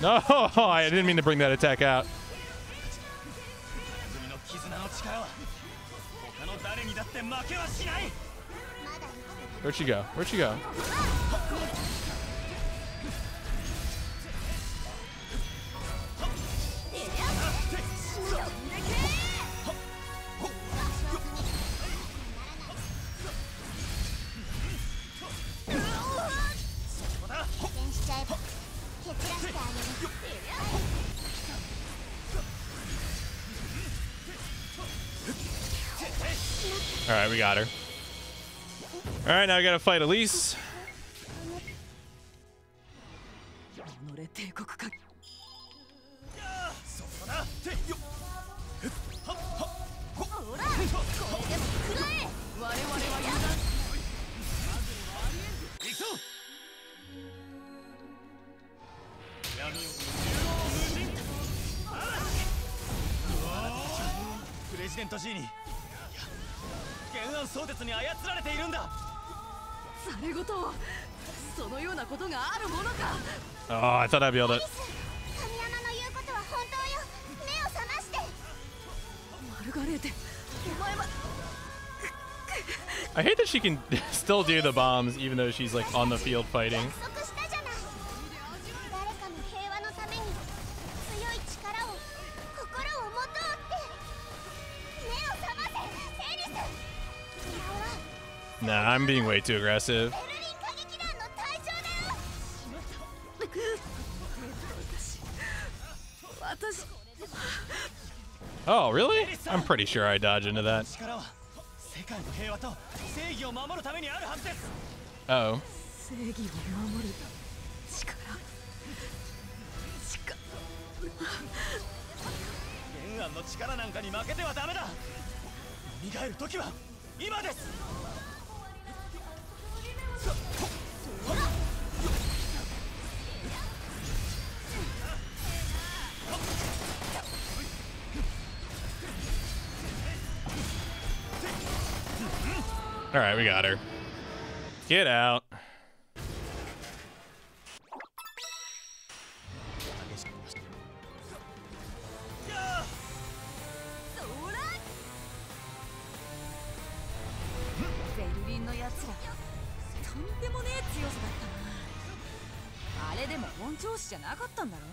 No, I didn't mean to bring that attack out. 組の絆の力は他の誰にだって負けはしない Where'd she go? Where'd she go? All right, we got her. All right, now we gotta fight Elise. ント G にいや原案相鉄に操られているんだざれ言そのようなことがあるものか Oh, I thought I'd be able to. 神山の言うことは本当よ目を覚ましてマルガレーテお前は I hate that she can still do the bombs even though she's like on the field fighting. Nah, I'm being way too aggressive. Oh, really? I'm pretty sure I dodge into that. Uh oh. All right, we got her. Get out. でもねえ強さだったな。あれでも本調子じゃなかったんだろ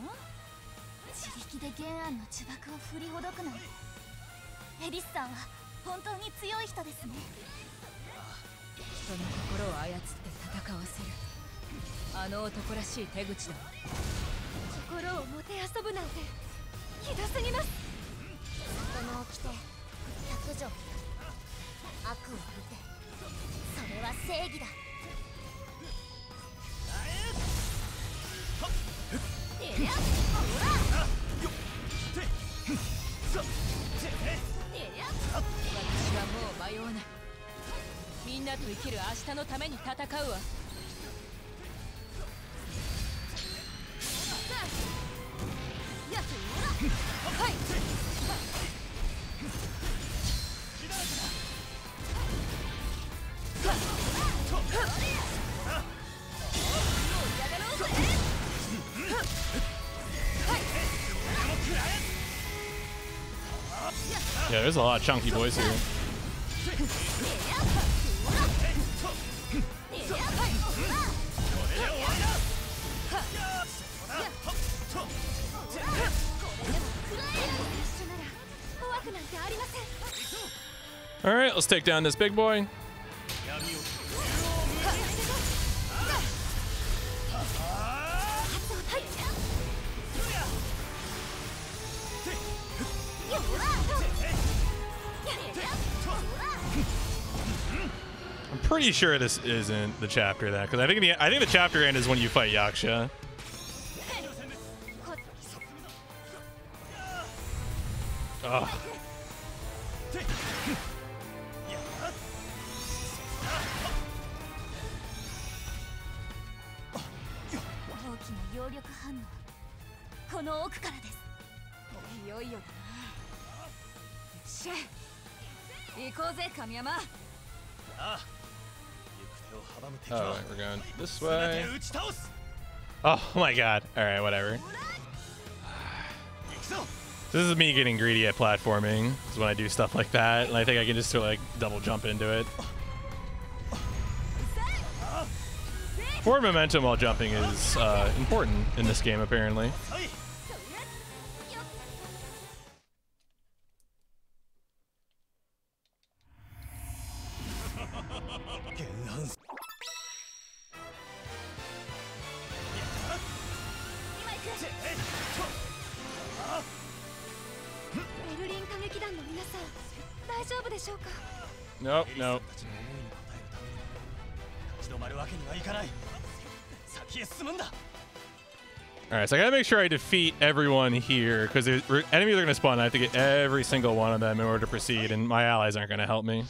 自力で原案の呪縛を振りほどくなんてエリスさんは本当に強い人ですね。人の心を操って戦わせる。あの男らしい手口だ。心をもてあそぶなんてひどすぎます。その掟百条悪を見てそれは正義だみんなと生きる明日のために戦うわ。やっはい Yeah, there's a lot of chunky boys here. All right, let's take down this big boy. Pretty sure this isn't the chapter that because I think the I think the chapter end is when you fight Yaksha. Ugh. Alright, we're going this way. Oh my god. Alright, whatever. This is me getting greedy at platforming, is when I do stuff like that, and I think I can just sort of like double jump into it. Forward momentum while jumping is uh, important in this game, apparently. い先へ進むんだ All right, so I gotta make sure I defeat everyone here because enemies are gonna spawn. I have to get every single one of them in order to proceed, and my allies aren't gonna help me.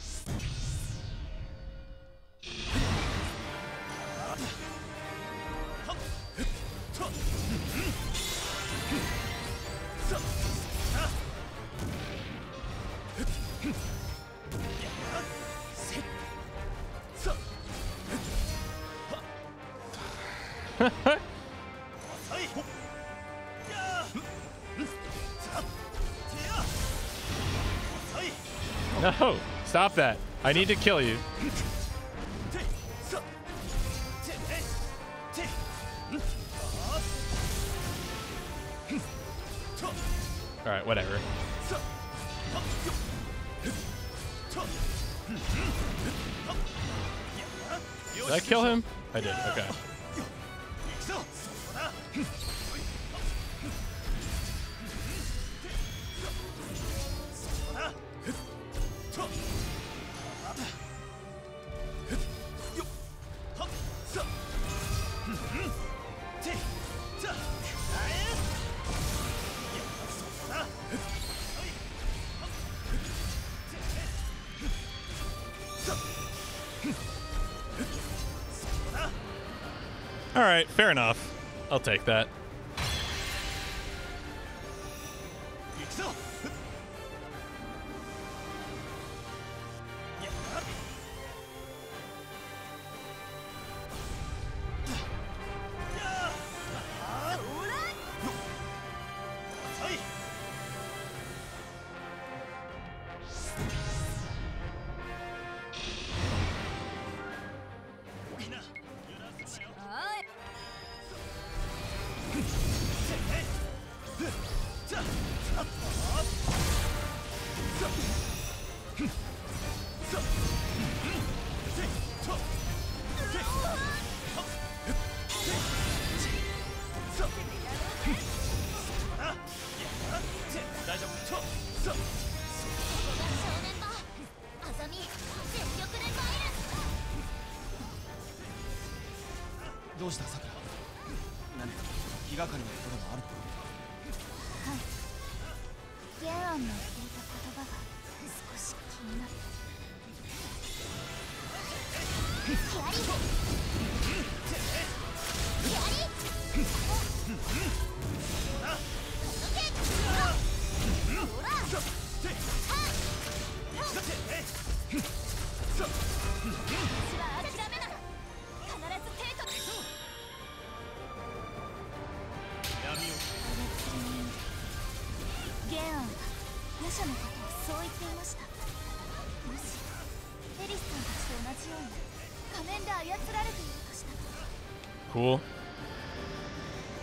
No, stop that. I need to kill you. All right, whatever. Did I kill him? I did, okay. All right, fair enough. I'll take that.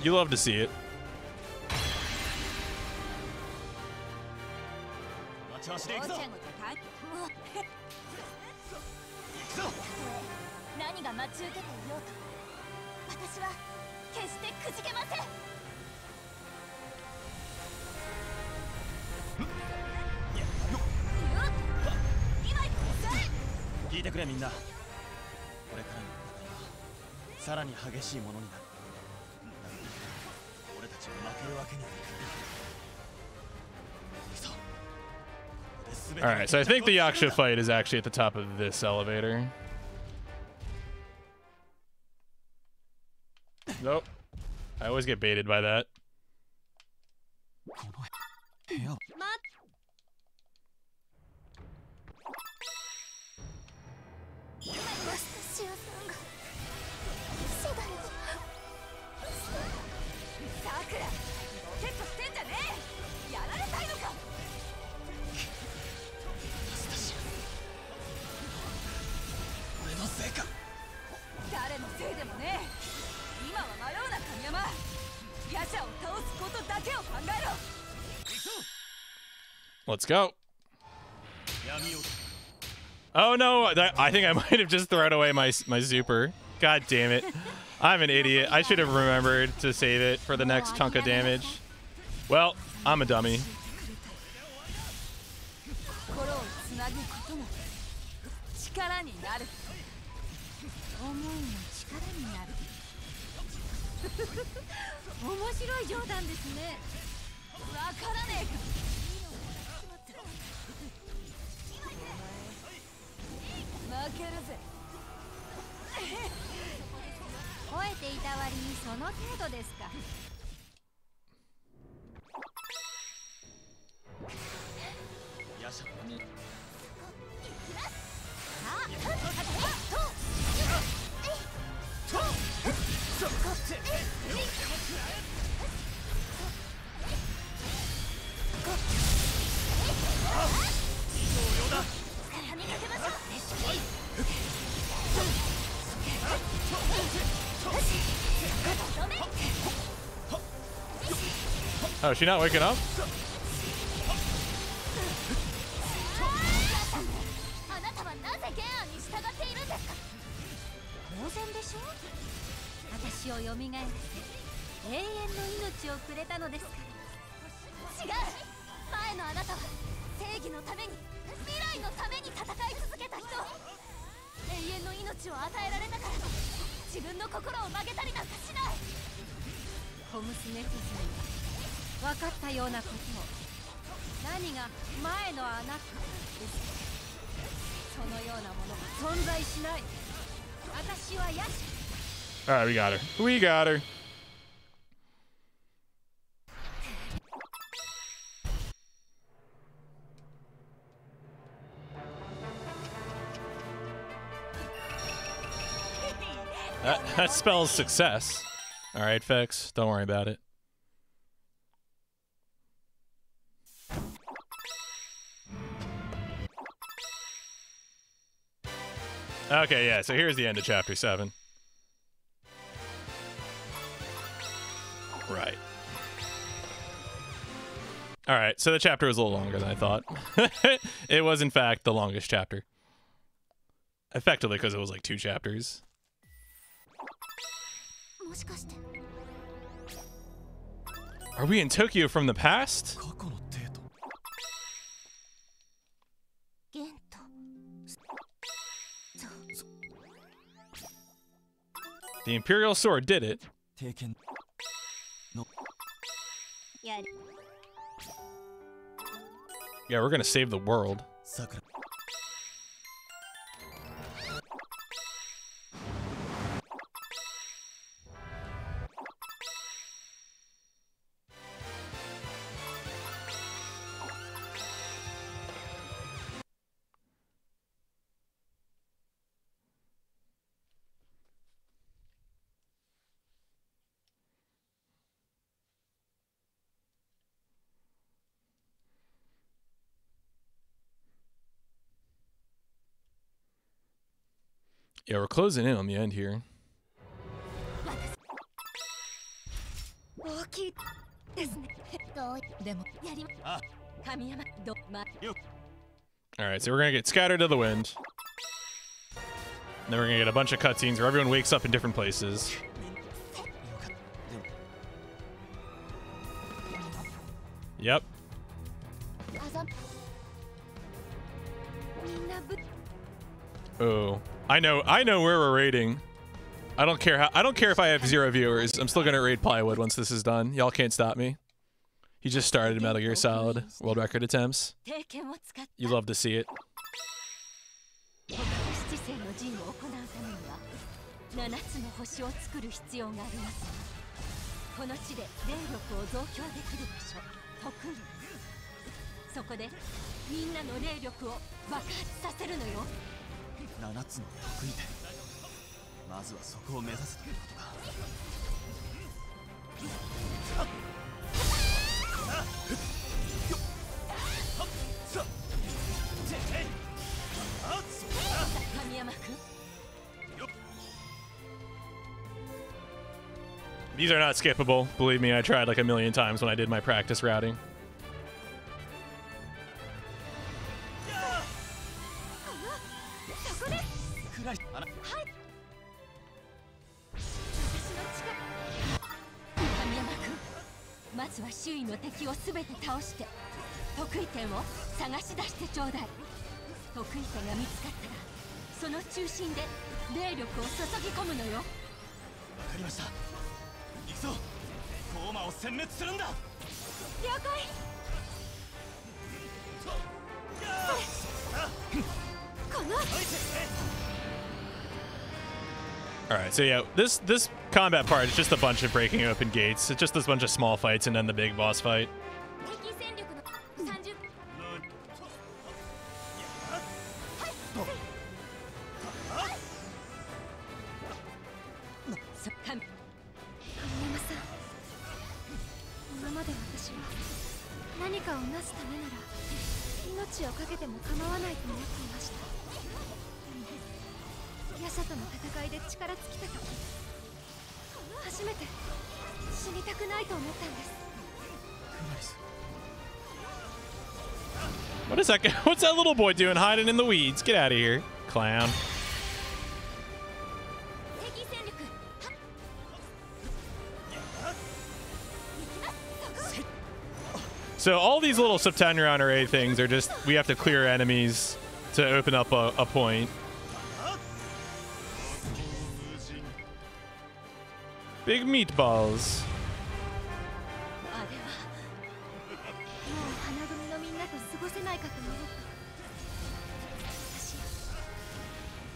You love to see it. All right, so I think the Yaksha fight is actually at the top of this elevator. Nope. I always get baited by that. go. Oh no, that, I think I might have just thrown away my, my super. God damn it. I'm an idiot. I should have remembered to save it for the next chunk of damage. Well, I'm a dummy. Oh, is she not waking up? We got her. We got her. That, that spells success. All right, Fex, don't worry about it. Okay, yeah, so here's the end of chapter 7. Right. All right, so the chapter was a little longer than I thought. it was, in fact, the longest chapter. Effectively, because it was like two chapters. Are we in Tokyo from the past? The Imperial Sword did it. Yeah, we're gonna save the world. Yeah, we're closing in on the end here. Alright, so we're gonna get scattered to the wind. And then we're gonna get a bunch of cutscenes where everyone wakes up in different places. Yep. Oh. I know I know where we're raiding. I don't care how I don't care if I have zero viewers. I'm still gonna raid plywood once this is done. Y'all can't stop me. He just started Metal Gear Solid world record attempts. You love to see it. 7つの星を作る必要がありますこの地で霊力を増強できる場所特にそこでみんなの霊力を爆発させるのよ7つの得意点まずはそこを目指すということか神山君 These are not skippable. Believe me, I tried like a million times when I did my practice routing. まずは周囲の敵を全て倒して得意点を探し出してちょうだい。得意点が見つかったらその中心で霊力を注ぎ込むのよ。わかりました。行くぞ。フォーマを殲滅するんだ。了解 All right, so yeah, this this combat part is just a bunch of breaking open gates. It's just this bunch of small fights and then the big boss fight. What is that? What's that little boy doing hiding in the weeds? Get out of here, clown. So all these little Septentrion array things are just we have to clear enemies to open up a, a point. Big meatballs.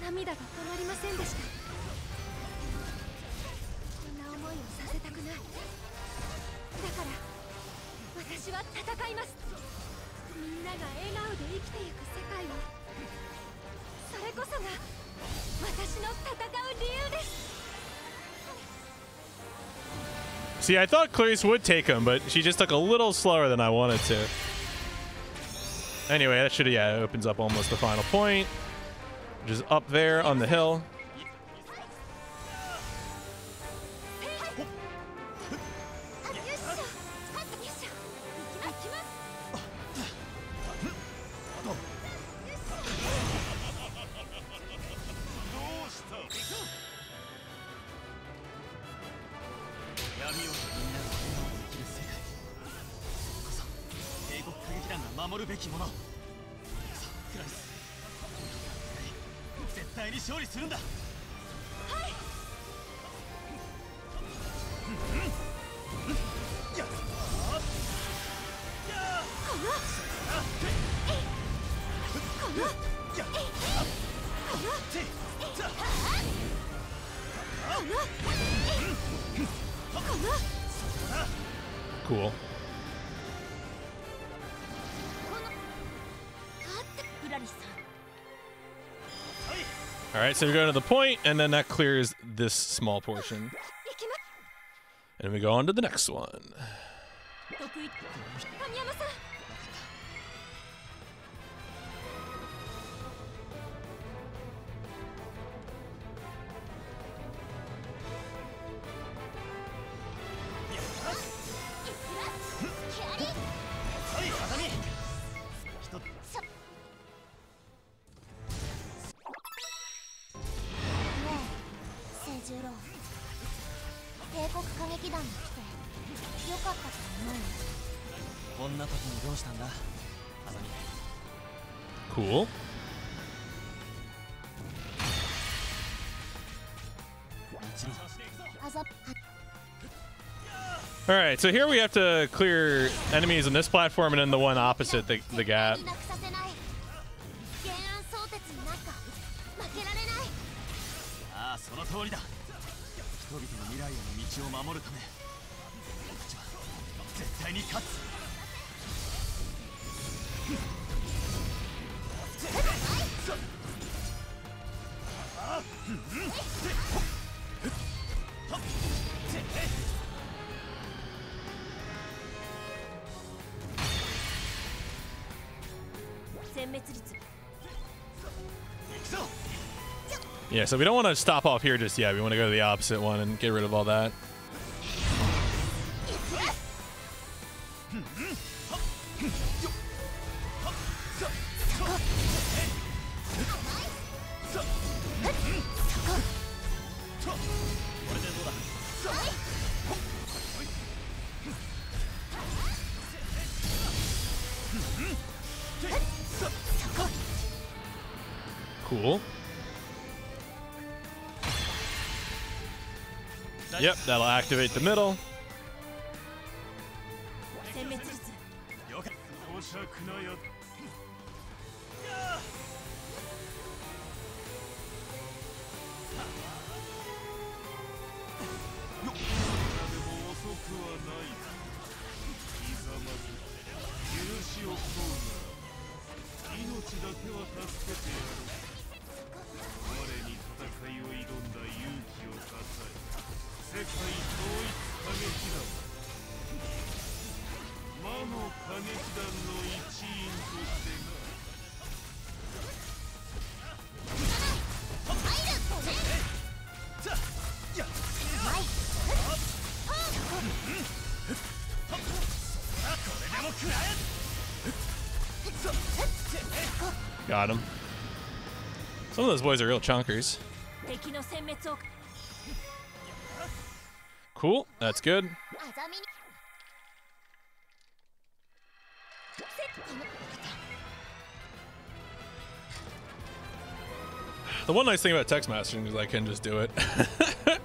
涙が止まりませんでした See, I thought Claris would take him, but she just took a little slower than I wanted to. Anyway, that should yeah, opens up almost the final point, which is up there on the hill. き者さあクライス。絶対に勝利するんだ。はい。この All right, so we go to the point, and then that clears this small portion. And we go on to the next one. All right, so here we have to clear enemies on this platform and then the one opposite the, the gap. Ah, Yeah, so we don't want to stop off here just yet. We want to go to the opposite one and get rid of all that. Hmm. Cool. Yep, that'll activate the middle. Got him. Some of those boys are real chunkers. Cool, that's good. The one nice thing about text messaging is I can just do it.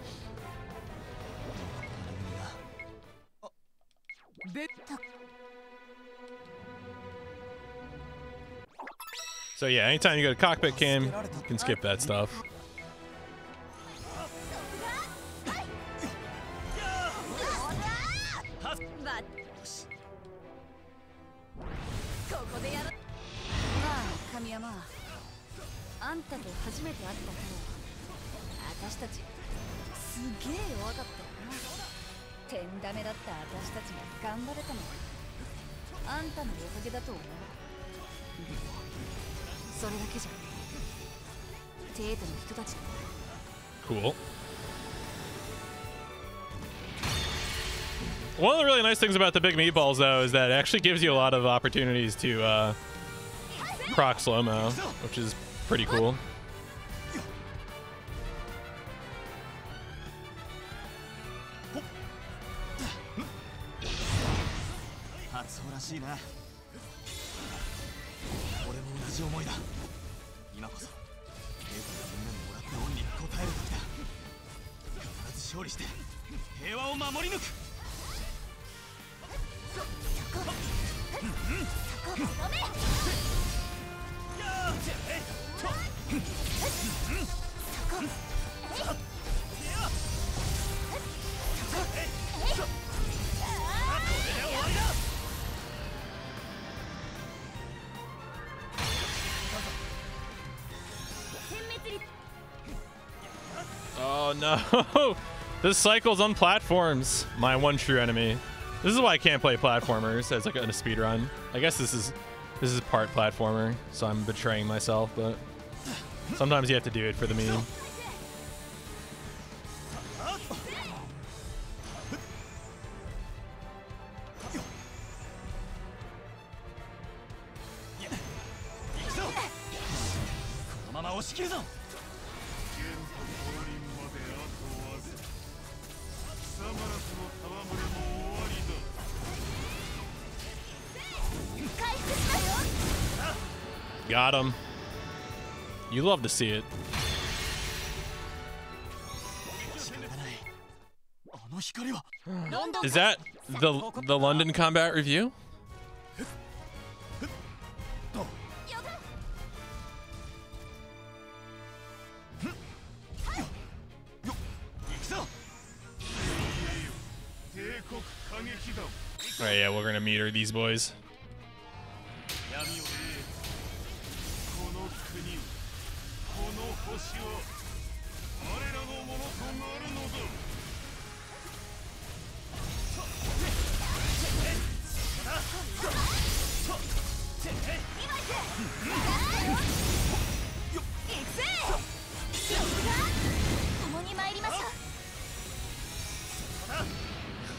so yeah, anytime you go to cockpit cam, you can skip that stuff. Cool. One of the really nice things about the big meatballs, though, is that it actually gives you a lot of opportunities to uh, proc slow mo, which is pretty cool. じ思いだ。今こそエースがみんなにもらった恩に応える時だ。必ず勝利して平和を守り抜く。そこそこ止めやーっとそこ。えっ Oh no! this cycles on platforms. My one true enemy. This is why I can't play platformers as like in a speed run. I guess this is this is part platformer, so I'm betraying myself, but sometimes you have to do it for the meme. Got him. You love to see it. Is that the the London Combat Revue? Alright, yeah, we're gonna meter these boys. 星は我らのものとなるのだ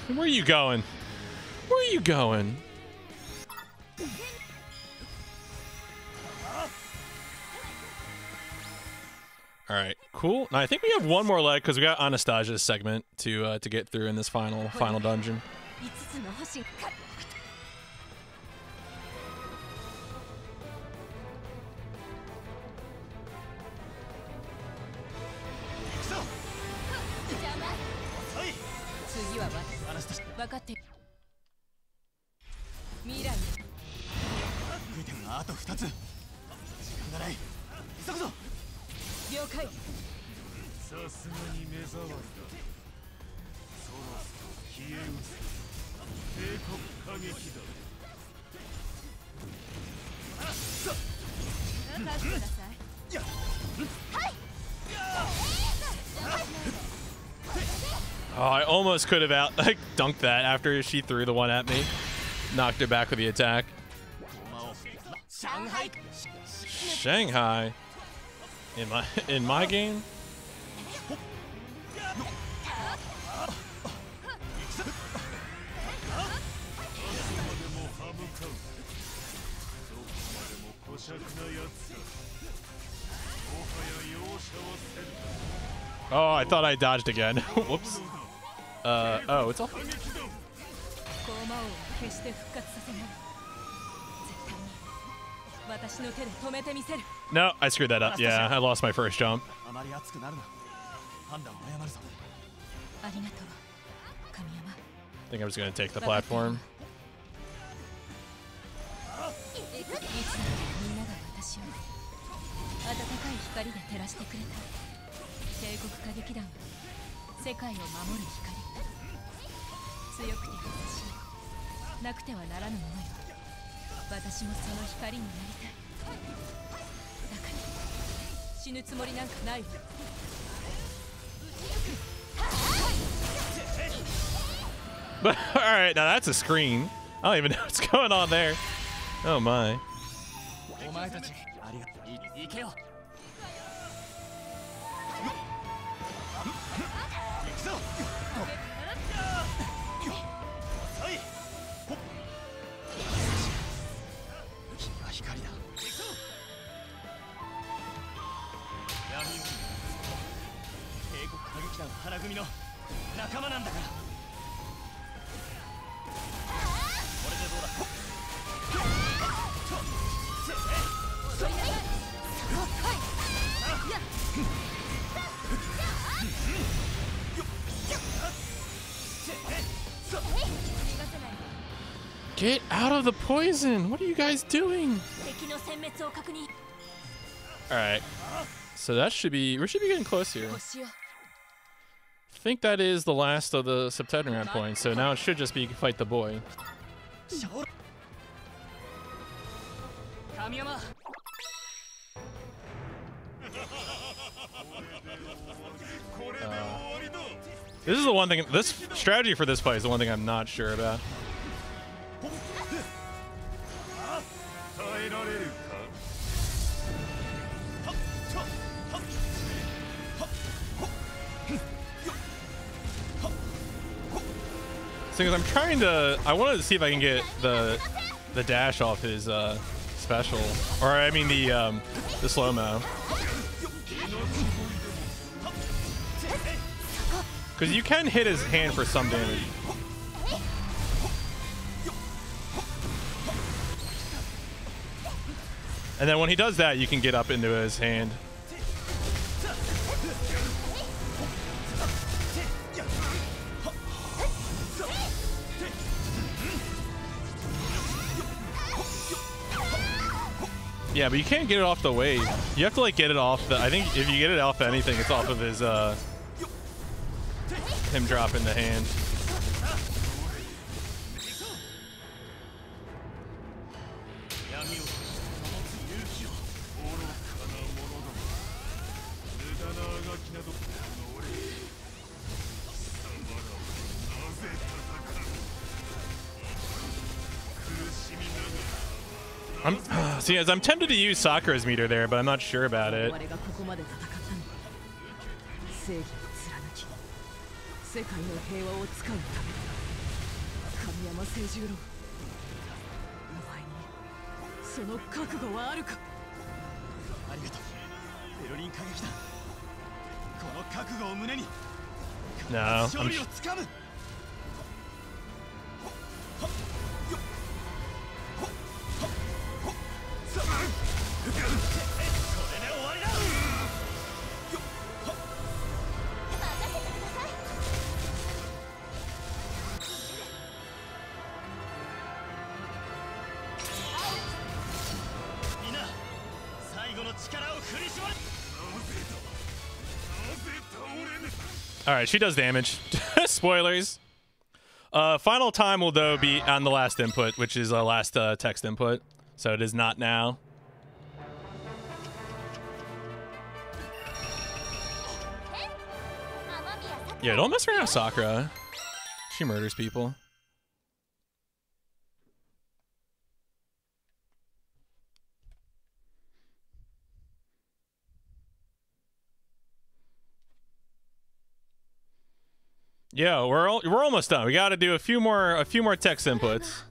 Where are you going? Where are you going? All right, cool. Now I think we have one more leg because we got Anastasia's segment to uh, to get through in this final final dungeon. 了解さすがに目障りだそろそろ消えうせ帝国歌劇だ Oh, I almost could have out like dunked that after she threw the one at me. Knocked her back with the attack. 駒を上海 Shanghai. In my in my game? Oh, I thought I dodged again. Whoops. Uh, oh, it's all. No, I screwed that up. Yeah, I lost my first jump. I think I was going to take the platform. 私もその光になりたいだから死ぬつもりなんかないわ But alright, now that's a screen. I don't even know what's going on there. Oh my. の仲間なんだからこれでどうだはい Get out of the poison. What are you guys doing? 敵の殲滅を確認 All right. So that should be we should be getting close here. I think that is the last of the Septentrion points, so now it should just be fight the boy. Uh, this is the one thing, this strategy for this fight is the one thing I'm not sure about. Because I'm trying to, I wanted to see if I can get the the dash off his uh, special, or I mean the um, the slow mo. Because you can hit his hand for some damage. And then when he does that, you can get up into his hand. Yeah, but you can't get it off the wave. You have to like get it off the. I think if you get it off anything, it's off of his uh him dropping the hand. I'm, see, as I'm tempted to use Sakura's meter there, but I'm not sure about it. No, I'm Alright, she does damage. Spoilers. Uh, final time will, though, be on the last input, which is uh, last uh, text input. So it is not now. Yeah, don't mess around with Sakura. She murders people. Yeah, we're all, we're almost done. We got to do a few more a few more text inputs.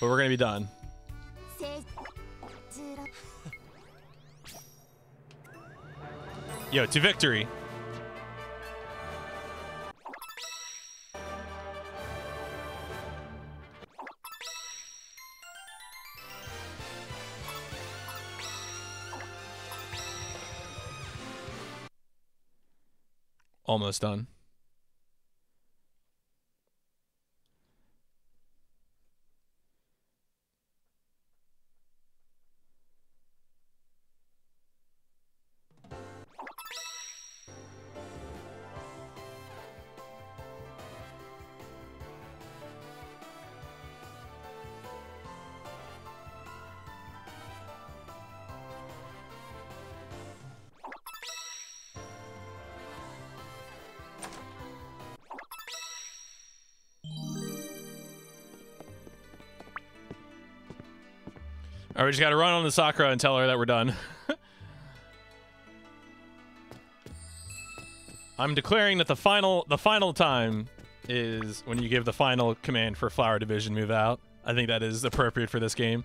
But we're gonna be done. Yo, to victory. Almost done. We just got to run on the Sakura and tell her that we're done. I'm declaring that the final the final time is when you give the final command for Flower Division move out. I think that is appropriate for this game.